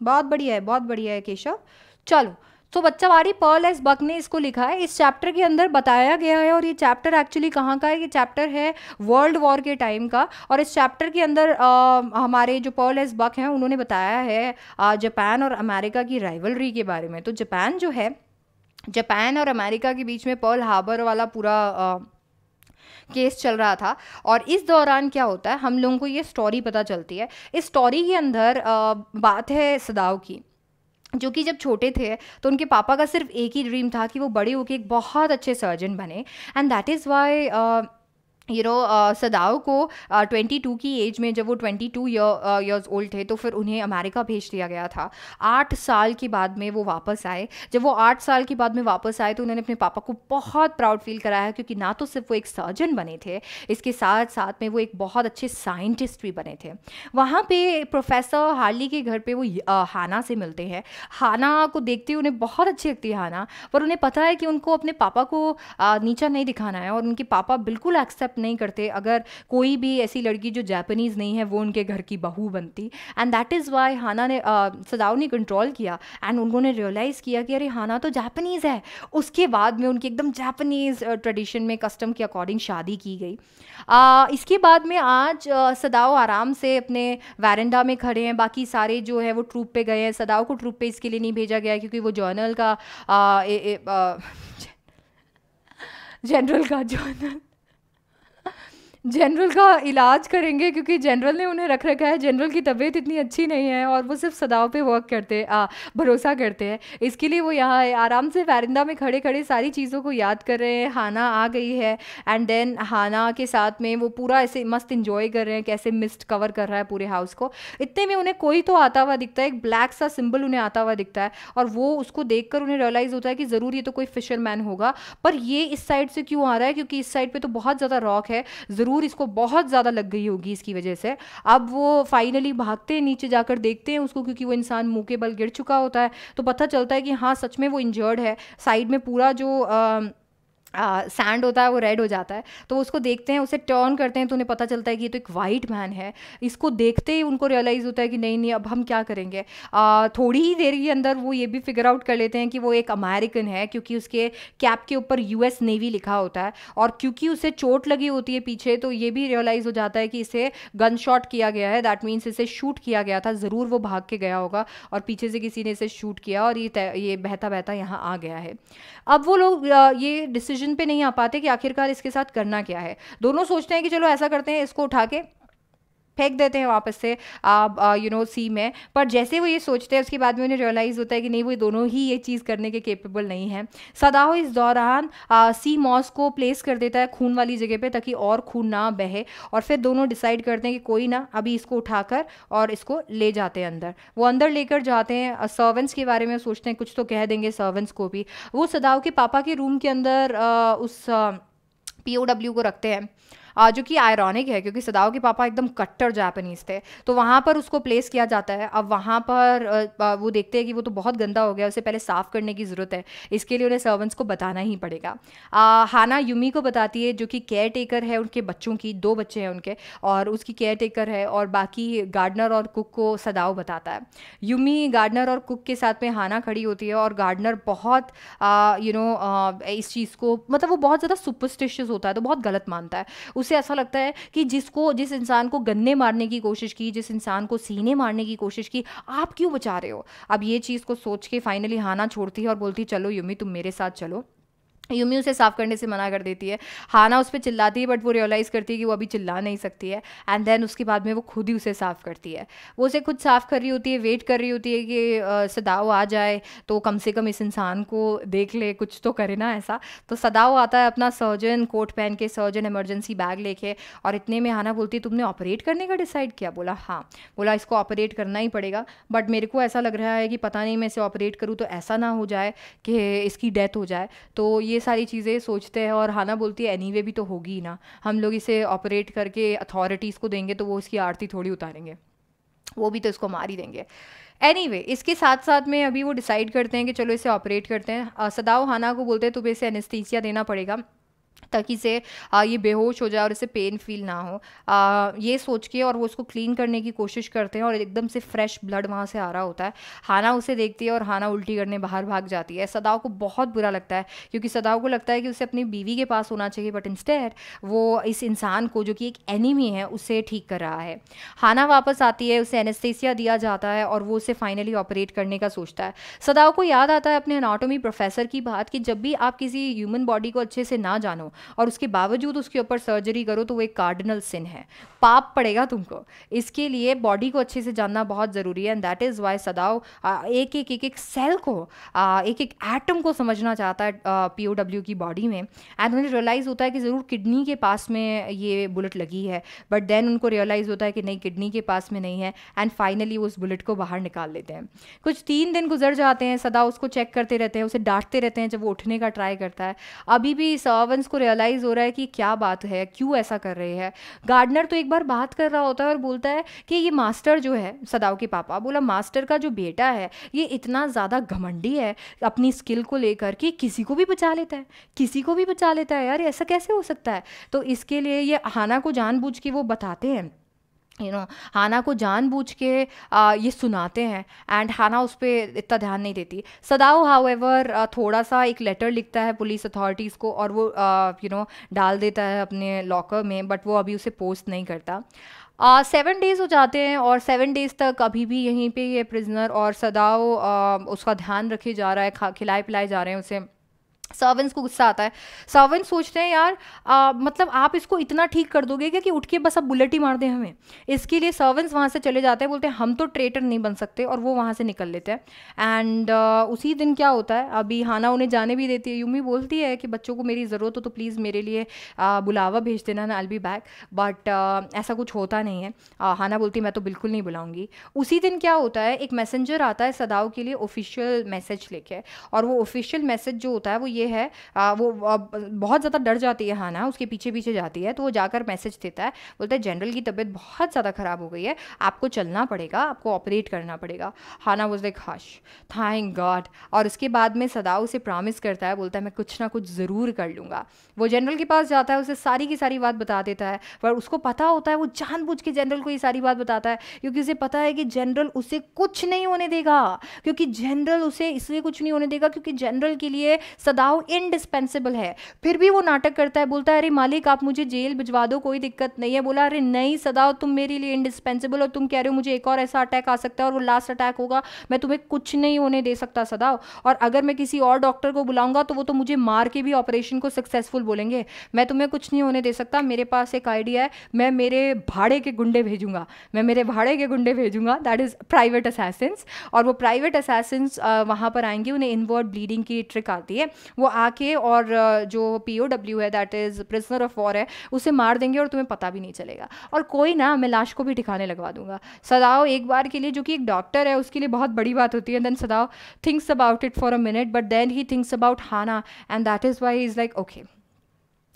बहुत बढ़िया है, बहुत बढ़िया है, केशव। चलो तो बच्चा वारी पर्ल एस बक ने इसको लिखा है। इस चैप्टर के अंदर बताया गया है और ये चैप्टर एक्चुअली कहाँ का है? ये चैप्टर है वर्ल्ड वॉर के टाइम का और इस चैप्टर के अंदर आ, हमारे जो पर्ल एस बक हैं उन्होंने बताया है जापान और अमेरिका की राइवलरी के बारे में। तो जापान जो है जापान और अमेरिका के बीच में पर्ल हार्बर वाला पूरा आ, केस चल रहा था और इस दौरान क्या होता है हम लोगों को ये स्टोरी पता चलती है। इस स्टोरी के अंदर आ, बात है सदाव की। जो कि जब छोटे थे तो उनके पापा का सिर्फ़ एक ही ड्रीम था कि वो बड़े होकर एक बहुत अच्छे सर्जन बने। And that is why you know Sadao को ट्वेंटी uh, टू की एज में जब वो ट्वेंटी टू ईयर्स ओल्ड थे तो फिर उन्हें अमेरिका भेज दिया गया था। आठ साल के बाद में वो वापस आए। जब वो आठ साल के बाद में वापस आए तो उन्होंने अपने पापा को बहुत प्राउड फील कराया क्योंकि ना तो सिर्फ़ वो एक सर्जन बने थे इसके साथ साथ में वो एक बहुत अच्छे साइंटिस्ट भी बने थे। वहाँ पे प्रोफेसर हार्ली के घर पे वो uh, हाना से मिलते हैं। हाना को देखते हुए उन्हें बहुत अच्छी लगती है हाना पर उन्हें पता है कि उनको अपने पापा को uh, नीचा नहीं दिखाना है और उनके पापा बिल्कुल एक्सेप्ट एक्सेप्ट नहीं करते। अगर कोई भी ऐसी लड़की जो जापानीज़ नहीं है वो उनके घर की बहू बनती। And that is why Hana ने सदाव ने कंट्रोल किया। एंड उन्होंने रियलाइज़ किया कि अरे हाना तो जापानीज़ है। उसके बाद में उनकी एकदम जापानीज़ ट्रेडिशन में कस्टम के अकॉर्डिंग शादी की गई। आ, इसके बाद में आज सदाव आराम से अपने वारंडा में खड़े हैं। बाकी सारे जो है वो ट्रूप पे गए हैं। सदाव को ट्रूप पे इसके लिए नहीं भेजा गया क्योंकि वो जर्नल का जनरल का जर्नल जनरल का इलाज करेंगे क्योंकि जनरल ने उन्हें रख रखा है। जनरल की तबीयत इतनी अच्छी नहीं है और वो सिर्फ़ सदाव पे वर्क करते आ, भरोसा करते हैं। इसके लिए वो यहाँ है। आराम से वैरिंदा में खड़े खड़े सारी चीज़ों को याद कर रहे हैं। हाना आ गई है एंड देन हाना के साथ में वो पूरा ऐसे मस्त इंजॉय कर रहे हैं कैसे मिस्ट कवर कर रहा है पूरे हाउस को। इतने में उन्हें कोई तो आता हुआ दिखता है एक ब्लैक सा सिंबल उन्हें आता हुआ दिखता है और वो उसको देख कर उन्हें रियलाइज़ होता है कि ज़रूर ये तो कोई फिशरमैन होगा। पर ये इस साइड से क्यों आ रहा है? क्योंकि इस साइड पर तो बहुत ज़्यादा रॉक है। ज़रूर ज़रूर इसको बहुत ज़्यादा लग गई होगी इसकी वजह से। अब वो फाइनली भागते हैं नीचे जाकर देखते हैं उसको क्योंकि वो इंसान मुँह के बल गिर चुका होता है। तो पता चलता है कि हाँ सच में वो इंजर्ड है। साइड में पूरा जो आ, सैंड होता है वो रेड हो जाता है। तो उसको देखते हैं उसे टर्न करते हैं तो उन्हें पता चलता है कि ये तो एक वाइट मैन है। इसको देखते ही उनको रियलाइज़ होता है कि नहीं नहीं अब हम क्या करेंगे? आ, थोड़ी ही देर के अंदर वो ये भी फिगर आउट कर लेते हैं कि वो एक अमेरिकन है क्योंकि उसके कैप के ऊपर यूएस नेवी लिखा होता है। और क्योंकि उसे चोट लगी होती है पीछे तो ये भी रियलाइज़ हो जाता है कि इसे गन शॉट किया गया है। दैट मीन्स इसे शूट किया गया था। ज़रूर वो भाग के गया होगा और पीछे से किसी ने इसे शूट किया और ये ये बहता बहता यहाँ आ गया है। अब वो लोग ये डिसीज़न पे नहीं आ पाते कि आखिरकार इसके साथ करना क्या है। दोनों सोचते हैं कि चलो ऐसा करते हैं, इसको उठा के फेंक देते हैं वापस से यू नो सी में। पर जैसे वो ये सोचते हैं उसके बाद में उन्हें रियलाइज़ होता है कि नहीं वो दोनों ही ये चीज़ करने के केपेबल नहीं हैं। सदाहो इस दौरान सी मॉस को प्लेस कर देता है खून वाली जगह पे ताकि और खून ना बहे और फिर दोनों डिसाइड करते हैं कि कोई ना अभी इसको उठाकर और इसको ले जाते हैं अंदर। वो अंदर लेकर जाते हैं सर्वेंट्स के बारे में सोचते हैं कुछ तो कह देंगे सर्वेंट्स को भी। वो सदाव के पापा के रूम के अंदर आ, उस पीओडब्ल्यू को रखते हैं। जो कि आयरॉनिक है, क्योंकि सदाओ के पापा एकदम कट्टर जापानीज़ थे। तो वहाँ पर उसको प्लेस किया जाता है। अब वहाँ पर वो देखते हैं कि वो तो बहुत गंदा हो गया, उसे पहले साफ़ करने की ज़रूरत है। इसके लिए उन्हें सर्वेंट्स को बताना ही पड़ेगा। हाना यूमी को बताती है, जो कि केयर टेकर है उनके बच्चों की, दो बच्चे हैं उनके, और उसकी केयर टेकर है, और बाकी गार्डनर और कुक को सदाओ बताता है। यूमी गार्डनर और कुक के साथ में हाना खड़ी होती है, और गार्डनर बहुत यू नो इस चीज़ को मतलब वो बहुत ज़्यादा सुपरस्टिशियस होता है तो बहुत गलत मानता है। उसे ऐसा लगता है कि जिसको, जिस इंसान को गन्ने मारने की कोशिश की, जिस इंसान को सीने मारने की कोशिश की, आप क्यों बचा रहे हो? अब ये चीज़ को सोच के फाइनली हाना छोड़ती है और बोलती चलो युमी तुम मेरे साथ चलो। यूमी उसे साफ़ करने से मना कर देती है। हाना उस पर चिल्लाती है बट वो रियलाइज़ करती है कि वो अभी चिल्ला नहीं सकती है एंड देन उसके बाद में वो खुद ही उसे साफ़ करती है। वो उसे खुद साफ़ कर रही होती है वेट कर रही होती है कि सदाओ आ जाए तो कम से कम इस इंसान को देख ले, कुछ तो करे ना ऐसा। तो सदाओ आता है अपना सर्जन कोट पहन के सर्जन इमरजेंसी बैग लेके, और इतने में हाना बोलती है, तुमने ऑपरेट करने का डिसाइड किया? बोला हाँ। बोला, इसको ऑपरेट करना ही पड़ेगा बट मेरे को ऐसा लग रहा है कि पता नहीं मैं इसे ऑपरेट करूँ तो ऐसा ना हो जाए कि इसकी डेथ हो जाए। तो ये ये सारी चीज़ें सोचते हैं और हाना बोलती है एनी anyway भी तो होगी ना। हम लोग इसे ऑपरेट करके अथॉरिटीज़ को देंगे तो वो इसकी आरती थोड़ी उतारेंगे। वो भी तो इसको मार ही देंगे। एनी anyway, इसके साथ साथ में अभी वो डिसाइड करते हैं कि चलो इसे ऑपरेट करते हैं। सदाओ हाना को बोलते हैं तुम्हें इसे एनेस्थीसिया देना पड़ेगा। ताकि से आ, ये बेहोश हो जाए और इसे पेन फील ना हो। आ, ये सोच के और वो उसको क्लीन करने की कोशिश करते हैं और एकदम से फ्रेश ब्लड वहाँ से आ रहा होता है। हाना उसे देखती है और हाना उल्टी करने बाहर भाग जाती है। सदाव को बहुत बुरा लगता है क्योंकि सदाव को लगता है कि उसे अपनी बीवी के पास होना चाहिए बट इंस्टेड वो इस इंसान को जो कि एक एनिमी है उसे ठीक कर रहा है। हाना वापस आती है उसे एनेस्थेसिया दिया जाता है और वो उसे फाइनली ऑपरेट करने का सोचता है। सदाव को याद आता है अपने अनाटोमी प्रोफेसर की बात कि जब भी आप किसी ह्यूमन बॉडी को अच्छे से ना जानो और उसके बावजूद उसके ऊपर सर्जरी करो तो वो एक कार्डिनल सिन है। पाप पड़ेगा तुमको। इसके लिए बॉडी को अच्छे से जानना बहुत ज़रूरी है and that is why Sadao एक एक एक एक सेल को एक एक एटम को समझना चाहता है पी ओ डब्ल्यू की बॉडी में। एंड उन्हें रियलाइज़ होता है कि ज़रूर किडनी के पास में ये बुलेट लगी है बट देन उनको रियलाइज़ होता है कि नहीं किडनी के पास में नहीं है एंड फाइनली उस बुलेट को बाहर निकाल लेते हैं। कुछ तीन दिन गुजर जाते हैं सदा उसको चेक करते रहते हैं, उसे डांटते रहते हैं जब वो उठने का ट्राई करता है। अभी भी सर्वेंट्स को रियलाइज़ हो रहा है कि क्या बात है, क्यों ऐसा कर रहे हैं। गार्डनर तो एक बार बात कर रहा होता है और बोलता है कि ये मास्टर जो है सदाव के पापा, बोला, मास्टर का जो बेटा है, ये इतना ज़्यादा घमंडी है अपनी स्किल को लेकर कि किसी को भी बचा लेता है, किसी को भी बचा लेता है। यार, ऐसा कैसे हो सकता है? तो इसके लिए ये हाना को जानबूझ के वो बताते हैं यू नो हाना को जानबूझ के आ, ये सुनाते हैं एंड हाना उस पर इतना ध्यान नहीं देती। सदाओ हाउ एवर थोड़ा सा एक लेटर लिखता है पुलिस अथॉरिटीज़ को और वो यू नो डाल देता है अपने लॉकर में बट वो अभी उसे पोस्ट नहीं करता। सेवन डेज़ हो जाते हैं और सेवन डेज़ तक अभी भी यहीं पे ये प्रिजनर और सदाओ उसका ध्यान रखे जा रहा है खिलाए पिलाए जा रहे हैं उसे। सर्वेंट्स को गुस्सा आता है। सर्वेंट्स सोचते हैं यार आ, मतलब आप इसको इतना ठीक कर दोगे क्या कि उठ के बस अब बुलेट ही मार दें हमें? इसके लिए सर्वेंट्स वहाँ से चले जाते हैं बोलते हैं हम तो ट्रेटर नहीं बन सकते और वो वहाँ से निकल लेते हैं। एंड uh, उसी दिन क्या होता है अभी हाना उन्हें जाने भी देती है। यूमी बोलती है कि बच्चों को मेरी ज़रूरत हो तो प्लीज़ मेरे लिए आ, बुलावा भेज देना ना आई बी बैक बट ऐसा कुछ होता नहीं है। आ, हाना बोलती मैं तो बिल्कुल नहीं बुलाऊँगी। उसी दिन क्या होता है एक मैसेंजर आता है सदाव के लिए ऑफिशियल मैसेज लेके। और वो ऑफिशियल मैसेज जो होता है वो ये है आ, वो आ, बहुत ज़्यादा डर जाती है हाना उसके पीछे पीछे जाती है तो वो जाकर मैसेज देता है बोलता है जनरल की तबीयत बहुत ज़्यादा ख़राब हो गई है आपको चलना पड़ेगा आपको ऑपरेट करना पड़ेगा। Hana was like hush thank God और उसके बाद में सदा उसे प्रॉमिस करता है बोलता है मैं कुछ ना कुछ ज़रूर कर लूँगा। वो जनरल के पास जाता है उसे सारी की सारी बात बता देता है पर उसको पता होता है वो जानबूझ के जनरल को ये सारी बात बताता है क्योंकि उसे पता है कि जनरल उसे कुछ नहीं होने देगा क्योंकि जनरल उसे इसलिए कुछ नहीं होने देगा क्योंकि जनरल के लिए सदाओ इनडिस्पेंसिबल है। फिर भी वो नाटक करता है, बोलता है, अरे मालिक, आप मुझे जेल भिजवा दो, कोई दिक्कत नहीं है। बोला, अरे नहीं सदा, तुम मेरे लिए इंडिस्पेंसिबल और तुम कह रहे हो मुझे एक और ऐसा अटैक आ सकता है और वो लास्ट अटैक होगा। मैं तुम्हें कुछ नहीं होने दे सकता सदाओ और अगर मैं किसी और डॉक्टर को बुलाऊँगा तो वो तो मुझे मार के भी ऑपरेशन को सक्सेसफुल बोलेंगे। मैं तुम्हें कुछ नहीं होने दे सकता। मेरे पास एक आइडिया है, मैं मेरे भाड़े के गुंडे भेजूँगा। मैं मेरे भाड़े के गुंडे भेजूँगा। दैट इज़ प्राइवेट असैसेंस और वो प्राइवेट असैसेंस वहाँ पर आएँगे, उन्हें इनवर्ड ब्लीडिंग की ट्रिक आती है। वो आके और जो पी ओ डब्ल्यू है that is prisoner of war है, उसे मार देंगे और तुम्हें पता भी नहीं चलेगा। और कोई ना, मैं लाश को भी ठिकाने लगवा दूँगा। सदाओ एक बार के लिए, जो कि एक डॉक्टर है, उसके लिए बहुत बड़ी बात होती है then Sadao thinks about it for a minute but then he thinks about Hana and that is why is like okay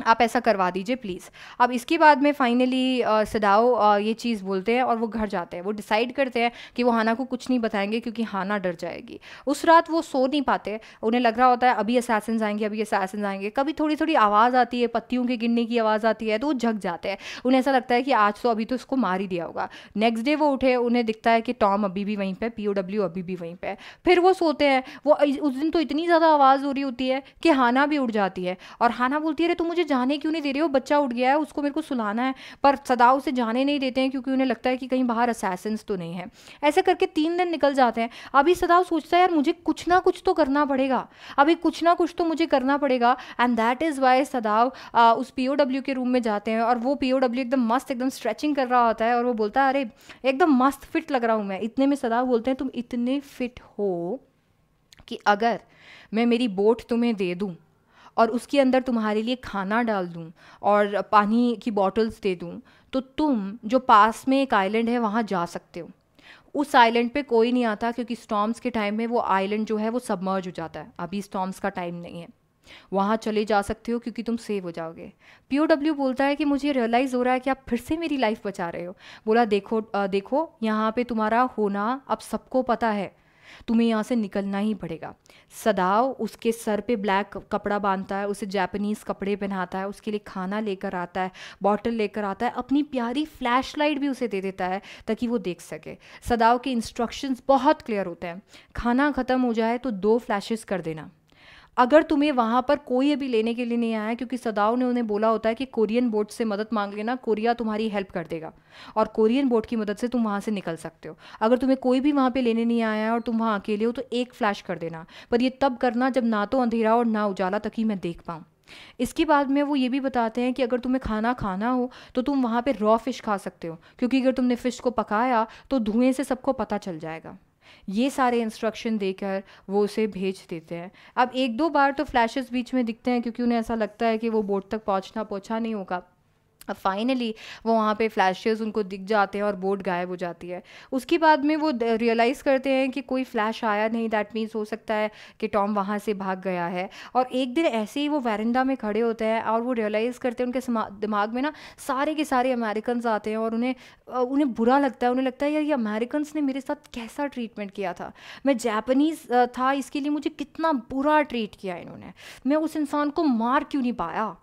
आप ऐसा करवा दीजिए प्लीज़ अब इसके बाद में फाइनली सदाओ ये चीज़ बोलते हैं और वो घर जाते हैं। वो डिसाइड करते हैं कि वो हाना को कुछ नहीं बताएँगे क्योंकि हाना डर जाएगी। उस रात वो सो नहीं पाते। उन्हें लग रहा होता है अभी असैसन आएँगे, अभी असैसन आएँगे। कभी थोड़ी थोड़ी आवाज़ आती है, पत्तियों के गिरने की आवाज़ आती है तो वो झक जाते हैं। उन्हें ऐसा लगता है कि आज तो अभी तो इसको मार ही दिया होगा। नेक्स्ट डे वो उठे, उन्हें दिखता है कि टॉम अभी भी वहीं पर पी अभी भी वहीं पर फिर वो सोते हैं। वो उस दिन तो इतनी ज़्यादा आवाज़ हो रही होती है कि हाना भी उठ जाती है। और हाना बोलती है, अरे तुम मुझे जाने क्यों नहीं दे रहे हो? बच्चा उठ गया है, उसको मेरे को सुलाना है। पर सदा उसे जाने नहीं देते हैं क्योंकि उन्हें लगता है कि कहीं बाहर असैसन्स तो नहीं है। ऐसे करके तीन दिन निकल जाते हैं। अभी सदाव सोचता है, यार, मुझे कुछ ना कुछ तो करना पड़ेगा। अभी कुछ ना कुछ तो मुझे करना पड़ेगा। And that is why Sadao उस पीओडब्ल्यू के रूम में जाते हैं। और वो पीओडब्ल्यू एकदम मस्त, एकदम स्ट्रेचिंग कर रहा होता है और वो बोलता है, अरे, एकदम मस्त फिट लग रहा हूँ मैं। इतने में सदाव बोलते हैं, तुम इतने फिट हो कि अगर मैं मेरी बोट तुम्हें दे दूँ और उसके अंदर तुम्हारे लिए खाना डाल दूँ और पानी की बॉटल्स दे दूँ तो तुम जो पास में एक आइलैंड है वहाँ जा सकते हो। उस आइलैंड पे कोई नहीं आता क्योंकि स्टॉम्स के टाइम में वो आइलैंड जो है वो सबमर्ज हो जाता है। अभी स्टॉम्स का टाइम नहीं है। वहाँ चले जा सकते हो क्योंकि तुम सेव हो जाओगे। पी डब्ल्यू बोलता है कि मुझे रियलाइज़ हो रहा है कि आप फिर से मेरी लाइफ बचा रहे हो। बोला देखो आ, देखो यहाँ पे तुम्हारा होना अब सबको पता है। तुम्हें यहाँ से निकलना ही पड़ेगा। सदाव उसके सर पे ब्लैक कपड़ा बांधता है, उसे जापानीज़ कपड़े पहनाता है, उसके लिए खाना लेकर आता है बॉटल लेकर आता है, अपनी प्यारी फ्लैश लाइट भी उसे दे देता है ताकि वो देख सके। सदाव के इंस्ट्रक्शंस बहुत क्लियर होते हैं। खाना ख़त्म हो जाए तो दो फ्लैशेस कर देना। अगर तुम्हें वहाँ पर कोई अभी लेने के लिए नहीं आया क्योंकि सदाओ ने उन्हें बोला होता है कि कोरियन बोट से मदद मांग लेना, कोरिया तुम्हारी हेल्प कर देगा। और कोरियन बोट की मदद से तुम वहाँ से निकल सकते हो। अगर तुम्हें कोई भी वहाँ पर लेने नहीं आया है और तुम वहाँ अकेले हो तो एक फ्लैश कर देना। पर यह तब करना जब ना तो अंधेरा और ना उजाला तक ही मैं देख पाऊँ। इसके बाद में वो ये भी बताते हैं कि अगर तुम्हें खाना खाना हो तो तुम वहाँ पे रॉ फ़िश खा सकते हो। क्योंकि अगर तुमने फ़िश को पकाया तो धुएँ से सबको पता चल जाएगा। ये सारे इंस्ट्रक्शन देकर वो उसे भेज देते हैं। अब एक दो बार तो फ्लैशेस बीच में दिखते हैं क्योंकि उन्हें ऐसा लगता है कि वो बोट तक पहुँचना पहुँचा नहीं होगा। फाइनली वो वहाँ पे फ्लैशेस उनको दिख जाते हैं और बोट गायब हो जाती है। उसके बाद में वो रियलाइज़ करते हैं कि कोई फ्लैश आया नहीं दैट मीन्स हो सकता है कि टॉम वहाँ से भाग गया है। और एक दिन ऐसे ही वो वैरेंडा में खड़े होते हैं और वो रियलाइज़ करते हैं, उनके दिमाग में ना सारे के सारे अमेरिकन आते हैं और उन्हें उन्हें बुरा लगता है, उन्हें लगता है, यार, ये अमेरिकन ने मेरे साथ कैसा ट्रीटमेंट किया था? मैं जैपनीज़ था, इसके लिए मुझे कितना बुरा ट्रीट किया इन्होंने। मैं उस इंसान को मार क्यों नहीं पाया?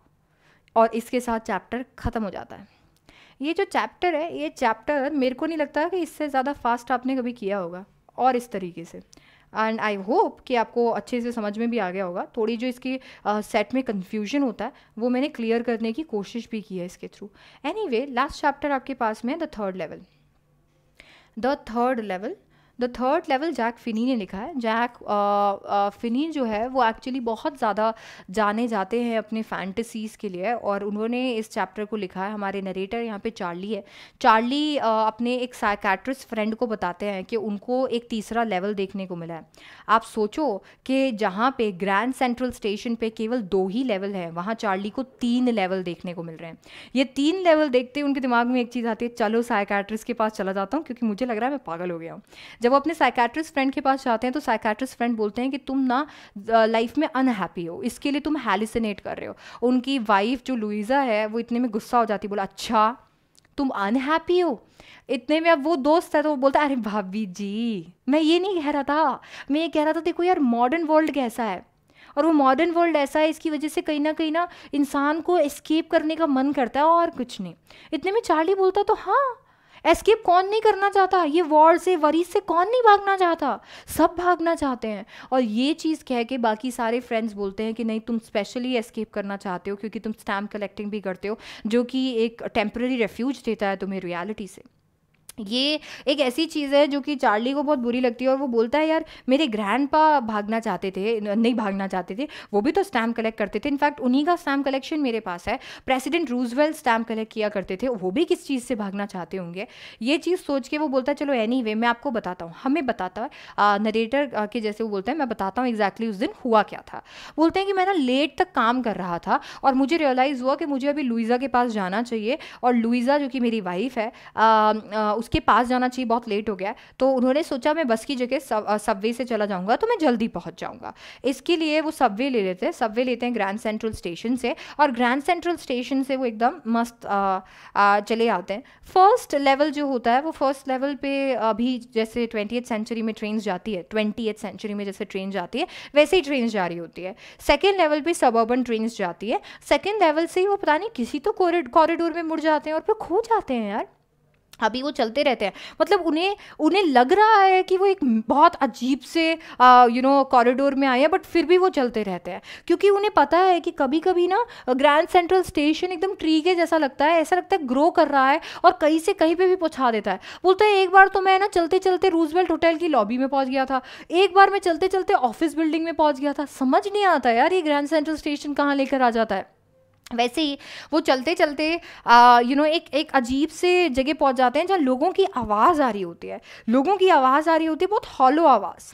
और इसके साथ चैप्टर ख़त्म हो जाता है। ये जो चैप्टर है ये चैप्टर मेरे को नहीं लगता कि इससे ज़्यादा फास्ट आपने कभी किया होगा और इस तरीके से। एंड आई होप कि आपको अच्छे से समझ में भी आ गया होगा। थोड़ी जो इसकी सेट uh, में कन्फ्यूज़न होता है वो मैंने क्लियर करने की कोशिश भी की है इसके through any way last chapter आपके पास में है the third level the third level the third level Jack Finney ने लिखा है। जैक फिनी जो है वो एक्चुअली बहुत ज़्यादा जाने जाते हैं अपने फैंटसीज़ के लिए और उन्होंने इस चैप्टर को लिखा है। हमारे नरेटर यहाँ पे चार्ली है। चार्ली uh, अपने एक साइकैट्रिस्ट फ्रेंड को बताते हैं कि उनको एक तीसरा लेवल देखने को मिला है। आप सोचो कि जहाँ पे ग्रैंड सेंट्रल स्टेशन पे केवल दो ही लेवल है वहाँ चार्ली को तीन लेवल देखने को मिल रहे हैं। ये तीन लेवल देखते उनके दिमाग में एक चीज़ आती है चलो साइकैट्रिस्ट के पास चला जाता हूँ क्योंकि मुझे लग रहा है मैं पागल हो गया हूँ। जब वो अपने साइकाट्रिस्ट फ्रेंड के पास जाते हैं तो साइकाट्रिस्ट फ्रेंड बोलते हैं कि तुम ना लाइफ में अनहैप्पी हो। इसके लिए तुम हेलिसिनेट कर रहे हो। उनकी वाइफ जो लुइज़ा है, वो इतने में गुस्सा हो जाती बोला अच्छा तुम अनहैप्पी हो? इतने में अब वो दोस्त है तो वो बोलता है, अरे भाभी जी, मैं ये नहीं कह रहा था। मैं ये कह रहा था, देखो यार मॉडर्न वर्ल्ड कैसा है? और वो मॉडर्न वर्ल्ड ऐसा है, इसकी वजह से कहीं ना कहीं ना, इंसान को एस्केप करने का मन करता है और कुछ नहीं। इतने में चार्ली बोलता तो हाँ एस्केप कौन नहीं करना चाहता? ये वॉर से वरी से कौन नहीं भागना चाहता? सब भागना चाहते हैं। और ये चीज़ कह के बाकी सारे फ्रेंड्स बोलते हैं कि नहीं, तुम स्पेशली एस्केप करना चाहते हो क्योंकि तुम स्टैम्प कलेक्टिंग भी करते हो, जो कि एक टेम्प्रेरी रेफ्यूज देता है तुम्हें रियालिटी से। ये एक ऐसी चीज़ है जो कि चार्ली को बहुत बुरी लगती है और वो बोलता है, यार, मेरे ग्रैंड पा भागना चाहते थे नहीं भागना चाहते थे, वो भी तो स्टैम्प कलेक्ट करते थे। इनफैक्ट उन्हीं का स्टैम्प कलेक्शन मेरे पास है। प्रेसिडेंट रूजवेल स्टैम्प कलेक्ट किया करते थे, वो भी किस चीज़ से भागना चाहते होंगे? ये चीज़ सोच के वो बोलता है, चलो एनी वे मैं आपको बताता हूँ। हमें बताता है नरेटर के जैसे वो बोलते हैं, मैं बताता हूँ एग्जैक्टली उस दिन हुआ क्या था। बोलते हैं कि मैं ना लेट तक काम कर रहा था और मुझे रियलाइज़ हुआ कि मुझे अभी लुइज़ा के पास जाना चाहिए और लुइज़ा जो कि मेरी वाइफ है उसके पास जाना चाहिए बहुत लेट हो गया तो उन्होंने सोचा मैं बस की जगह सब सबवे से चला जाऊँगा तो मैं जल्दी पहुँच जाऊँगा। इसके लिए वो सबवे ले लेते हैं। सबवे लेते हैं ग्रैंड सेंट्रल स्टेशन से और ग्रैंड सेंट्रल स्टेशन से वो एकदम मस्त आ, आ, चले आते हैं। फ़र्स्ट लेवल जो होता है वो फ़र्स्ट लेवल पे अभी जैसे ट्वेंटी सेंचुरी में ट्रेन जाती है ट्वेंटी सेंचुरी में जैसे ट्रेन जाती है वैसे ही ट्रेन जा रही होती है। सेकेंड लेवल पर सब अर्बन ट्रेन जाती है। सेकेंड लेवल से ही वो पता नहीं किसी तो कॉरिडोर में मुड़ जाते हैं और फिर खो जाते हैं यार। अभी वो चलते रहते हैं। मतलब उन्हें उन्हें लग रहा है कि वो एक बहुत अजीब से यू नो कॉरिडोर में आए हैं बट फिर भी वो चलते रहते हैं। क्योंकि उन्हें पता है कि कभी कभी ना ग्रैंड सेंट्रल स्टेशन एकदम ट्री के जैसा लगता है, ऐसा लगता है ग्रो कर रहा है और कहीं से कहीं पे भी पहुँचा देता है। बोलते हैं, एक बार तो मैं ना चलते चलते रूजवेल्ट होटल की लॉबी में पहुँच गया था। एक बार मैं चलते चलते ऑफ़िस बिल्डिंग में पहुँच गया था। समझ नहीं आता यार ये ग्रैंड सेंट्रल स्टेशन कहाँ लेकर आ जाता है। वैसे ही वो चलते चलते यू नो एक एक अजीब से जगह पहुँच जाते हैं जहाँ लोगों की आवाज़ आ रही होती है। लोगों की आवाज़ आ रही होती है, बहुत हॉलो आवाज़।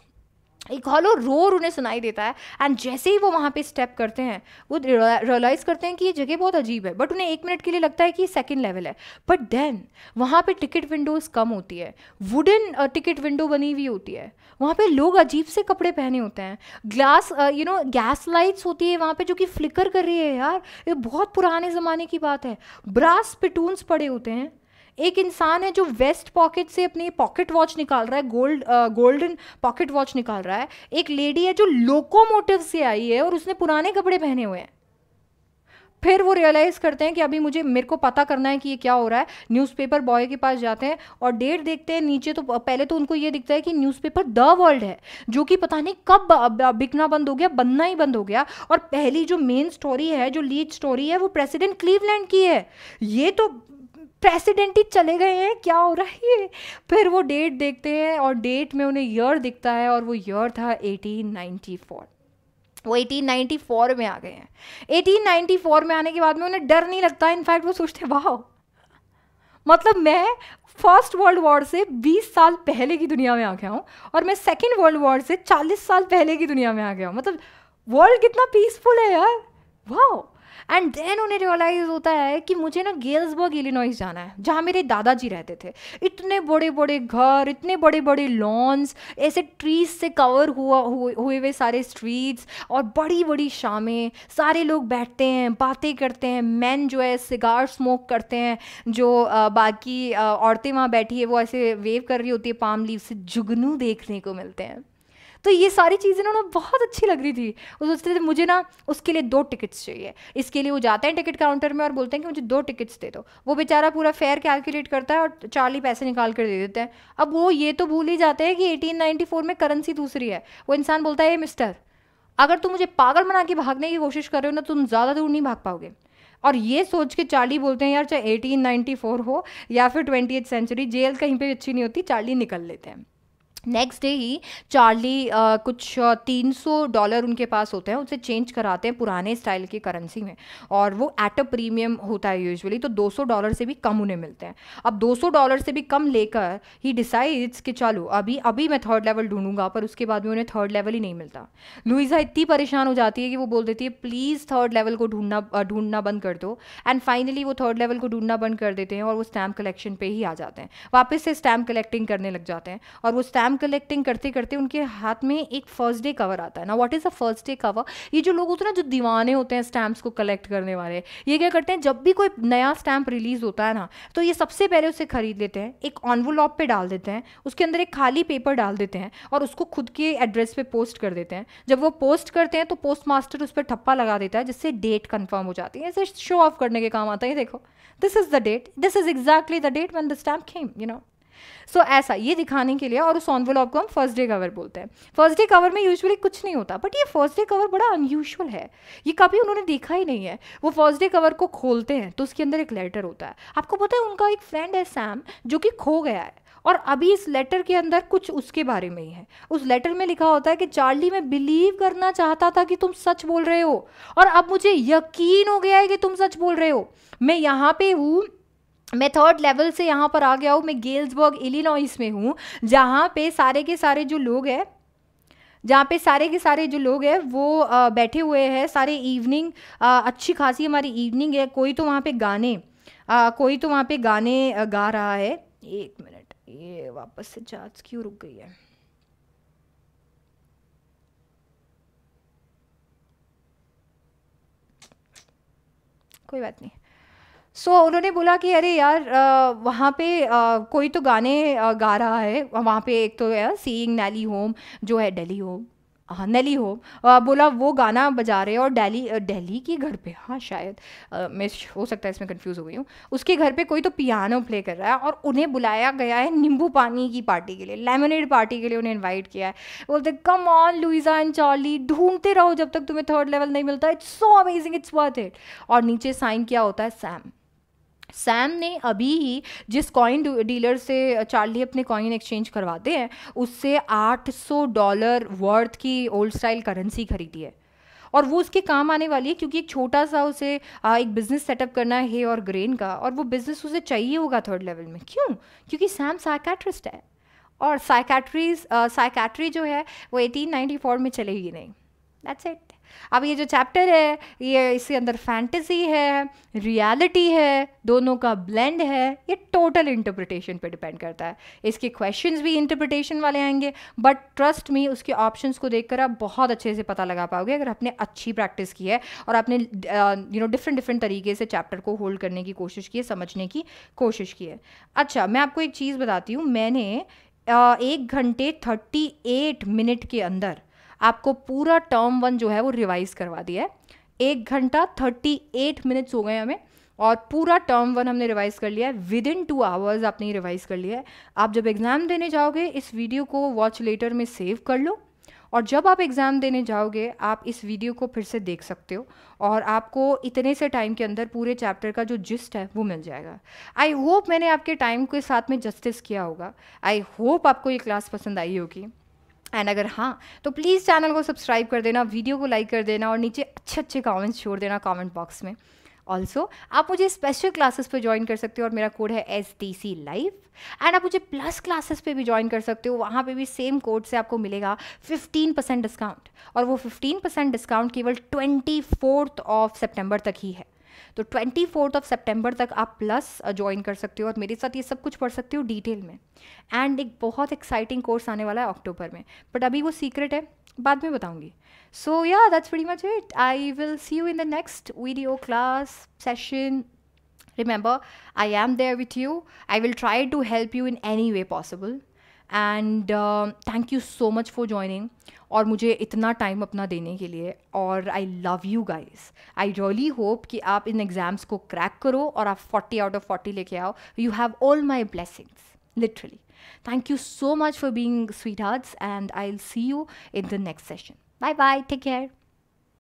एक हॉलो रोर उन्हें सुनाई देता है। एंड जैसे ही वो वहाँ पे स्टेप करते हैं, वो रियलाइज़ करते हैं कि ये जगह बहुत अजीब है। बट उन्हें एक मिनट के लिए लगता है कि सेकेंड लेवल है। बट देन वहाँ पे टिकट विंडोज़ कम होती है। वुडन टिकट विंडो बनी हुई होती है। वहाँ पे लोग अजीब से कपड़े पहने होते हैं। Glass you know gas lights होती है वहाँ पे जो कि फ्लिकर कर रही है यार। ये बहुत पुराने ज़माने की बात है। ब्रास पिटून्स पड़े होते हैं। एक इंसान है जो वेस्ट पॉकेट से अपनी पॉकेट वॉच निकाल रहा है, गोल्ड गोल्डन पॉकेट वॉच निकाल रहा है। एक लेडी है जो लोकोमोटिव से आई है और उसने पुराने कपड़े पहने हुए हैं। फिर वो रियलाइज़ करते हैं कि अभी मुझे, मेरे को पता करना है कि ये क्या हो रहा है। न्यूज़पेपर बॉय के पास जाते हैं और डेट देखते हैं, नीचे तो पहले तो उनको ये दिखता है कि न्यूज़पेपर द वर्ल्ड है, जो कि पता नहीं कब बिकना बंद हो गया, बनना ही बंद हो गया। और पहली जो मेन स्टोरी है, जो लीड स्टोरी है, वो प्रेसिडेंट क्लीवलैंड की है। ये तो प्रेसिडेंट ही चले गए हैं, क्या हो रहा है फिर वो डेट देखते हैं और डेट में उन्हें ईयर दिखता है और वो ईयर था 1894 वो 1894 में आ गए हैं। 1894 में आने के बाद में उन्हें डर नहीं लगता इनफैक्ट वो सोचते वाह! मतलब मैं फ़र्स्ट वर्ल्ड वॉर से 20 साल पहले की दुनिया में आ गया हूँ और मैं सेकेंड वर्ल्ड वॉर से 40 साल पहले की दुनिया में आ गया हूँ। मतलब वर्ल्ड कितना पीसफुल है यार। वाह! एंड देन उन्हें रियलाइज़ होता है कि मुझे ना गेल्सबर्ग इलिनॉइस जाना है, जहाँ मेरे दादाजी रहते थे। इतने बड़े बड़े घर, इतने बड़े बड़े लॉन्स ऐसे ट्रीज से कवर हुआ, हुए हुए सारे स्ट्रीट्स और बड़ी बड़ी शामें। सारे लोग बैठते हैं, बातें करते हैं मैन जो है सिगार स्मोक करते हैं, जो बाकी औरतें वहाँ बैठी है, वो ऐसे वेव कर रही होती है पाम लीव से जुगनू देखने को मिलते हैं। तो ये सारी चीज़ें ना बहुत अच्छी लग रही थी। वो सोचते थे, मुझे ना उसके लिए दो टिकट्स चाहिए। इसके लिए वो जाते हैं टिकट काउंटर में और बोलते हैं कि मुझे दो टिकट्स दे दो। वो बेचारा पूरा फेयर कैलकुलेट करता है और चार्ली पैसे निकाल कर दे देते हैं। अब वो ये तो भूल ही जाते हैं कि एटीन में करेंसी दूसरी है। वो इंसान बोलता है मिस्टर अगर तुम मुझे पागल बना के भागने की कोशिश कर रहे हो ना, तुम ज़्यादा दूर नहीं भाग पाओगे। और ये सोच के चार्ली बोलते हैं, यार, चाहे 1894 हो या फिर ट्वेंटी सेंचुरी जेल कहीं पे अच्छी नहीं होती, चार्ली निकल लेते हैं। नेक्स्ट डे ही चार्ली uh, कुछ तीन सौ डॉलर उनके पास होते हैं उसे चेंज कराते हैं पुराने स्टाइल की करेंसी में। और वो एट अ प्रीमियम होता है यूजुअली तो 200 डॉलर से भी कम उन्हें मिलते हैं। अब 200 डॉलर से भी कम लेकर ही डिसाइड्स कि चलो अभी अभी मैं थर्ड लेवल ढूंढूँगा पर उसके बाद में उन्हें थर्ड लेवल ही नहीं मिलता। लुइजा इतनी परेशान हो जाती है कि वो बोल देती है प्लीज़ थर्ड लेवल को ढूंढना ढूंढना बंद कर दो। एंड फाइनली वो थर्ड लेवल को ढूंढना बंद कर देते हैं और वो स्टैम्प कलेक्शन पर ही आ जाते हैं। वापस से स्टैम्प कलेक्टिंग करने लग जाते हैं और वो स्टैम्प स्टैम्प कलेक्टिंग करते करते उनके हाथ में एक फ़र्स्ट डे कवर आता है। ना what is a first day cover ये जो लोग होते हैं ना, जो दीवाने होते हैं स्टैम्प्स को कलेक्ट करने वाले, ये क्या करते हैं, जब भी कोई नया स्टैम्प रिलीज़ होता है ना तो ये सबसे पहले उसे खरीद लेते हैं, एक ऑनवोलॉप पे डाल देते हैं, उसके अंदर एक खाली पेपर डाल देते हैं और उसको खुद के एड्रेस पे पोस्ट कर देते हैं। जब वो पोस्ट करते हैं तो पोस्ट मास्टर उस पर ठप्पा लगा देता है, जिससे डेट कन्फर्म हो जाती है शो ऑफ़ करने के काम आता है। देखो this is the date this is exactly the date on the stamp Khem you know so so, ऐसा ये दिखाने के लिए और उस ऑनवलॉप को हम फ़र्स्ट डे कवर बोलते हैं। फ़र्स्ट डे कवर में यूजुअली कुछ नहीं होता बट ये फ़र्स्ट डे कवर बड़ा अनयूजल है। ये कभी उन्होंने देखा ही नहीं है। वो फ़र्स्ट डे कवर को खोलते हैं तो उसके अंदर एक लेटर होता है। आपको पता है उनका एक फ्रेंड है सैम जो कि खो गया है। और अभी इस लेटर के अंदर कुछ उसके बारे में ही है। उस लेटर में लिखा होता है कि चार्ली मैं बिलीव करना चाहता था कि तुम सच बोल रहे हो। और अब मुझे यकीन हो गया है कि तुम सच बोल रहे हो। मैं यहाँ पे हूँ मैं थर्ड लेवल से यहाँ पर आ गया हूँ। मैं गेल्सबर्ग इलिनॉइस में हूँ जहाँ पे सारे के सारे जो लोग हैं जहाँ पे सारे के सारे जो लोग हैं वो आ, बैठे हुए हैं। सारे इवनिंग अच्छी खासी हमारी इवनिंग है। कोई तो वहाँ पे गाने आ, कोई तो वहाँ पे गाने गा रहा है। एक मिनट ये वापस से चार्ज क्यों रुक गई है? कोई बात नहीं। सो so, उन्होंने बोला कि अरे यार वहाँ पे आ, कोई तो गाने आ, गा रहा है। वहाँ पे एक तो है सीइंग नैली होम जो है डेली होम हाँ नेली होम बोला वो गाना बजा रहे और डेली दिल्ली के घर पे हाँ शायद। आ, मैं हो सकता है इसमें कंफ्यूज हो गई हूँ। उसके घर पे कोई तो पियानो प्ले कर रहा है और उन्हें बुलाया गया है नींबू पानी की पार्टी के लिए लेमनेड पार्टी के लिए उन्हें इनवाइट किया है। बोलते come on Louisa and Charlie ढूंढते रहो जब तक तुम्हें थर्ड लेवल नहीं मिलता। It's so amazing it's worth it और नीचे साइन किया होता है सैम सैम ने अभी ही जिस कॉइन डीलर से चार्ली अपने कॉइन एक्सचेंज करवाते हैं, उससे 800 डॉलर वर्थ की ओल्ड स्टाइल करेंसी खरीदी है। और वो उसके काम आने वाली है क्योंकि एक छोटा सा उसे एक बिज़नेस सेटअप करना है हे और ग्रेन का, और वो बिज़नेस उसे चाहिए होगा थर्ड लेवल में। क्यों? क्योंकि सैम साइकैट्रिस्ट है। और साइकैट्रीज साइकैट्री जो है, वो 1894 में चलेगी नहीं। दैट्स इट अब ये जो चैप्टर है, ये इसके अंदर फैंटेसी है रियलिटी है, दोनों का ब्लेंड है, ये टोटल इंटरप्रिटेशन पे डिपेंड करता है। इसके क्वेश्चंस भी इंटरप्रिटेशन वाले आएँगे बट ट्रस्ट मी उसके ऑप्शंस को देखकर आप बहुत अच्छे से पता लगा पाओगे अगर आपने अच्छी प्रैक्टिस की है और आपने यू नो डिफरेंट डिफरेंट तरीके से चैप्टर को होल्ड करने की कोशिश की है, समझने की कोशिश की है। अच्छा मैं आपको एक चीज़ बताती हूँ, मैंने एक घंटे थर्टी एट मिनट के अंदर आपको पूरा टर्म वन जो है वो रिवाइज करवा दिया है। एक घंटा थर्टी एट मिनट्स हो गए हमें, और पूरा टर्म वन हमने रिवाइज कर लिया है। विद इन टू आवर्स आपने रिवाइज कर लिया है। आप जब एग्ज़ाम देने जाओगे, इस वीडियो को वॉच लेटर में सेव कर लो, और जब आप एग्ज़ाम देने जाओगे, आप इस वीडियो को फिर से देख सकते हो, और आपको इतने से टाइम के अंदर पूरे चैप्टर का जो जिस्ट है, वो मिल जाएगा। आई होप मैंने आपके टाइम के साथ में जस्टिस किया होगा। आई होप आपको ये क्लास पसंद आई होगी। एंड अगर हाँ तो प्लीज़ चैनल को सब्सक्राइब कर देना वीडियो को लाइक कर देना और नीचे अच्छे अच्छे कमेंट्स छोड़ देना कमेंट बॉक्स में. ऑल्सो आप मुझे स्पेशल क्लासेस पे ज्वाइन कर सकते हो और मेरा कोड है S T C live and आप मुझे प्लस क्लासेस पे भी ज्वाइन कर सकते हो, वहाँ पे भी सेम कोड से आपको मिलेगा 15 परसेंट डिस्काउंट और वो 15 परसेंट डिस्काउंट केवल ट्वेंटी फोर्थ ऑफ़ सेप्टेम्बर तक ही है. तो ट्वेंटी फोर्थ ऑफ़ सेप्टेम्बर तक आप प्लस ज्वाइन कर सकते हो और मेरे साथ ये सब कुछ पढ़ सकते हो डिटेल में। एंड एक बहुत एक्साइटिंग कोर्स आने वाला है अक्टूबर में। बट अभी वो सीक्रेट है, बाद में बताऊँगी। So yeah that's very much it I will see you in the next video class session remember I am there with you I will try to help you in any way possible and thank you so much for joining और मुझे इतना time अपना देने के लिए और I love you guys I really hope कि आप इन एग्ज़ाम्स को क्रैक करो और आप फोर्टी आउट ऑफ़ फोर्टी लेके आओ. You have all my blessings literally thank you so much for being sweet being and I will see you in the next session bye bye take care.